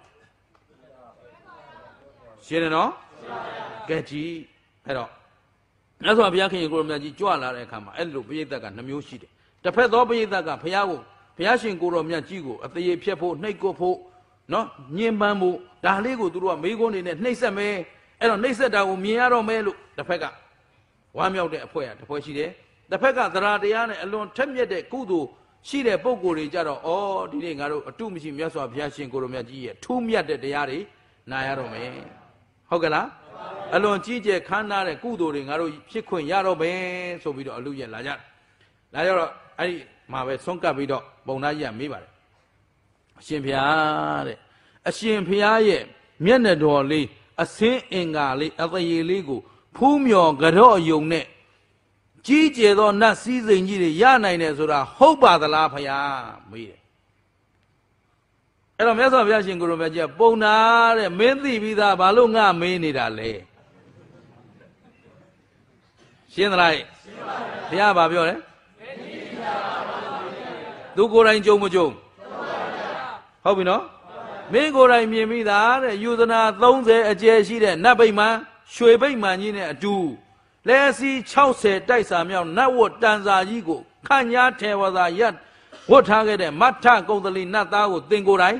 ရှင်းတယ်နော်ကဲကြည့်အဲ့တော့မြတ်စွာဘုရားခင်ကိုရမြတ်ကြီးကြွလာတဲ့အခါမှာအဲ့လိုပိဋကတ်ကနှမျိုးရှိတယ်တစ်ဖက်သောပရိသတ်ကဘုရားကိုဘုရားရှင်ကိုတော်မြတ်ကြီးကိုအသေးဖြတ်ဖို့နှိပ်ကွပ်ဖို့နော်ညင်ပန်းဖို့ ဒါလေးကိုသူတို့ကမေးခွန်းနေနဲ့နှိပ်ဆက်မယ်အဲ့တော့နှိပ်ဆက်တာကိုမြင်ရတော့မယ်လို့တစ်ဖက်ကဝမ်းမြောက်တဲ့အဖွဲကတစ်ဖွဲရှိတယ်တစ်ဖက်ကသရတရားနဲ့အလွန်ထက်မြက်တဲ့ကုသိုလ်ရှိတဲ့ပုံကိုယ်တွေကြတော့ဩဒီနေ့ငါတို့အတုမရှိမြတ်စွာဘုရားရှင်ကိုတော်မြတ်ကြီးရဲ့ထူးမြတ်တဲ့တရားတွေနာရတော့မယ်ဟုတ်ကလားအလွန်ကြီးကျယ်ခမ်းနားတဲ့ကုသိုလ်တွေငါတို့ဖြစ်ခွင့်ရတော့မယ်ဆိုပြီးတော့အလူရဲ့လာကြလာကြတော့အဲ့ဒီမှာပဲဆုံးကပ်ပြီးတော့ပုံသားကြီးကမေးပါတယ်အရှင်ဘုရားတဲ့ အရှင်ဘုရားရဲ့မျက်နှာတော်လေးအစင်းအင်္ဂါလေးအသေးလေးကိုဖူးမြော်ကြော့ယုံနဲ့ကြီးကျယ်သောနတ်စည်းစိမ်ကြီးတွေရနိုင်တယ်ဆိုတာဟုတ်ပါသလားဖုရားမေးတယ်အဲ့တော့မြတ်စွာဘုရားရှင်ကိုရောမြတ်ကြီးကပုံနာတဲ့မင်းသိပြီးသားဘာလို့ငါမေးနေတာလဲရှင်းသလားရှင်းပါဗျာဘုရားဘာပြောလဲသူကိုယ်တိုင်ကြုံမကြုံဟုတ်ပြီနော် မင်းကိုယ်တိုင်မြင်ပြီးသားတဲ့ယူသနာ30အကျယ်ရှိတဲ့နတ်ဗိမာန်ရွှေဗိမာန်ကြီးနဲ့အတူလဲစီ60တိုက်စာမြောက်နတ်ဝတ်တန်စာကြီးကိုခန့်ညာထေဝသာရတ်ဝတ်ထားခဲ့တဲ့မထကုံတလီနတ်သားကိုတင်ကိုယ်တိုင်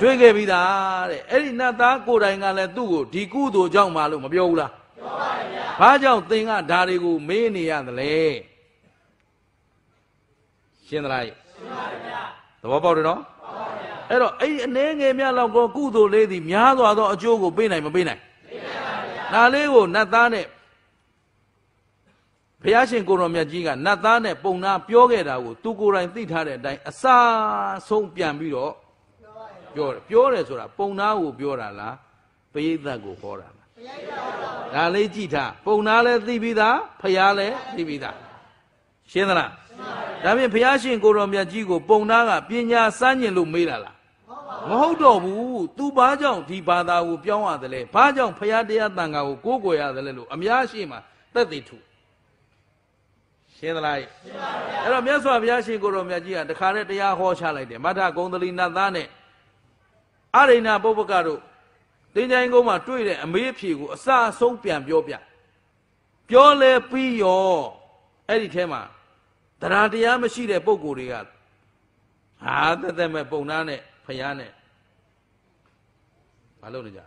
တွေ့ခဲ့ပြီးသားတဲ့အဲ့ဒီနတ်သားကိုယ်တိုင်ကလည်းသူ့ကိုဒီကုသိုလ်ကြောင့်မလို့မပြောဘူးလားပြောပါဗျာဘာကြောင့်သင်ကဒါတွေကိုမေးနေရသလဲရှင်းသလားရှင်းပါဗျာသဘောပေါက်တယ်နော် အဲ့တော့အဲ့ဒီအနေငယ်များလောက်ကောကုသိုလ်လေးသည်များစွာသောအကျိုးကိုပေးနိုင်မပေးနိုင်ပေးနိုင်ပါဗျာဒါလေးကိုနတ်သားနဲ့ဘုရားရှင်ကိုတော်မြတ်ကြီးကနတ်သားနဲ့ပုံနာပြောခဲ့တာကိုသူကိုယ်တိုင်သိထားတဲ့အတိုင်းအစာဆုံးပြန်ပြီးတော့ပြောတယ်ပြောတယ်ဆိုတာပုံနာကိုပြောတာလားပရိသတ်ကိုဟောတာလားဒါလေးကြည့်ထားပုံနာလည်းသိပြီးသားဖရားလည်းသိပြီးသားရှင်းသလား ဒါဖြင့်ဘုရားရှင်ကိုတော်မြတ်ကြီးကိုပုံနာကပညာစမ်းကျင်လို့မေးတာလားမဟုတ်တော့ဘူး तू ဘာကြောင့်ဒီဘာသာကိုပြောင်းရတယ်လဲဘာကြောင့်ဘုရားတရားတန်ခါကိုကိုးကွယ်ရတယ်လဲလို့အများရှိမှသက်သေထုရှင်းသလားရှင်းပါဗျာအဲ့တော့မြတ်စွာဘုရားရှင်ကိုတော်မြတ်ကြီးကတခါတည်းတရားဟောချလိုက်တယ်မထဂုံတလီနတ်သားနဲ့အရိဏပုပ္ပကတို့တင်းချိုင်းကုန်းမှာတွေ့တဲ့အမေးအဖြေကိုအစအဆုံးပြန်ပြောပြပြောလဲပြီးရောအဲ့ဒီထဲမှာ တရားတရားမရှိတဲ့ပုံကိုယ်တွေကဟာတက်တက်မဲ့ပုံနာနဲ့ဖျားနဲ့မလုပ်နေကြ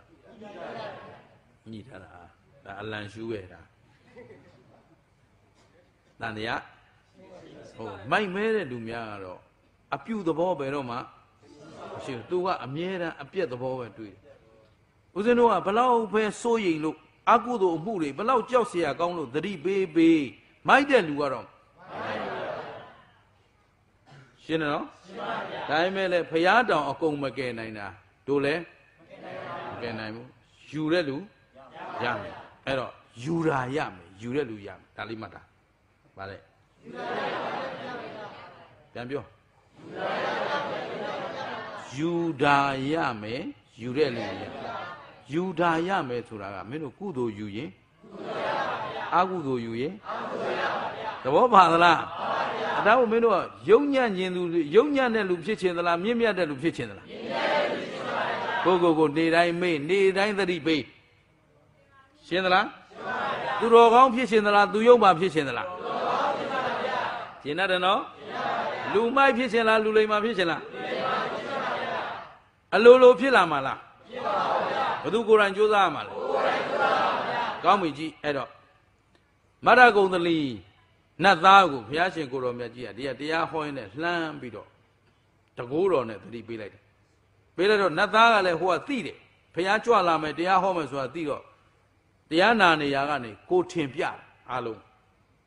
ညှိထားတာဒါအလံရှူးရဲ့ဒါတန်တရားဟိုမိုက်မဲတဲ့လူများကတော့အပြူသဘောပဲတော့မှမရှိဘူးသူကအမြဲတမ်းအပြက်သဘောပဲတွေ့တယ်ဦးဇင်းတို့ကဘလောက်ပဲစိုးရိမ်လို့အကုသိုလ်အမှုတွေဘလောက်ကြောက်เสียကောင်းလို့သတိပေးပေးမိုက်တဲ့လူကတော့ ရှင်းတယ်နော်ရှင်းပါဗျာဒါပေမဲ့လည်းဖျားတောင်အကုန်မကယ်နိုင်တာတို့လည်းမကယ်နိုင်ဘူးယူတဲ့လူရမယ်အဲ့တော့ယူတာရမယ်ယူတဲ့လူရမယ်ဒါလေးမှတ်တာဗါလဲပြန်ပြောယူတာရမယ်ယူတဲ့လူရယူတာရမယ်ဆိုတာကမင်းတို့ကုသိုလ်ယူရင်အကုသိုလ်ယူရင်သဘောပါသလားအ တောမင်းတို့ကယုံညံ့ခြင်းသူယုံညံ့တဲ့လူဖြစ်ခြင်းသလားမြင့်မြတ်တဲ့လူဖြစ်ခြင်းသလားကိုကိုကိုနေတိုင်းမေ့နေတိုင်းသတိပေးရှင်းသလားသူတော်ကောင်းဖြစ်ခြင်းသလားသူယုံပါဖြစ်ခြင်းသလားရှင်းတယ်နော်လူမိုက်ဖြစ်ခြင်းလားလူလိမ္မာဖြစ်ခြင်းလားအလိုလိုဖြစ်လာမှာလားဖြစ်ပါဘူးဗျာဘသူကိုယ်တိုင်ကြိုးစားရမှာလဲကိုယ်တိုင်ကြိုးစားပါဗျာကောင်းပြီကြည့်အဲ့တော့မရဂုံတလီ နတ်သားကိုဘုရားရှင်ကိုတော်မြတ်ကြီးကတရားတရားဟောရင်းနဲ့လှမ်းပြီးတော့တကိုးတော်နဲ့သတိပေးလိုက်တယ်ပေးလိုက်တော့နတ်သားကလည်းဟိုကသိတယ်ဘုရားကြွလာမယ်တရားဟောမယ်ဆိုတာသိတော့တရားနာနေရာကနေကိုထင်ပြအားလုံး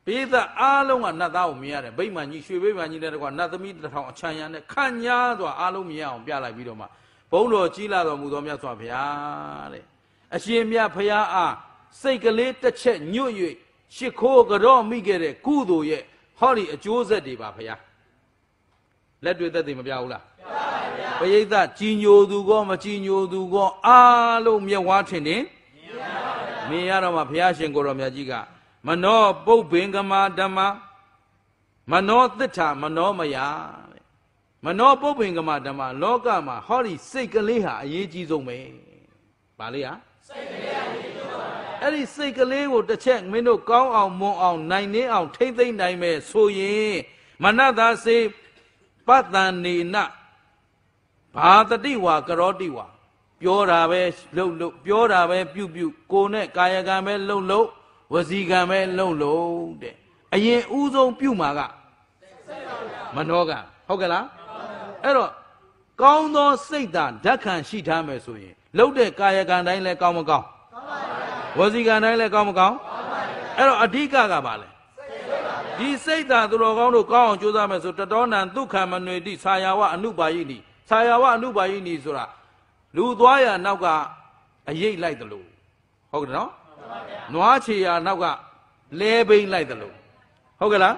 ပိသအားလုံးကနတ်သားကိုမြင်ရတယ်ဗိမာန်ကြီးရွှေဗိမာန်ကြီးတဲ့ကွာနတ်သမီးတစ်ထောင်အချမ်းရံနဲ့ခန့်ညားစွာအားလုံးမြင်အောင်ပြလိုက်ပြီးတော့မှဘုံတော်ကြီးလာတော်မူသောမြတ်စွာဘုရားတဲ့အရှင်မြတ်ဘုရားအားစိတ်ကလေးတစ်ချက်ညွတ်၍ ရှ िख ိုးကြော့မိခဲ့တဲ့ကုသိုလ်ရဲ့ဟောဒီအကျိုးဆက်တွေပါဘုရားလက်တွေ့သက်သေမပြဘူးလားပြပါဗျာပရိသတ်ကြီးညိုသူကောမကြီးညိုသူကောအားလုံးမျက်ဝါးထင်တယ်မြင်ရတော့မှဘုရားရှင်ကိုတော်မြတ်ကြီးကမနောပုပ်ပင်ကမာဓမ္မမနောသစ္စာမနောမယတဲ့မနောပုပ်ပင်ကမာဓမ္မလောကမှာဟောဒီစိတ်ကလေးဟာအရေးကြီးဆုံးပဲ။ဘာလေးဟာစိတ်ကလေးအရေးကြီးဆုံးပါ အဲ့ဒီစိတ်ကလေးကိုတစ်ချက်မင်းတို့ကောင်းအောင်မွန်အောင်နိုင်နေအောင်ထိမ့်သိမ့်နိုင်မယ်ဆိုရင်မနတစေပတ္တန်နေနဘာတတိဝါကရောတိဝါပြောတာပဲလှုပ်လှုပ်ပြောတာပဲပြုတ်ပြုတ်ကိုယ်နဲ့ကာယကံပဲလှုပ်လှုပ်ဝစီကံပဲလှုပ်လှုပ်တဲ့အရင်ဥဆုံးပြုတ်မှာကမနောကဟုတ်ကဲ့လားအဲ့တော့ကောင်းသောစိတ်ဓာတ်ဓာတ်ခံရှိထားမယ်ဆိုရင်လှုပ်တဲ့ကာယကံတိုင်းလည်းကောင်းမကောင်း ဝစီကံတိုင်းလည်းကောင်းမကောင်းအဲ့တော့အဓိကကပါလဲဒီစိတ်ဓာတ်သူတော်ကောင်းတို့ကောင်းအောင်ကြိုးစားမယ်ဆိုတတော်နံဒုက္ခမနွေတိဆာယာဝအနုပါယိနိဆာယာဝအနုပါယိနိဆိုတာလူသွားရနောက်ကအရိပ်လိုက်တယ်လို့ဟုတ်ကဲ့နော်နွားချေရနောက်ကလဲဘိန်းလိုက်တယ်လို့ဟုတ်ကဲ့လား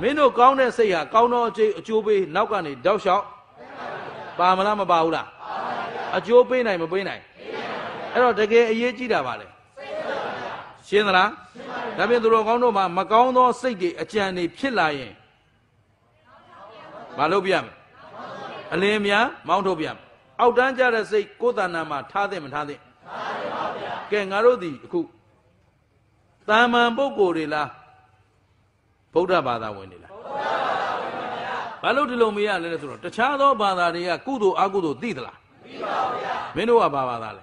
မင်းတို့ကောင်းတဲ့စိတ်ဟာကောင်းသောအကျိုးအကျိုးပေးနောက်ကနေတောက်လျှောက်ပါမလားမပါဘူးလားအကျိုးပေးနိုင်မပေးနိုင်အဲ့တော့တကယ်အရေးကြီးတာပါလေ ရှင်းသလားဒါပြင်သူတော်ကောင်းတို့မှာမကောင်းသောစိတ်တွေအကြံတွေဖြစ်လာရင်မလုပ်ပြမယ်အလင်းများမောင်းထုတ်ပြမယ်အောက်တန်းကြတဲ့စိတ်ကိုယ်တဏ္ဍာမှာထားတဲ့မထားတဲ့ထားတယ်ပါဗျာကဲငါတို့ဒီအခုတာမန်ပုဂ္ဂိုလ်တွေလားဗုဒ္ဓဘာသာဝင်တွေလားဗုဒ္ဓဘာသာဝင်ပါဗျာဘာလို့ဒီလိုမရလဲလဲဆိုတော့တခြားသောဘာသာတွေကကုသိုလ်အကုသိုလ်သိသလားသိပါဗျာမင်းတို့ကဘာဘာသာလဲ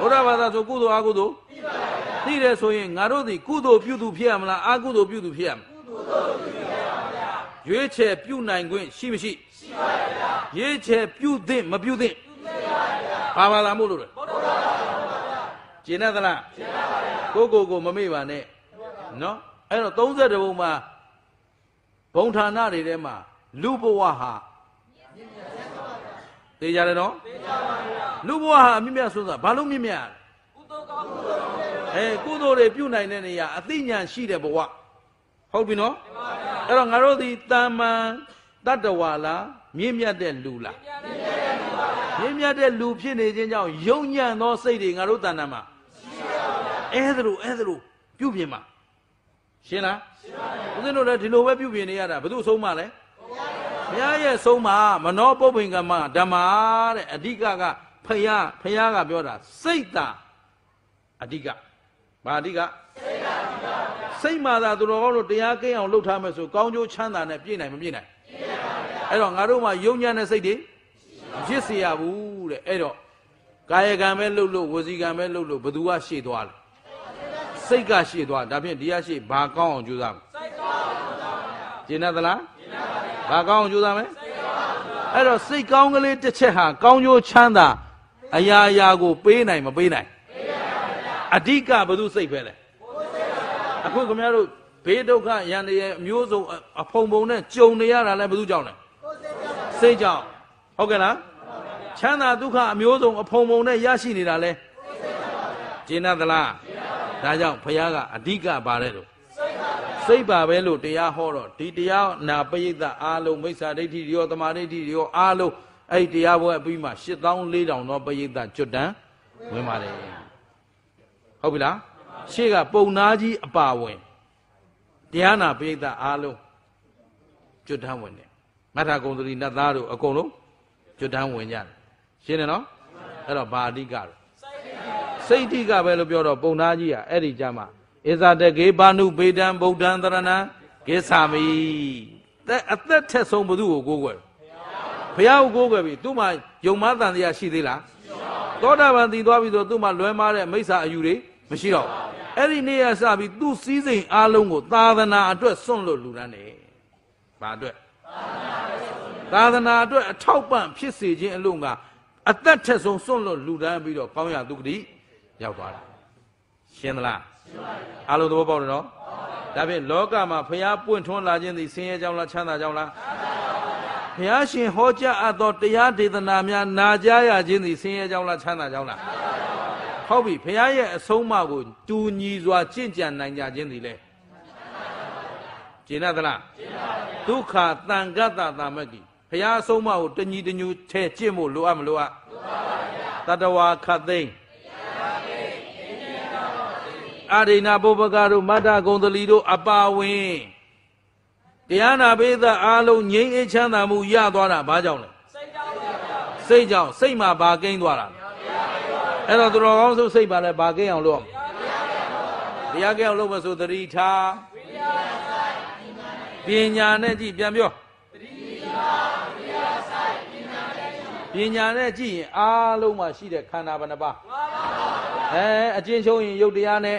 ဗုဒ္ဓဘာသာဆိုကုသိုလ်အကုသိုလ်သိပါဗျာ သိတယ်ဆိုရင်ငါတို့ဒီကုသိုလ်ပြုသူဖြစ်ရမလားအကုသိုလ်ပြုသူဖြစ်ရမလားကုသိုလ်ပြုသူဖြစ်ရပါဗျာရွေးချယ်ပြုနိုင်ခွင့်ရှိမရှိရှိပါဗျာရွေးချယ်ပြုသင့်မပြုသင့်ပြုသင့်ပါဗျာဘာဘာသာမို့လို့လဲဗုဒ္ဓဘာသာကျင်တတ်သလားကျင်တတ်ပါဗျာကိုကိုကိုမမေ့ပါနဲ့နော်အဲ့တော့32ဘုံမှာဘုံဌာနတွေထဲမှာလူဘဝဟာသိကြတယ်နော်သိကြပါဗျာလူဘဝဟာအမြင့်မြတ်ဆုံးသာဘာလို့မြင့်မြတ်ကုသိုလ်ကောင်းကုသိုလ် အဲကုသိုလ်တွေပြုနိုင်တဲ့နေရာအသိဉာဏ်ရှိတဲ့ဘဝဟုတ်ပြီနော်အဲ့တော့ငါတို့ဒီတာမန်တတ္တဝါလားမြင့်မြတ်တဲ့လူလားမြင့်မြတ်တဲ့လူဖြစ်နေခြင်းကြောင့်ယုံညံ့သောစိတ်တွေငါတို့တဏ္ဍာမှာရှိပါဗျာအဲ့ဒါလိုအဲ့ဒါလိုပြုပြင်မှာရှင်းလားရှင်းပါပြီဦးဇင်းတို့လည်းဒီလိုပဲပြုပြင်နေရတာဘယ်သူဆုံးမလဲဘုရားရဲ့ဆုံးမမနောပုပ္ပိင်္ဂမဓမ္မာတဲ့အဓိကကဖယားဖယားကပြောတာစိတ်တာအဓိက ဘာအဓိကစိတ်တာအဓိကစိတ်မာသာသူတော်ကောင်းတို့တရားကင်းအောင်လုပ်ထားမယ်ဆိုကောင်းကျိုးချမ်းသာနဲ့ပြည့်နိုင်မပြည့်နိုင်ပြည့်ပါဗျာအဲ့တော့ငါတို့မှာယုံညံ့တဲ့စိတ်တွေမဖြစ်စေရဘူးတဲ့အဲ့တော့ကာယကံပဲလှုပ်လို့ဝစီကံပဲလှုပ်လို့ဘသူကရှေ့သွားလဲစိတ်ကရှေ့သွားဒါဖြင့်တရားရှေ့ဘာကောင်းအောင်ကြိုးစားမလဲစိတ်ကောင်းအောင်ကြိုးစားပါဗျာကျင့်တတ်သလားကျင့်တတ်ပါဗျာဘာကောင်းအောင်ကြိုးစားမလဲစိတ်ကောင်းအောင်ကြိုးစားအဲ့တော့စိတ်ကောင်းကလေးတစ်ချက်ဟာကောင်းကျိုးချမ်းသာအရာရာကိုပေးနိုင်မပေးနိုင်ပေးနိုင်ပါဗျာ အဓိကဘသူစိတ်ပဲလဲအခုခင်ဗျားတို့ဘေးဒုက္ခရန်တွေရဲ့အမျိုးစုံအဖုံဖုံနဲ့ကြုံနေရတာလဲဘသူကြောင့်လဲစိတ်ကြောင့်ဟုတ်ကဲ့လားချမ်းသာဒုက္ခအမျိုးစုံအဖုံဖုံနဲ့ရရှိနေတာလဲကျင့်တတ်သလားဒါကြောင့်ဘုရားကအဓိကပါတယ်လို့စိတ်ပါပဲလို့တရားဟောတော့ဒီတရားနာပရိသတ်အားလုံးမိစ္ဆာဒိဋ္ဌိတွေရောတမာဒိဋ္ဌိတွေရောအားလုံးအဲ့ဒီတရားပွဲအပြီးမှာ8400တော့ပရိသတ်ကျွတ်တန်းဝင်ပါတယ် ဟုတ်ပြီလားရှေ့ကပုံနာကြီးအပါဝင်တရားနာပရိသတ်အားလုံးကျွတ်တန်းဝင်တယ်မထာကုံသတိနတ်သားတို့အကုန်လုံးကျွတ်တန်းဝင်ကြတယ်ရှင်းတယ်နော်အဲ့တော့ဘာအဓိကတော့စိတ်တိကပဲလို့ပြောတော့ပုံနာကြီးကအဲ့ဒီကြမှာဣဇာတကေပါဏုပေတံဗုဒ္ဓံတရဏံကိသာမိတဲ့အသက်ထက်ဆုံးဘု து ကိုကိုးကွယ်ဘုရားကိုကိုးကွယ်ပြီသူ့မှာယုံမတန်တရားရှိသေးလားသောတာပန်တည်သွားပြီဆိုသူ့မှာလွဲမားတဲ့မိစ္ဆာအယူတွေ မရှိတော့အဲ့ဒီနေ့ရစပြီးသူ့စည်းစိမ်အားလုံးကိုသာသနာအတွက်စွန့်လွတ်လူတန်းတယ်ဘာအတွက်သာသနာအတွက်အထောက်ပံ့ဖြစ်စေခြင်းအလုံးကအသက်ထက်ဆုံးစွန့်လွတ်လူတန်းပြီးတော့ကောင်းရသူဂတိရောက်သွားတာရှင်းသလားရှင်းပါပြီအားလုံးသဘောပေါက်တယ်နော်ဒါဖြင့်လောကမှာဖျားပွင့်ထွန်းလာခြင်းသည်ဆင်းရဲကြောင်းလားချမ်းသာကြောင်းလားဘုရားရှင်ဟောကြားအပ်သောတရားဒေသနာများနာကြားရခြင်းသည်ဆင်းရဲကြောင်းလားချမ်းသာကြောင်းလား ဟုတ်ပြီဘုရားရဲ့အဆုံးအမကိုတူညီစွာကြင့်ကြံနိုင်ကြခြင်းသည်လေကျင့်ရသလားဒုက္ခတန်ဂတ္တတာမက်ကြီးဘုရားအဆုံးအမကိုတညီတညူထဲကျင့်ဖို့လိုအပ်မလိုအပ်တတဝါခတ်သိမ်းအာရိဏဘုဗ္ဗကတို့မတ္တဂုံတလီတို့အပါဝင်တရားနာပိသအားလုံးငြိမ်းအေးချမ်းသာမှုရသွားတာဘာကြောင့်လဲစိတ်ကြောင့်ပါဗျာစိတ်ကြောင့်စိတ်မှာဘာကိန်းသွားတာ အဲ့တော့သူတော်ကောင်းဆိုစိတ်ပါလဲဘာကိန်းအောင်လုပ်တရားကိန်းအောင်လုပ်မဆိုသတိထားဒီပညာနဲ့ကြည့်ပြန်ပြောပညာနဲ့ကြည့်ရင်အားလုံးမှာရှိတဲ့ခန္ဓာဘယ်နှပါအဲအချင်းချုပ်ရင်ယုတ်တရားနဲ့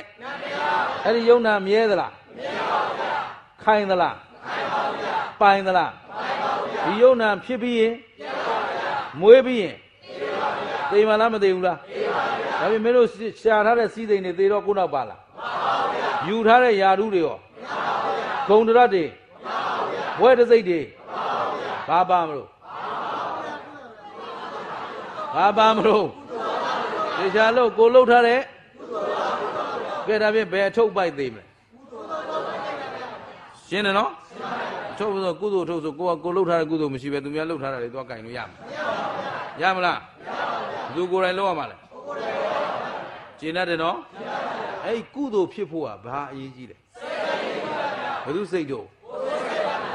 အဲ့ဒီယုံနာမြဲသလားမြဲပါဗျာခိုင်သလားခိုင်ပါဗျာပိုင်သလားပိုင်ပါဗျာဒီယုံနာဖြစ်ပြီးရင်မြဲပါဗျာမွေးပြီးရင်မြဲပါဗျာသိမှလားမသိဘူးလားသိပါဗျာ ဒါပေမဲ့မင်းတို့ရှာထားတဲ့စီးစိမ်တွေသေတော့ကိုနောက်ပါလားမပါဗျာယူထားတဲ့ယာဓုတွေရောမပါဗျာဂုံတရတ်တွေမပါဗျာဘွဲတစိတ်တွေမပါဗျာဘာပါမလို့ဘာပါမလို့တေချာလို့ကိုလှုပ်ထားတဲ့ကဲဒါဖြင့်ဘယ်အထုပ်ပိုက်သေးမလဲရှင်းတယ်နော်ထုတ်ဆိုကုသိုလ်ထုတ်ဆိုကိုကကိုလှုပ်ထားတဲ့ကုသိုလ်မရှိပဲသူများလှုပ်ထားတာတွေသွားကင်လို့ရမှာရမလားဘသူကိုယ်တိုင်လှုပ်ရမှာလဲ ကျင်တတ်တယ်နော်အဲ့ဒီကုသိုလ်ဖြစ်ဖို့ကဘာအရေးကြီးလဲဘသူစိတ်တို့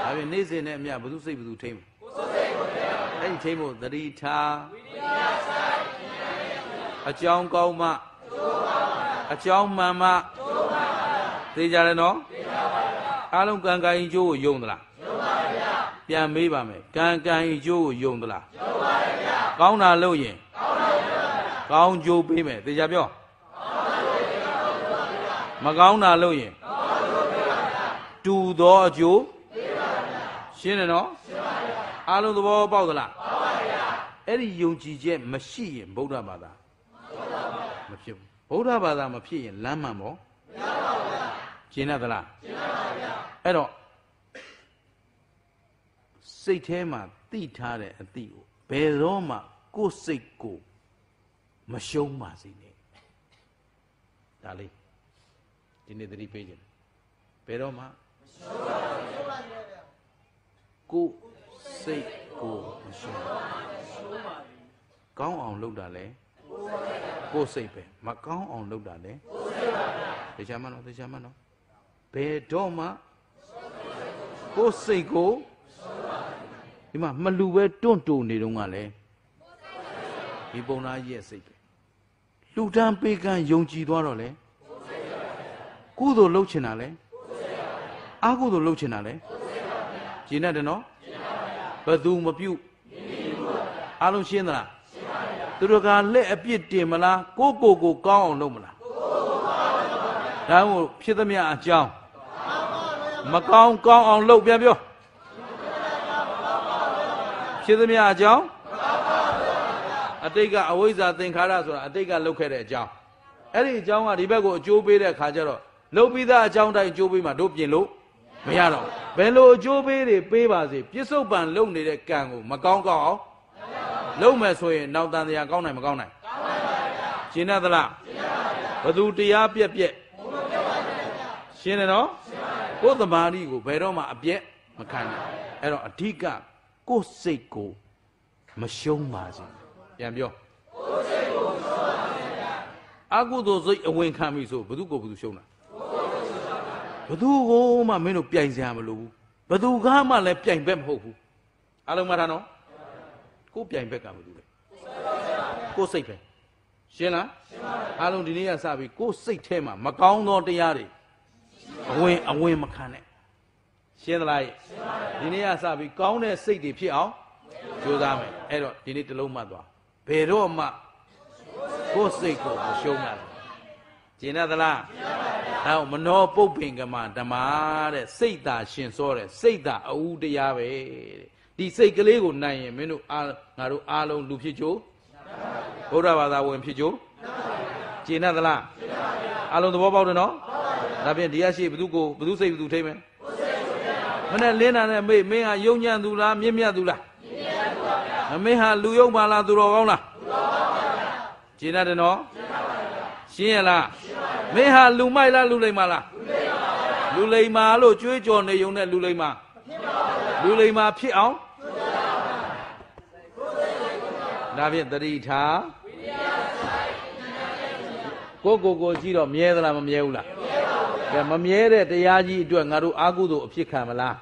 ဒါဖြင့်နေ့စဉ်နဲ့အမျှဘသူစိတ်ဘသူထိမ့်မအဲ့ဒီထိမ့်ဖို့သတိထားအကြောင်းကောင်းမှအကြောင်းမှန်မှသိကြတယ်နော်အားလုံးကံကံဤကျိုးကိုယုံသလားယုံပါဗျာပြန်မေးပါမယ်ကံကံဤကျိုးကိုယုံသလားယုံပါဗျာကောင်းတာလုပ်ရင်ကောင်းတာလုပ်ပါဗျာ ကောင်းကျိုးပေးမယ်သိကြပြောမကောင်းတာလုပ်ရင်ကောင်းတာလုပ်ပါဗျာတူသောအကျိုးပေးပါဗျာရှင်းတယ်နော်ရှင်းပါဗျာအားလုံးသဘောပေါက်သလားပေါက်ပါဗျာအဲ့ဒီယုံကြည်ချက်မရှိရင်ဗုဒ္ဓဘာသာမဖြစ်ဘူးဗုဒ္ဓဘာသာမဖြစ်ရင်လမ်းမှန်ပေါ့မရပါဘူးဗျာရှင်းတတ်သလားရှင်းပါဗျာအဲ့တော့စိတ်ထဲမှာတိထားတဲ့အတိကိုဘယ်တော့မှကိုယ်စိတ်ကို မရှုံးပါစေနဲ့ဒါလေးဒီနေ့သတိပေးခြင်းဘယ်တော့မှမရှုံးပါဘူးကိုယ်စိတ်ကိုမရှုံးပါကောင်းအောင်လုပ်တာလဲကိုယ်စိတ်ပဲမကောင်းအောင်လုပ်တာလဲကိုယ်စိတ်ပါဗျာတရားမနော်တရားမနော်ဘယ်တော့မှကိုယ်စိတ်ကိုဒီမှာမလူပဲတွန့်တူနေတော့ကလည်းဒီပုံသားကြီးရဲ့စိတ်ပဲ လူတန်းပေးကမ်းယုံကြည်သွားတော့လေကုသိုလ်လုပ်ချင်တာလေအာကုသိုလ်လုပ်ချင်တာလေကျင်တတ်တယ်နော်ဘယ်သူမပြုတ်အားလုံးရှင်းသလားသူတို့ကလက်အပြစ်တင်မလားကိုကိုကိုကောင်းအောင်လုပ်မလားဒါမို့ဖြစ်သမျှအကြောင်းမကောင်းကောင်းအောင်လုပ်ပြန်ပြောဖြစ်သမျှအကြောင်း အတိတ်ကအဝိဇ္ဇာသင်္ခါရဆိုတာအတိတ်ကလုပ်ခဲ့တဲ့အကြောင်းအဲ့ဒီအကြောင်းကဒီဘက်ကိုအကျိုးပေးတဲ့အခါကျတော့လုပ်ပြီးသားအကြောင်းတိုင်းအကျိုးပေးမှတို့ပြင်လို့မရတော့ဘယ်လိုအကျိုးပေးတွေပေးပါစေပြစ္ဆုတ်ပံလုပ်နေတဲ့ကံကိုမကောင်းကောင်းအောင်လုပ်မယ်ဆိုရင်နောက်တန်တရားကောင်းနိုင်မကောင်းနိုင်ကောင်းပါဗျာရှင်းတတ်သလားရှင်းပါဗျာဘသူတရားပြက်ပြက်ရှင်းတယ်နော်ကိုယ်သမာဓိကိုဘယ်တော့မှအပြက်မခံနိုင်အဲ့တော့အဓိကကိုယ်စိတ်ကိုမရှုံးပါစေ ပြန်ပြောကိုယ်စိတ်ကိုရှုံးပါစေအကုသိုလ်စိတ်အဝင်ခံပြီဆိုဘသူကိုဘသူရှုံးတာဘသူကိုမှမင်းတို့ပြိုင်စရာမလိုဘူးဘသူကမှလည်းပြိုင်ဘက်မဟုတ်ဘူးအားလုံးမှတ်ထားနော်ကိုပြိုင်ဘက်ကဘသူလဲကိုစိတ်ပဲရှင်းလားရှင်းပါပြီအားလုံးဒီနေ့ကစပြီးကိုစိတ်ထဲမှာမကောင်းသောတရားတွေအဝင်အဝင်မခံနဲ့ရှင်းသလားရှင်းပါပြီဒီနေ့ကစပြီးကောင်းတဲ့စိတ်တွေဖြစ်အောင်ကြိုးစားမယ်အဲ့တော့ဒီနေ့တစ်လုံးမှတ်သွား ဘယ်တော့မှကိုစိတ်ကိုမရှုံးရဘူးကျင်ရသလားကျင်ပါဗျာအဲမနောပုတ်ပင်ကမဓမ္မတဲ့စိတ်သာရှင်စောတဲ့စိတ်သာအူတရားပဲတဲ့ဒီစိတ်ကလေးကိုနိုင်ရင်မင်းတို့အားငါတို့အားလုံးလူဖြစ်ကြိုးဘုရားဘာသာဝင်ဖြစ်ကြိုးကျင်ရသလားကျင်ပါဗျာအားလုံးသဘောပေါက်တယ်နော်ဒါဖြင့်ဒီရရှိဘသူကိုဘသူစိတ်ဘသူထိမ့်မယ်မနဲ့လင်းတာနဲ့မေးမင်းဟာယုံညံ့သူလားမြင့်မြတ်သူလား မြင့်မြတ်သူပါဗျာမင်းဟာလူယုံပါလားသူတော်ကောင်းလားသူတော်ကောင်းပါဗျာကျင်ရတယ်နော်ကျင်ပါပါဗျာရှင်းရလားရှင်းပါပါမင်းဟာလူမိုက်လားလူလိမ္မာလားလူလိမ္မာပါဗျာလူလိမ္မာလို့ကြွေးကြော်နေုံနဲ့လူလိမ္မာဖြစ်ပါဗျာလူလိမ္မာဖြစ်အောင်ဒါဖြင့်တတိထားကိုကိုကိုကြည့်တော့မြဲသလားမမြဲဘူးလားကဲမမြဲတဲ့တရားကြီးအတွက်ငါတို့အာကုသို့အဖြစ်ခံမလား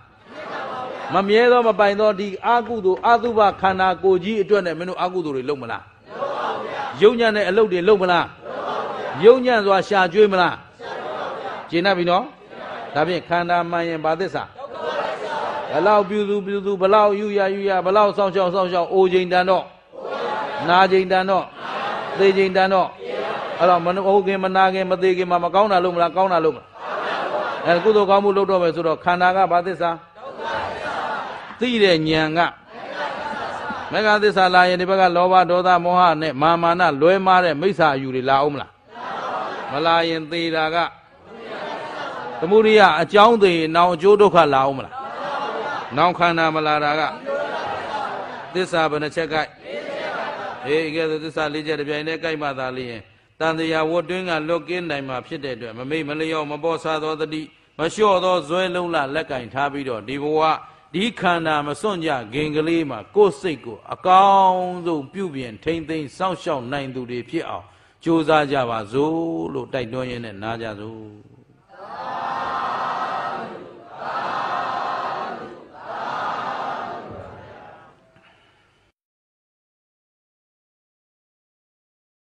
မမြဲသောမပိုင်သောဒီအာကုသို့အတုပခန္ဓာကိုကြီးအတွက်နဲ့မင်းတို့အာကုသို့တွေလုပ်မလားလုပ်ပါဗျာယုံညံ့တဲ့အလုပ်တွေလုပ်မလားလုပ်ပါဗျာယုံညံ့စွာရှာကျွေးမလားရှာပါဗျာကျင့်တတ်ပြီနော်ဒါဖြင့်ခန္ဓာမှန်ရင်ဘာသစ္စာဒုက္ခသစ္စာဘလောက်ပြုစုပြုစုဘလောက်ယူရယူရဘလောက်စောင့်ရှောက်စောင့်ရှောက်အိုချိန်တန်တော့နာချိန်တန်တော့သေချိန်တန်တော့အဲ့တော့မဟုတ်ခင်မနာခင်မသေးခင်မှာမကောင်းတာလို့မလားကောင်းတာလို့မလားအဲကုသိုလ်ကောင်းမှုလုပ်တော့မယ်ဆိုတော့ခန္ဓာကဘာသစ္စာ သိတဲ့ဉာဏ်ကမေဃသစ္စာလာရင်ဒီဘက်ကလောဘဒေါသမောဟနဲ့မာမာနလွဲမားတဲ့မိစ္ဆာအယူတွေလာအောင်မလားမလာရင်သေတာကသမုဒိယအကြောင်းသေးရင်နောင်အကျိုးဒုက္ခလာအောင်မလားနောင်ခန္ဓာမလာတာကသစ္စာဘယ်နှချက်ကြိုက်အေးကဲဆိုသစ္စာလေးချက်တစ်ပြိုင်တည်းကြိုက်မှသာလျင်တန်တရားဝတ်တွင်းကလွတ်ကင်းနိုင်မှာဖြစ်တဲ့အတွက်မမိတ်မလျော့မပေါ်ဆသောတတိမလျှော့သောဇွဲလုံးလလက်ကင်ထားပြီးတော့ဒီဘဝ ဒီခန္ဓာမစွန့်ကြခင်ကလေးမှာကိုယ်စိတ်ကိုအကောင်းဆုံးပြုပြင်ထိမ့်သိမ်းစောင့်ရှောက်နိုင်သူတွေဖြစ်အောင်ကြိုးစားကြပါစို့လို့တိုက်တွန်းရင်းနဲ့နားကြစို့